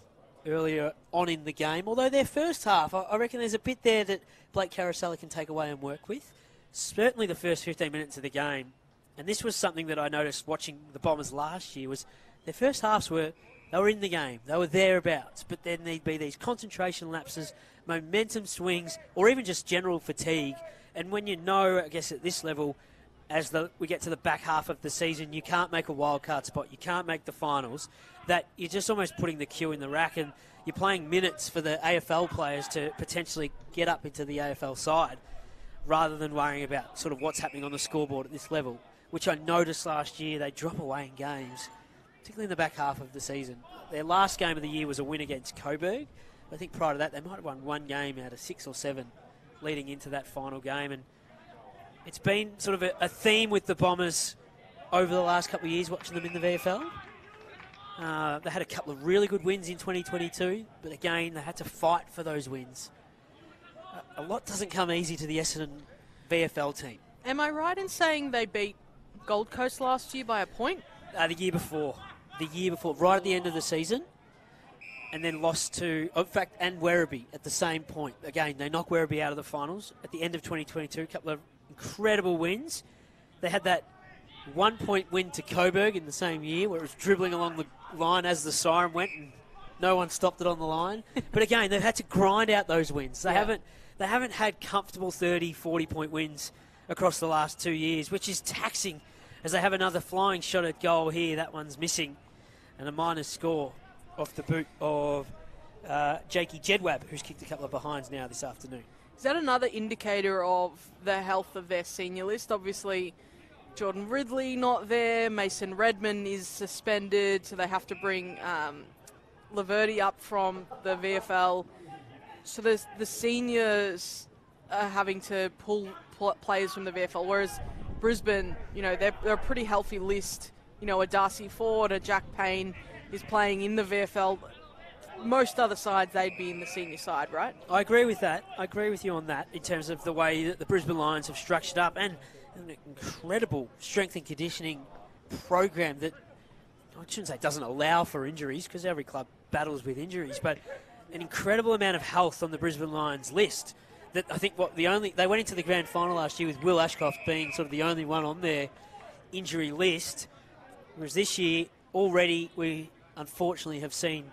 earlier on in the game. Although their first half, I reckon there's a bit there that Blake Caracella can take away and work with. Certainly the first 15 minutes of the game, and this was something that I noticed watching the Bombers last year, was their first halves were they were in the game, they were thereabouts, but then there'd be these concentration lapses, momentum swings, or even just general fatigue. And when you know, I guess at this level, as the, we get to the back half of the season, you can't make a wild card spot, you can't make the finals, that you're just almost putting the queue in the rack and you're playing minutes for the AFL players to potentially get up into the AFL side rather than worrying about sort of what's happening on the scoreboard at this level, which I noticed last year they drop away in games, particularly in the back half of the season. Their last game of the year was a win against Coburg. I think prior to that they might have won one game out of six or seven leading into that final game and it's been sort of a, a theme with the Bombers over the last couple of years watching them in the VFL. Uh, they had a couple of really good wins in 2022, but again, they had to fight for those wins. A, a lot doesn't come easy to the Essendon VFL team. Am I right in saying they beat Gold Coast last year by a point? Uh, the year before. The year before, right at the end of the season. And then lost to, in fact, and Werribee at the same point. Again, they knocked Werribee out of the finals at the end of 2022. A couple of incredible wins. They had that one point win to Coburg in the same year where it was dribbling along the line as the siren went and no one stopped it on the line. but again, they've had to grind out those wins. They yeah. haven't they haven't had comfortable 30, 40 point wins across the last two years, which is taxing as they have another flying shot at goal here. That one's missing. And a minus score off the boot of uh, Jakey Jedwab, who's kicked a couple of behinds now this afternoon. Is that another indicator of the health of their senior list? Obviously, Jordan Ridley not there. Mason Redman is suspended, so they have to bring um, Laverty up from the VFL. So the seniors are having to pull players from the VFL, whereas Brisbane, you know, they're, they're a pretty healthy list. You know, a Darcy Fort, a Jack Payne is playing in the VFL most other sides, they'd be in the senior side, right? I agree with that. I agree with you on that in terms of the way that the Brisbane Lions have structured up and an incredible strength and conditioning program that I shouldn't say doesn't allow for injuries because every club battles with injuries, but an incredible amount of health on the Brisbane Lions list. That I think what the only they went into the grand final last year with Will Ashcroft being sort of the only one on their injury list, whereas this year already we unfortunately have seen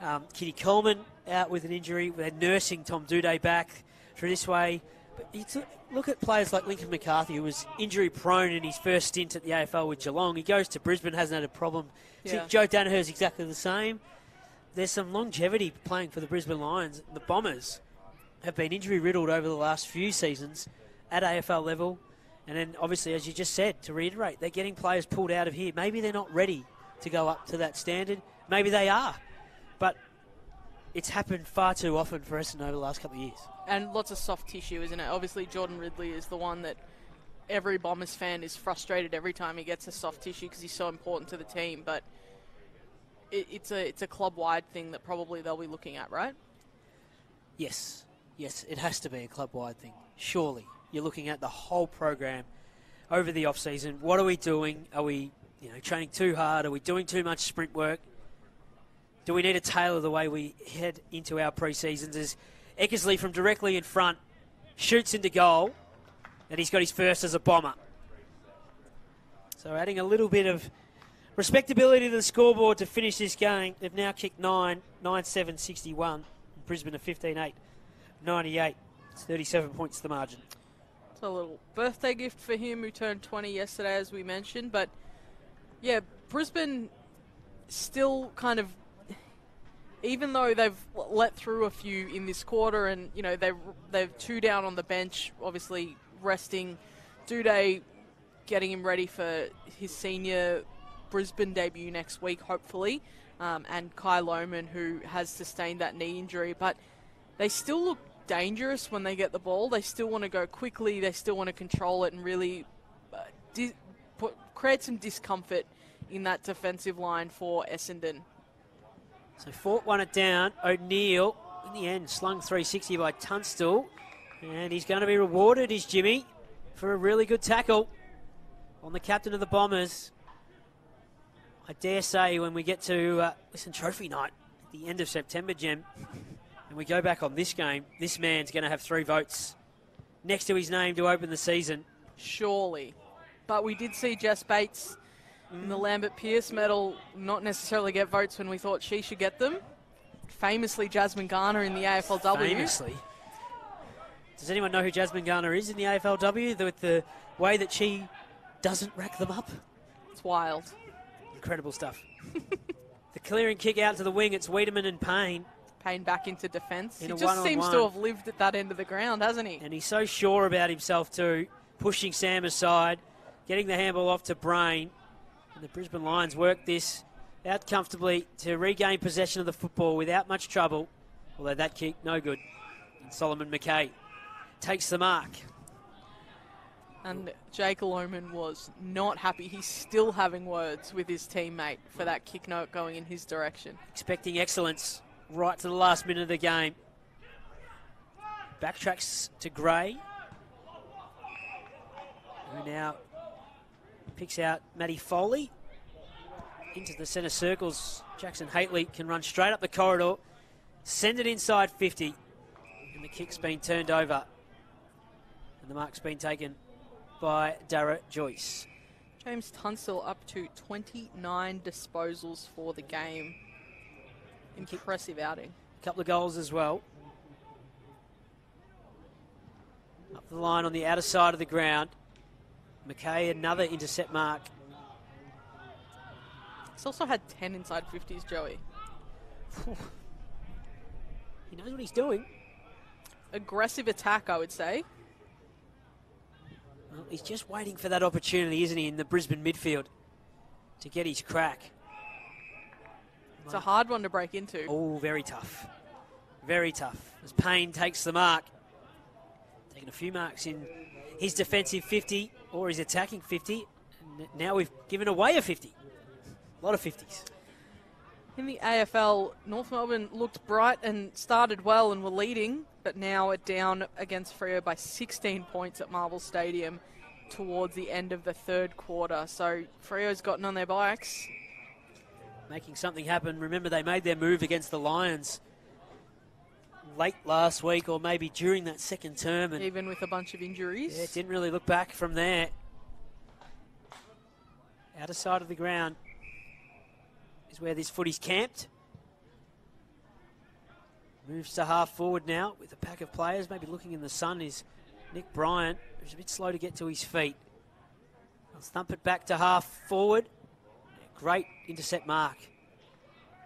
um, Keidean Coleman out with an injury. They're nursing Tom Doedee back through this way. But you look at players like Lincoln McCarthy, who was injury prone in his first stint at the AFL with Geelong. He goes to Brisbane, hasn't had a problem. Yeah. Joe Daniher's exactly the same. There's some longevity playing for the Brisbane Lions. The Bombers have been injury riddled over the last few seasons at AFL level. And then, obviously, as you just said, to reiterate, they're getting players pulled out of here. Maybe they're not ready to go up to that standard. Maybe they are. It's happened far too often for Essendon over the last couple of years. And lots of soft tissue, isn't it? Obviously, Jordan Ridley is the one that every Bombers fan is frustrated every time he gets a soft tissue because he's so important to the team. But it, it's a it's a club wide thing that probably they'll be looking at, right? Yes, yes, it has to be a club wide thing. Surely, you're looking at the whole program over the off season. What are we doing? Are we you know training too hard? Are we doing too much sprint work? Do we need to tailor the way we head into our pre-seasons? As Eckersley from directly in front shoots into goal, and he's got his first as a bomber. So adding a little bit of respectability to the scoreboard to finish this game. They've now kicked 9, 9 7 61. Brisbane are 15 8 98. It's 37 points the margin. It's a little birthday gift for him who turned 20 yesterday, as we mentioned. But yeah, Brisbane still kind of even though they've let through a few in this quarter, and you know they they've two down on the bench, obviously resting Doedee, getting him ready for his senior Brisbane debut next week, hopefully, um, and Kai Lohmann, who has sustained that knee injury, but they still look dangerous when they get the ball. They still want to go quickly. They still want to control it and really uh, di- put, create some discomfort in that defensive line for Essendon. So Fort won it down. O'Neill, in the end, slung 360 by Tunstill. And he's going to be rewarded, is Jimmy, for a really good tackle on the captain of the Bombers. I dare say when we get to uh, Liston trophy night at the end of September, Jem, and we go back on this game, this man's going to have three votes next to his name to open the season. Surely. But we did see Jess Bates Mm. in the Lambert Pearce medal not necessarily get votes when we thought she should get them. Famously, Jasmine Garner in the AFLW. Famously. Does anyone know who Jasmine Garner is in the AFLW? The, with the way that she doesn't rack them up? It's wild. Incredible stuff. the clearing kick out to the wing, it's Weideman and Payne. Payne back into defence. In He just seems to have lived at that end of the ground, hasn't he? And he's so sure about himself too, pushing Sam aside, getting the handball off to Brain. And the Brisbane Lions work this out comfortably to regain possession of the football without much trouble. Although that kick, no good. And Solomon McKay takes the mark. And Jake Lohmann was not happy. He's still having words with his teammate for that kick note going in his direction. expecting excellence right to the last minute of the game. Backtracks to Gray, who now picks out Matty Foley into the centre circles. Jackson Hately can run straight up the corridor, send it inside 50, and the kick's been turned over. And the mark's been taken by Darragh Joyce. James Tunstill up to 29 disposals for the game. Impressive outing. A couple of goals as well. Up the line on the outer side of the ground. McKay, another intercept mark. He's also had 10 inside 50s, Joey. He knows what he's doing. Aggressive attack, I would say. Well, he's just waiting for that opportunity, isn't he, in the Brisbane midfield to get his crack. It's a hard one to break into. Oh, very tough. Very tough. As Payne takes the mark. Taking a few marks in his defensive 50 or his attacking 50. Now we've given away a 50. A lot of 50s. In the AFL, North Melbourne looked bright and started well and were leading, but now are down against Freo by 16 points at Marvel Stadium towards the end of the third quarter. So Freo's gotten on their bikes. making something happen. Remember, they made their move against the Lions late last week, or maybe during that second term, and even with a bunch of injuries. yeah, didn't really look back from there. Outer side of the ground is where this footy's camped. Moves to half forward now with a pack of players. Maybe looking in the sun is Nick Bryan, who's a bit slow to get to his feet. They'll thump it back to half forward. Great intercept mark.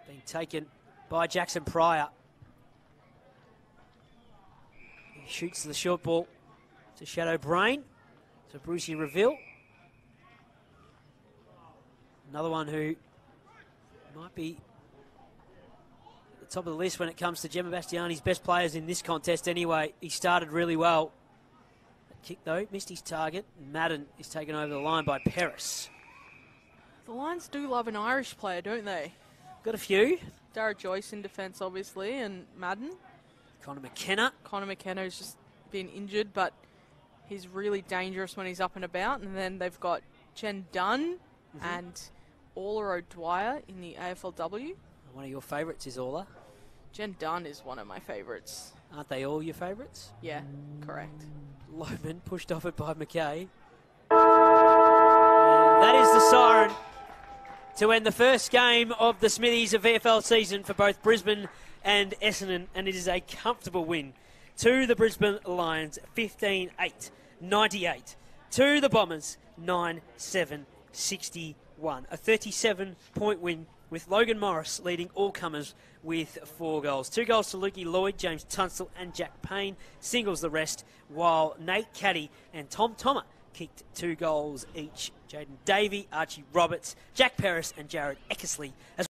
Being taken by Jaxon Prior. He shoots the short ball to Shadeau Brain. To Brucey Reville. Another one who might be at the top of the list when it comes to Gemma Bastiani's best players in this contest anyway. He started really well. That kick though, missed his target. Madden is taken over the line by Paris. The Lions do love an Irish player, don't they? Got a few. Darragh Joyce in defence, obviously, and Madden. Conor McKenna. Conor McKenna's just been injured, but he's really dangerous when he's up and about. And then they've got Jen Dunn mm-hmm. and Orla O'Dwyer in the AFLW. One of your favourites is Orla. Jen Dunn is one of my favourites. Aren't they all your favourites? Yeah, correct. Lohmann pushed off it by McKay. And that is the siren to end the first game of the Smithies of VFL season for both Brisbane and Essendon, and it is a comfortable win to the Brisbane Lions 15 8 98, to the Bombers 9 7 61. A 37 point win with Logan Morris leading all comers with four goals. Two goals to Lukey Lloyd, James Tunstill, and Jack Payne. Singles the rest, while Nate Caddy and Tom Thomas kicked two goals each. Jaden Davey, Archie Roberts, Jack Paris, and Jared Eckersley as